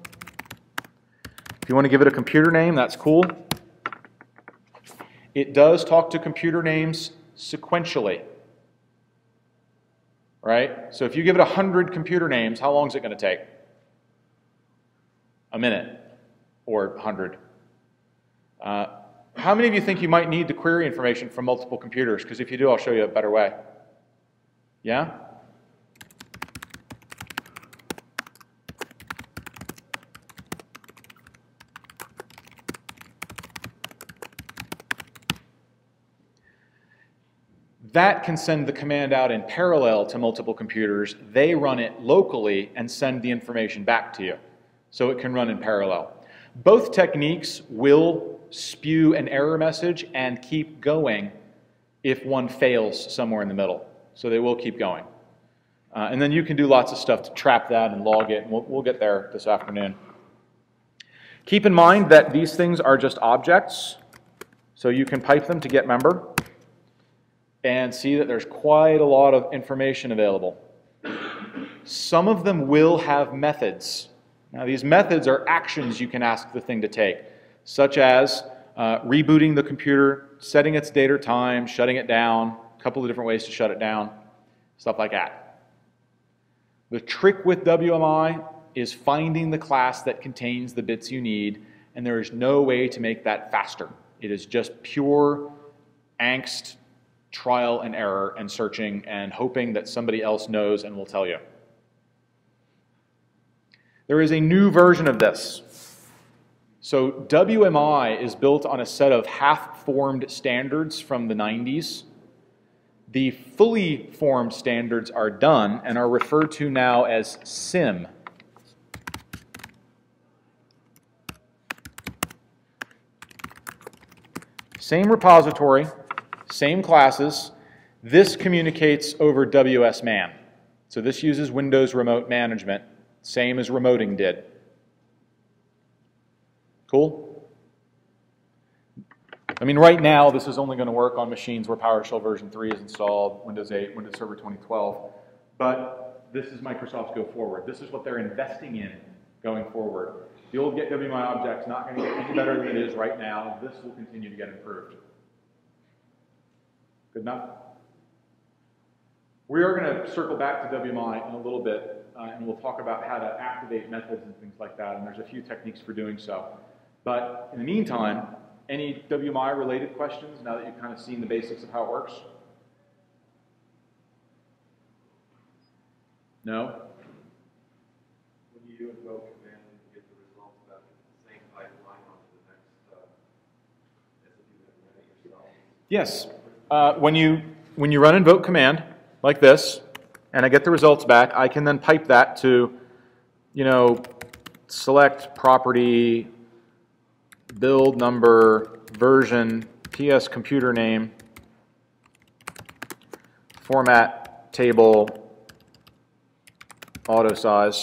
If you want to give it a computer name, that's cool. It does talk to computer names sequentially. Right? So if you give it 100 computer names, how long is it going to take? A minute or 100. Uh, how many of you think you might need to query information from multiple computers? Because if you do, I'll show you a better way. Yeah? That can send the command out in parallel to multiple computers. They run it locally and send the information back to you. So it can run in parallel. Both techniques will spew an error message and keep going if one fails somewhere in the middle. So they will keep going. Uh, and then you can do lots of stuff to trap that and log it, and we'll, we'll get there this afternoon. Keep in mind that these things are just objects, so you can pipe them to get member and see that there's quite a lot of information available. Some of them will have methods. Now, these methods are actions you can ask the thing to take, such as uh, rebooting the computer, setting its date or time, shutting it down, a couple of different ways to shut it down, stuff like that. The trick with WMI is finding the class that contains the bits you need, and there is no way to make that faster. It is just pure angst trial and error and searching and hoping that somebody else knows and will tell you. There is a new version of this. So WMI is built on a set of half-formed standards from the 90s. The fully formed standards are done and are referred to now as CIM. Same repository, same classes. This communicates over WSMan. So this uses Windows Remote Management, same as remoting did. Cool? I mean, right now, this is only going to work on machines where PowerShell version 3 is installed, Windows 8, Windows Server 2012. But this is Microsoft's go forward. This is what they're investing in going forward. The old Get WMI not going to get any better than it is right now. This will continue to get improved. Good enough? We are going to circle back to WMI in a little bit, uh, and we'll talk about how to activate methods and things like that, and there's a few techniques for doing so. But in the meantime, any WMI-related questions now that you've kind of seen the basics of how it works? No?
When you invoke command get the results
the same pipeline the next, uh, as if you had read it yourself?
Yes. Uh, when you when you run invoke command like this, and I get the results back, I can then pipe that to, you know, select property, build number, version, PS computer name, format table, auto size.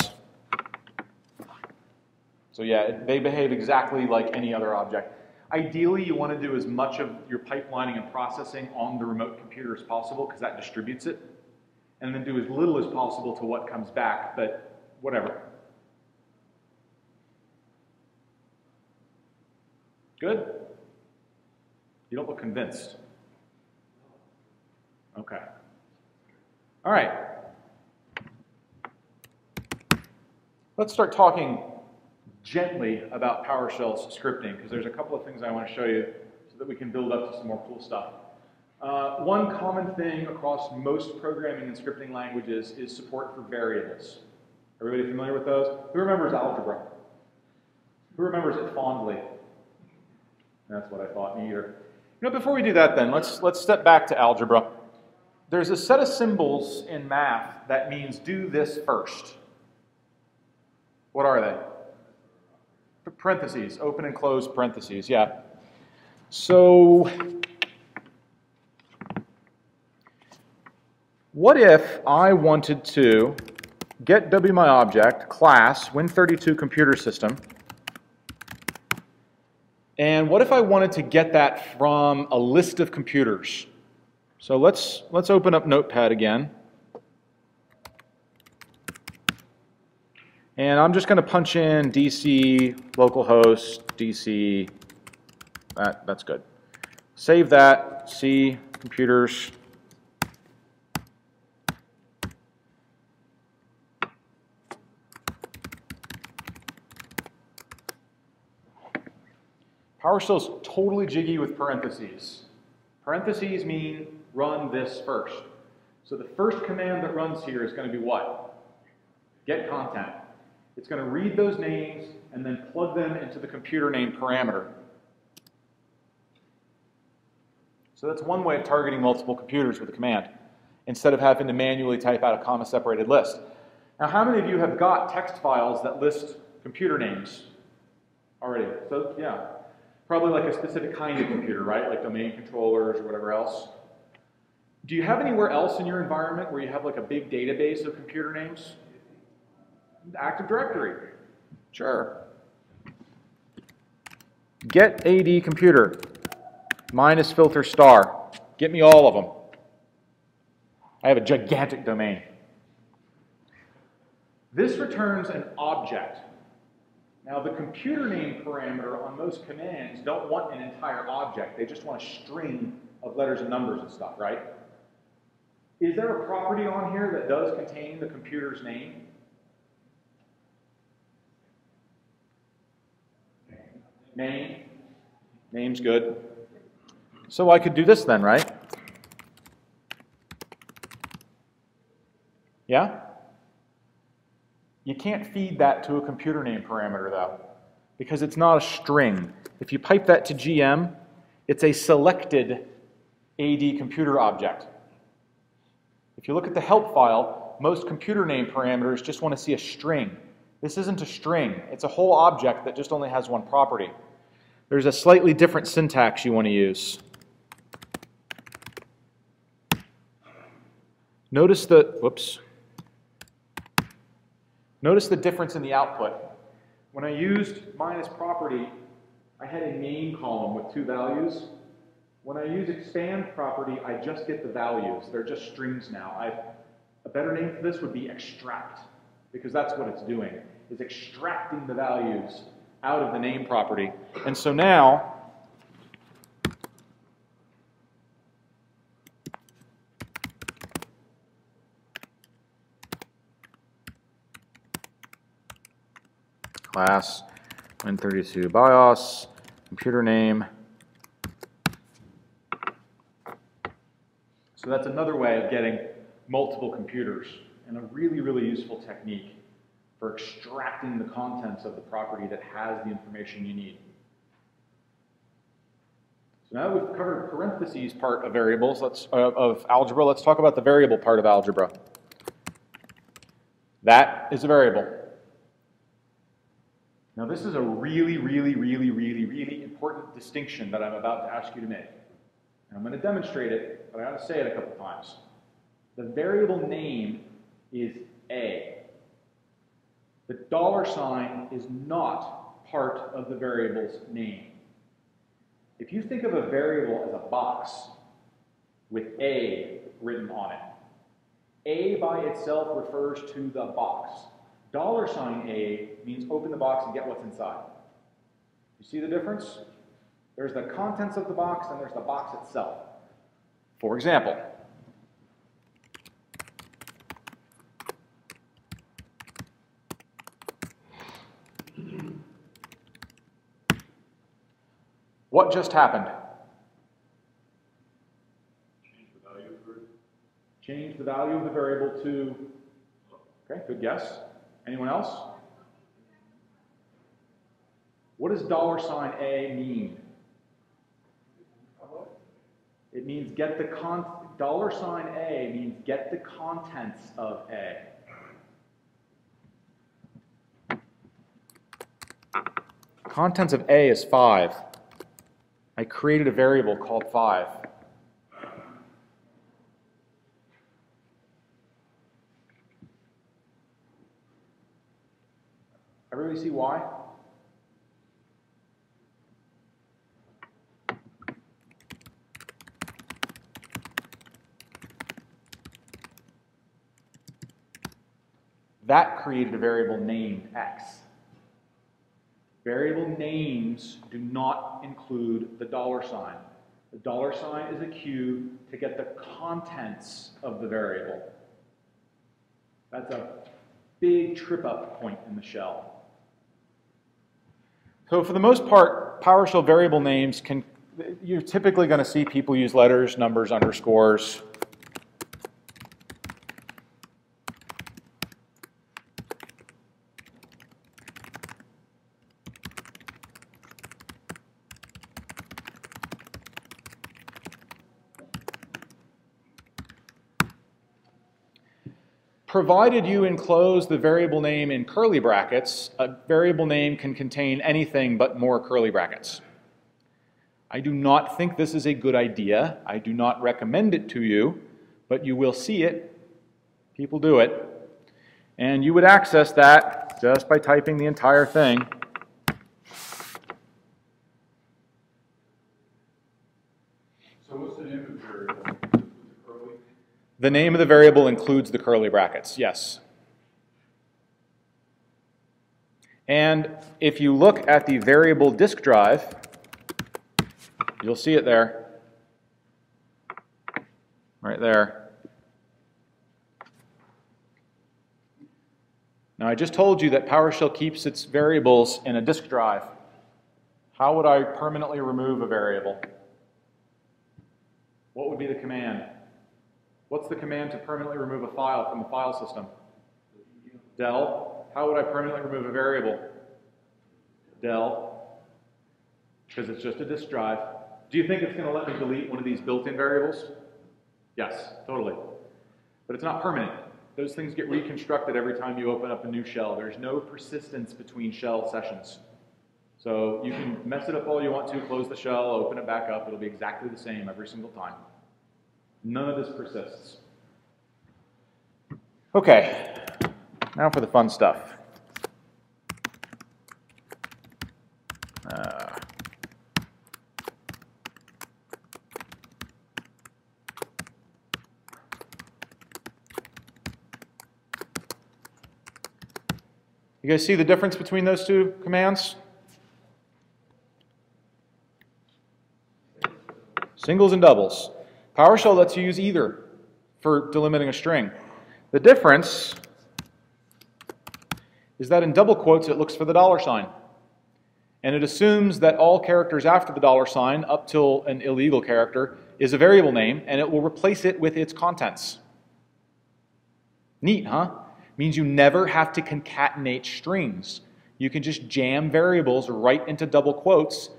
So yeah, they behave exactly like any other object. Ideally, you want to do as much of your pipelining and processing on the remote computer as possible because that distributes it. And then do as little as possible to what comes back, but whatever. Good? You don't look convinced. Okay. All right. Let's start talking gently about PowerShell scripting because there's a couple of things I want to show you so that we can build up to some more cool stuff. Uh, one common thing across most programming and scripting languages is support for variables. Everybody familiar with those? Who remembers algebra? Who remembers it fondly? That's what I thought, me either. You know, before we do that then, let's, let's step back to algebra. There's a set of symbols in math that means do this first. What are they? Parentheses, open and close parentheses, yeah. So, what if I wanted to get WMIObject class Win32 computer system, and what if I wanted to get that from a list of computers? So let's, let's open up Notepad again. And I'm just going to punch in DC localhost DC. That, that's good. Save that. C computers. PowerShell's totally jiggy with parentheses. Parentheses mean run this first. So the first command that runs here is going to be what? Get content. It's going to read those names and then plug them into the computer name parameter. So that's one way of targeting multiple computers with a command, instead of having to manually type out a comma-separated list. Now, how many of you have got text files that list computer names already? So, yeah, probably like a specific kind of computer, right? Like domain controllers or whatever else. Do you have anywhere else in your environment where you have like a big database of computer names? Active Directory. Sure. Get AD computer minus filter star. Get me all of them. I have a gigantic domain. This returns an object. Now, the computer name parameter on most commands don't want an entire object. They just want a string of letters and numbers and stuff, right? Is there a property on here that does contain the computer's name? Name. Name's good. So I could do this then, right? Yeah? You can't feed that to a computer name parameter, though, because it's not a string. If you pipe that to GM, it's a selected AD computer object. If you look at the help file, most computer name parameters just want to see a string. This isn't a string. It's a whole object that just only has one property. There's a slightly different syntax you want to use. Notice the, whoops. Notice the difference in the output. When I used minus property, I had a name column with two values. When I use expand property, I just get the values. They're just strings now. I've, a better name for this would be extract, because that's what it's doing, is extracting the values out of the name property. And so now, class Win32 BIOS, computer name. So that's another way of getting multiple computers and a really, really useful technique for extracting the contents of the property that has the information you need. So Now that we've covered parentheses part of variables, let's, uh, of algebra, let's talk about the variable part of algebra. That is a variable. Now this is a really, really, really, really, really important distinction that I'm about to ask you to make. And I'm going to demonstrate it, but I ought to say it a couple times. The variable name is A. The dollar sign is not part of the variable's name. If you think of a variable as a box with A written on it, A by itself refers to the box. Dollar sign A means open the box and get what's inside. You see the difference? There's the contents of the box and there's the box itself. For example, what just happened?
Change the value of the
Change the value of the variable to, okay, good guess. Anyone else? What does dollar sign A mean? It means get the con, dollar sign A means get the contents of A. Contents of A is 5. I created a variable called 5. Everybody see why? That created a variable named x. Variable names do not include the dollar sign. The dollar sign is a cue to get the contents of the variable. That's a big trip up point in the shell. So for the most part, PowerShell variable names can, you're typically going to see people use letters, numbers, underscores. Provided you enclose the variable name in curly brackets, a variable name can contain anything but more curly brackets. I do not think this is a good idea. I do not recommend it to you, but you will see it. People do it. And you would access that just by typing the entire thing.
So what's the name of the variable? With the curly?
The name of the variable includes the curly brackets, yes. And if you look at the variable disk drive, you'll see it there. Right there. Now, I just told you that PowerShell keeps its variables in a disk drive. How would I permanently remove a variable? What would be the command? What's the command to permanently remove a file from the file system? Del. How would I permanently remove a variable? Del. Because it's just a disk drive. Do you think it's going to let me delete one of these built-in variables? Yes, totally. But it's not permanent. Those things get reconstructed every time you open up a new shell. There's no persistence between shell sessions. So you can mess it up all you want to, close the shell, open it back up. It'll be exactly the same every single time. None of this persists. Okay, now for the fun stuff. Uh, you guys see the difference between those two commands? Singles and doubles. PowerShell lets you use either for delimiting a string. The difference is that in double quotes it looks for the dollar sign. And it assumes that all characters after the dollar sign, up till an illegal character, is a variable name, and it will replace it with its contents. Neat, huh? Means you never have to concatenate strings. You can just jam variables right into double quotes,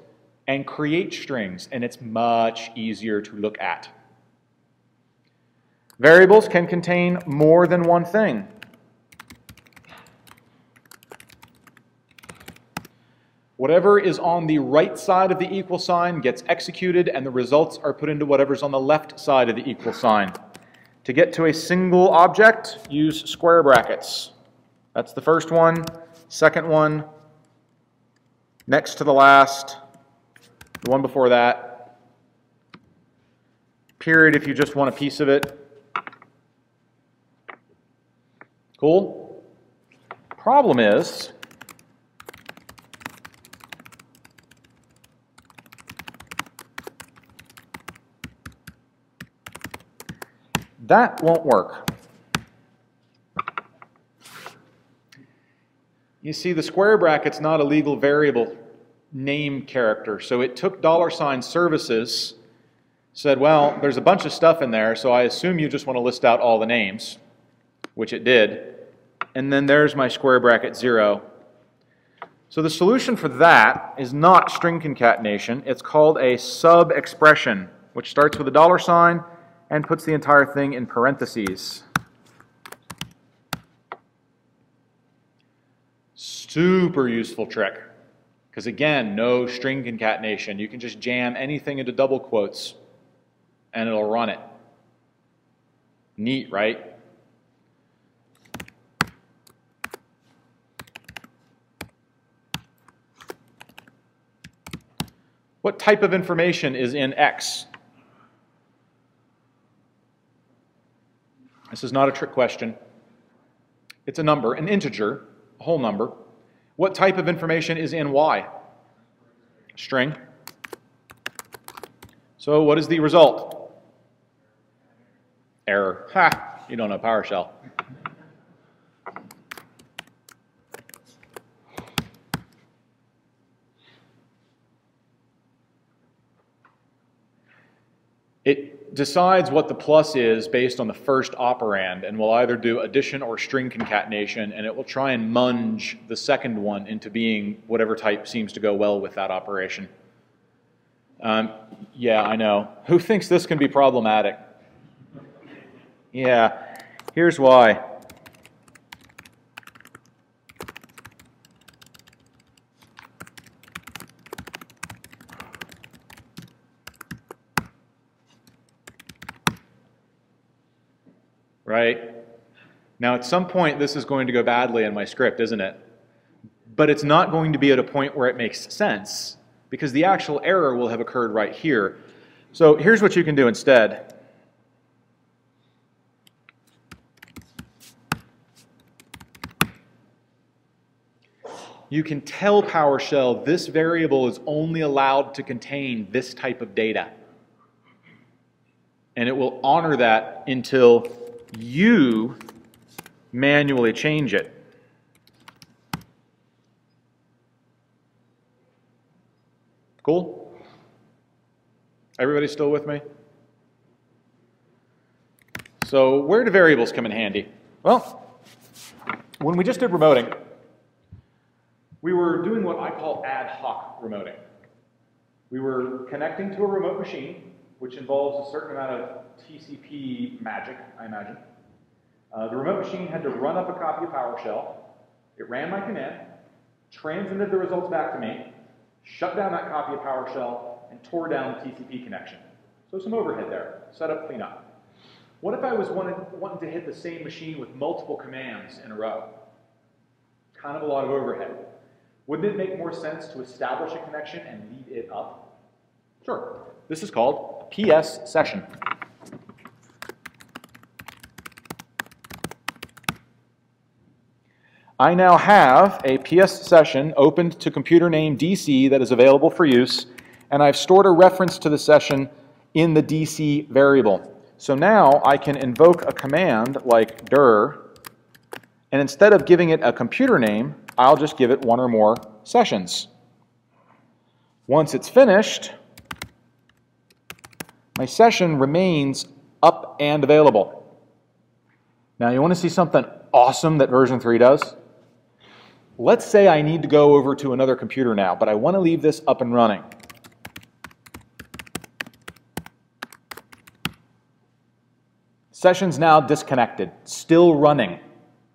and create strings, and it's much easier to look at. Variables can contain more than one thing. Whatever is on the right side of the equal sign gets executed, and the results are put into whatever's on the left side of the equal sign. To get to a single object, use square brackets. That's the first one, second one, next to the last, the one before that. Period if you just want a piece of it. Cool? Problem is, that won't work. You see, the square bracket's not a legal variable name character, so it took dollar sign services, said, well, there's a bunch of stuff in there, so I assume you just want to list out all the names, which it did, and then there's my square bracket zero. So the solution for that is not string concatenation, it's called a sub-expression, which starts with a dollar sign and puts the entire thing in parentheses. Super useful trick. Because again, no string concatenation. You can just jam anything into double quotes and it'll run it. Neat, right? What type of information is in X? This is not a trick question. It's a number, an integer, a whole number. What type of information is in Y? String. So what is the result? Error. Ha! You don't know PowerShell. It decides what the plus is based on the first operand and will either do addition or string concatenation and it will try and munge the second one into being whatever type seems to go well with that operation. Um, yeah, I know. Who thinks this can be problematic? Yeah, here's why. right? Now, at some point, this is going to go badly in my script, isn't it? But it's not going to be at a point where it makes sense because the actual error will have occurred right here. So here's what you can do instead. You can tell PowerShell this variable is only allowed to contain this type of data. And it will honor that until you manually change it. Cool? Everybody still with me? So where do variables come in handy? Well, when we just did remoting, we were doing what I call ad hoc remoting. We were connecting to a remote machine, which involves a certain amount of TCP magic, I imagine. Uh, the remote machine had to run up a copy of PowerShell. It ran my command, transmitted the results back to me, shut down that copy of PowerShell, and tore down the TCP connection. So some overhead there, setup, cleanup. What if I was wanted, wanting to hit the same machine with multiple commands in a row? Kind of a lot of overhead. Wouldn't it make more sense to establish a connection and lead it up? Sure. This is called PS session. I now have a PS session opened to computer name DC that is available for use, and I've stored a reference to the session in the DC variable. So now I can invoke a command like dir, and instead of giving it a computer name, I'll just give it one or more sessions. Once it's finished, my session remains up and available. Now, you want to see something awesome that version 3 does? Let's say I need to go over to another computer now, but I want to leave this up and running. Session's now disconnected, still running,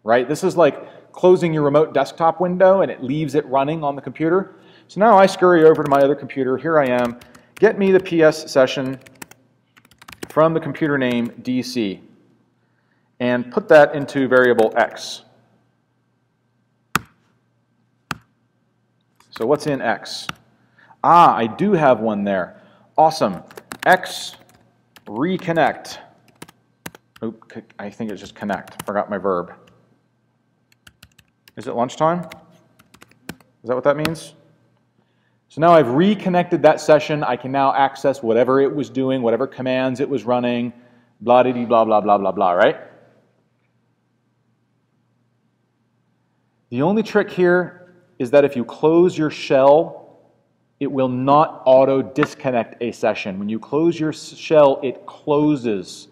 right? This is like closing your remote desktop window and it leaves it running on the computer. So now I scurry over to my other computer. Here I am. Get me the PS session from the computer name DC and put that into variable X. So what's in x? Ah, I do have one there. Awesome. x reconnect. Oop, I think it's just connect. Forgot my verb. Is it lunchtime? Is that what that means? So now I've reconnected that session. I can now access whatever it was doing, whatever commands it was running, blah, blah, blah, blah, blah, blah, blah, right? The only trick here is that if you close your shell, it will not auto disconnect a session. When you close your shell, it closes.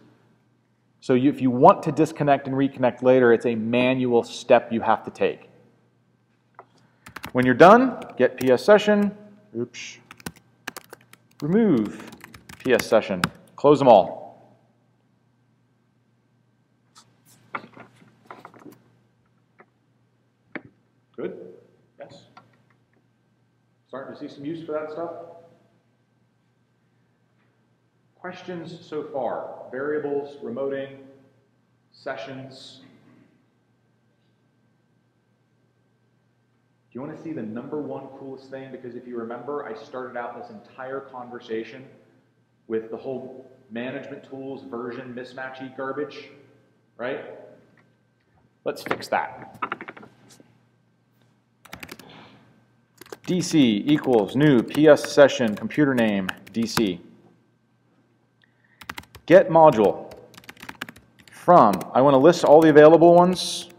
So you, if you want to disconnect and reconnect later, it's a manual step you have to take. When you're done, get PS session, oops, remove PS session, close them all. Good? Yes? Starting to see some use for that stuff? Questions so far? Variables, remoting, sessions. Do you want to see the number one coolest thing? Because if you remember, I started out this entire conversation with the whole management tools version mismatchy garbage, right? Let's fix that. DC equals new PS session computer name DC. Get module from, I want to list all the available ones.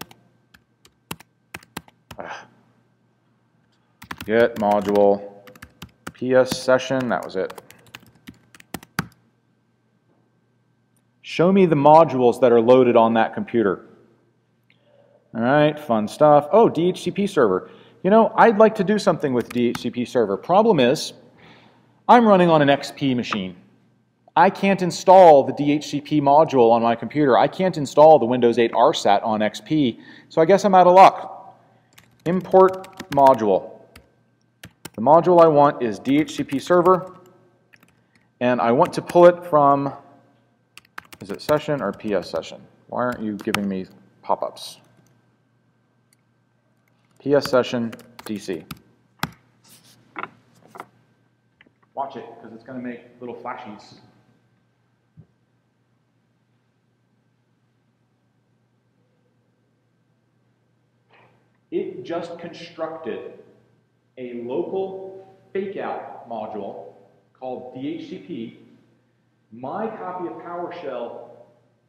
Ah. Get module PS session, that was it. Show me the modules that are loaded on that computer. All right, fun stuff. Oh, DHCP server you know, I'd like to do something with DHCP server. Problem is, I'm running on an XP machine. I can't install the DHCP module on my computer. I can't install the Windows 8 RSAT on XP, so I guess I'm out of luck. Import module. The module I want is DHCP server, and I want to pull it from, is it session or PS session? Why aren't you giving me pop-ups? PS session DC. Watch it, because it's going to make little flashies. It just constructed a local fake-out module called DHCP. My copy of PowerShell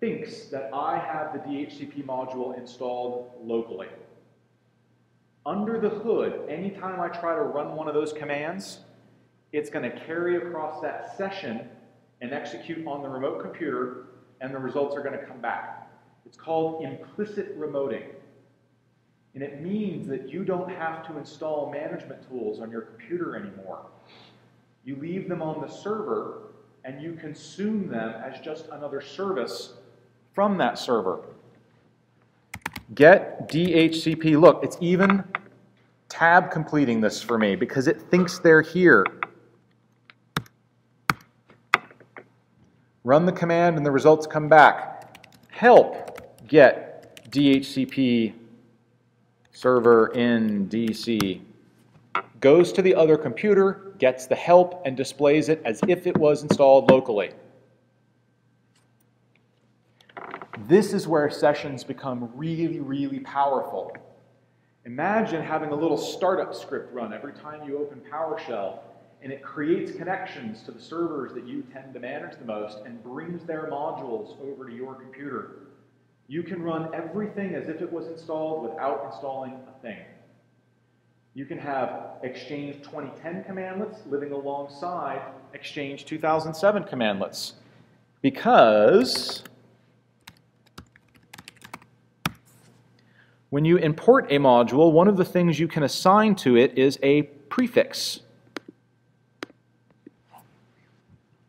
thinks that I have the DHCP module installed locally. Under the hood, anytime I try to run one of those commands, it's going to carry across that session and execute on the remote computer, and the results are going to come back. It's called implicit remoting. And it means that you don't have to install management tools on your computer anymore. You leave them on the server, and you consume them as just another service from that server. Get DHCP. Look, it's even tab completing this for me because it thinks they're here. Run the command and the results come back. Help get DHCP server in DC. Goes to the other computer, gets the help, and displays it as if it was installed locally. This is where sessions become really, really powerful. Imagine having a little startup script run every time you open PowerShell, and it creates connections to the servers that you tend to manage the most and brings their modules over to your computer. You can run everything as if it was installed without installing a thing. You can have Exchange 2010 commandlets living alongside Exchange 2007 commandlets because When you import a module, one of the things you can assign to it is a prefix.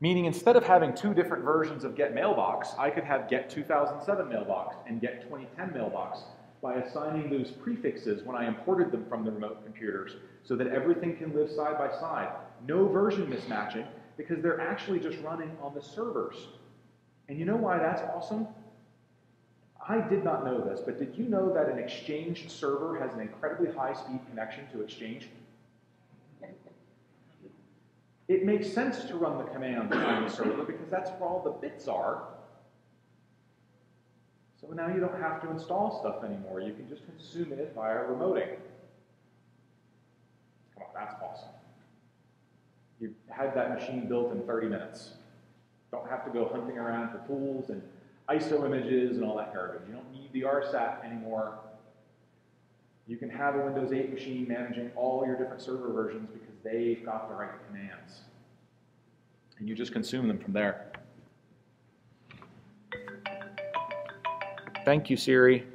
Meaning instead of having two different versions of get mailbox, I could have get 2007 mailbox and get 2010 mailbox by assigning those prefixes when I imported them from the remote computers so that everything can live side by side. No version mismatching because they're actually just running on the servers. And you know why that's awesome? I did not know this, but did you know that an Exchange server has an incredibly high speed connection to Exchange? It makes sense to run the command on the server because that's where all the bits are. So now you don't have to install stuff anymore. You can just consume it via remoting. Come on, that's awesome. You had that machine built in 30 minutes. Don't have to go hunting around for tools and ISO images and all that garbage. You don't need the RSAT anymore. You can have a Windows 8 machine managing all your different server versions because they've got the right commands. And you just consume them from there. Thank you, Siri.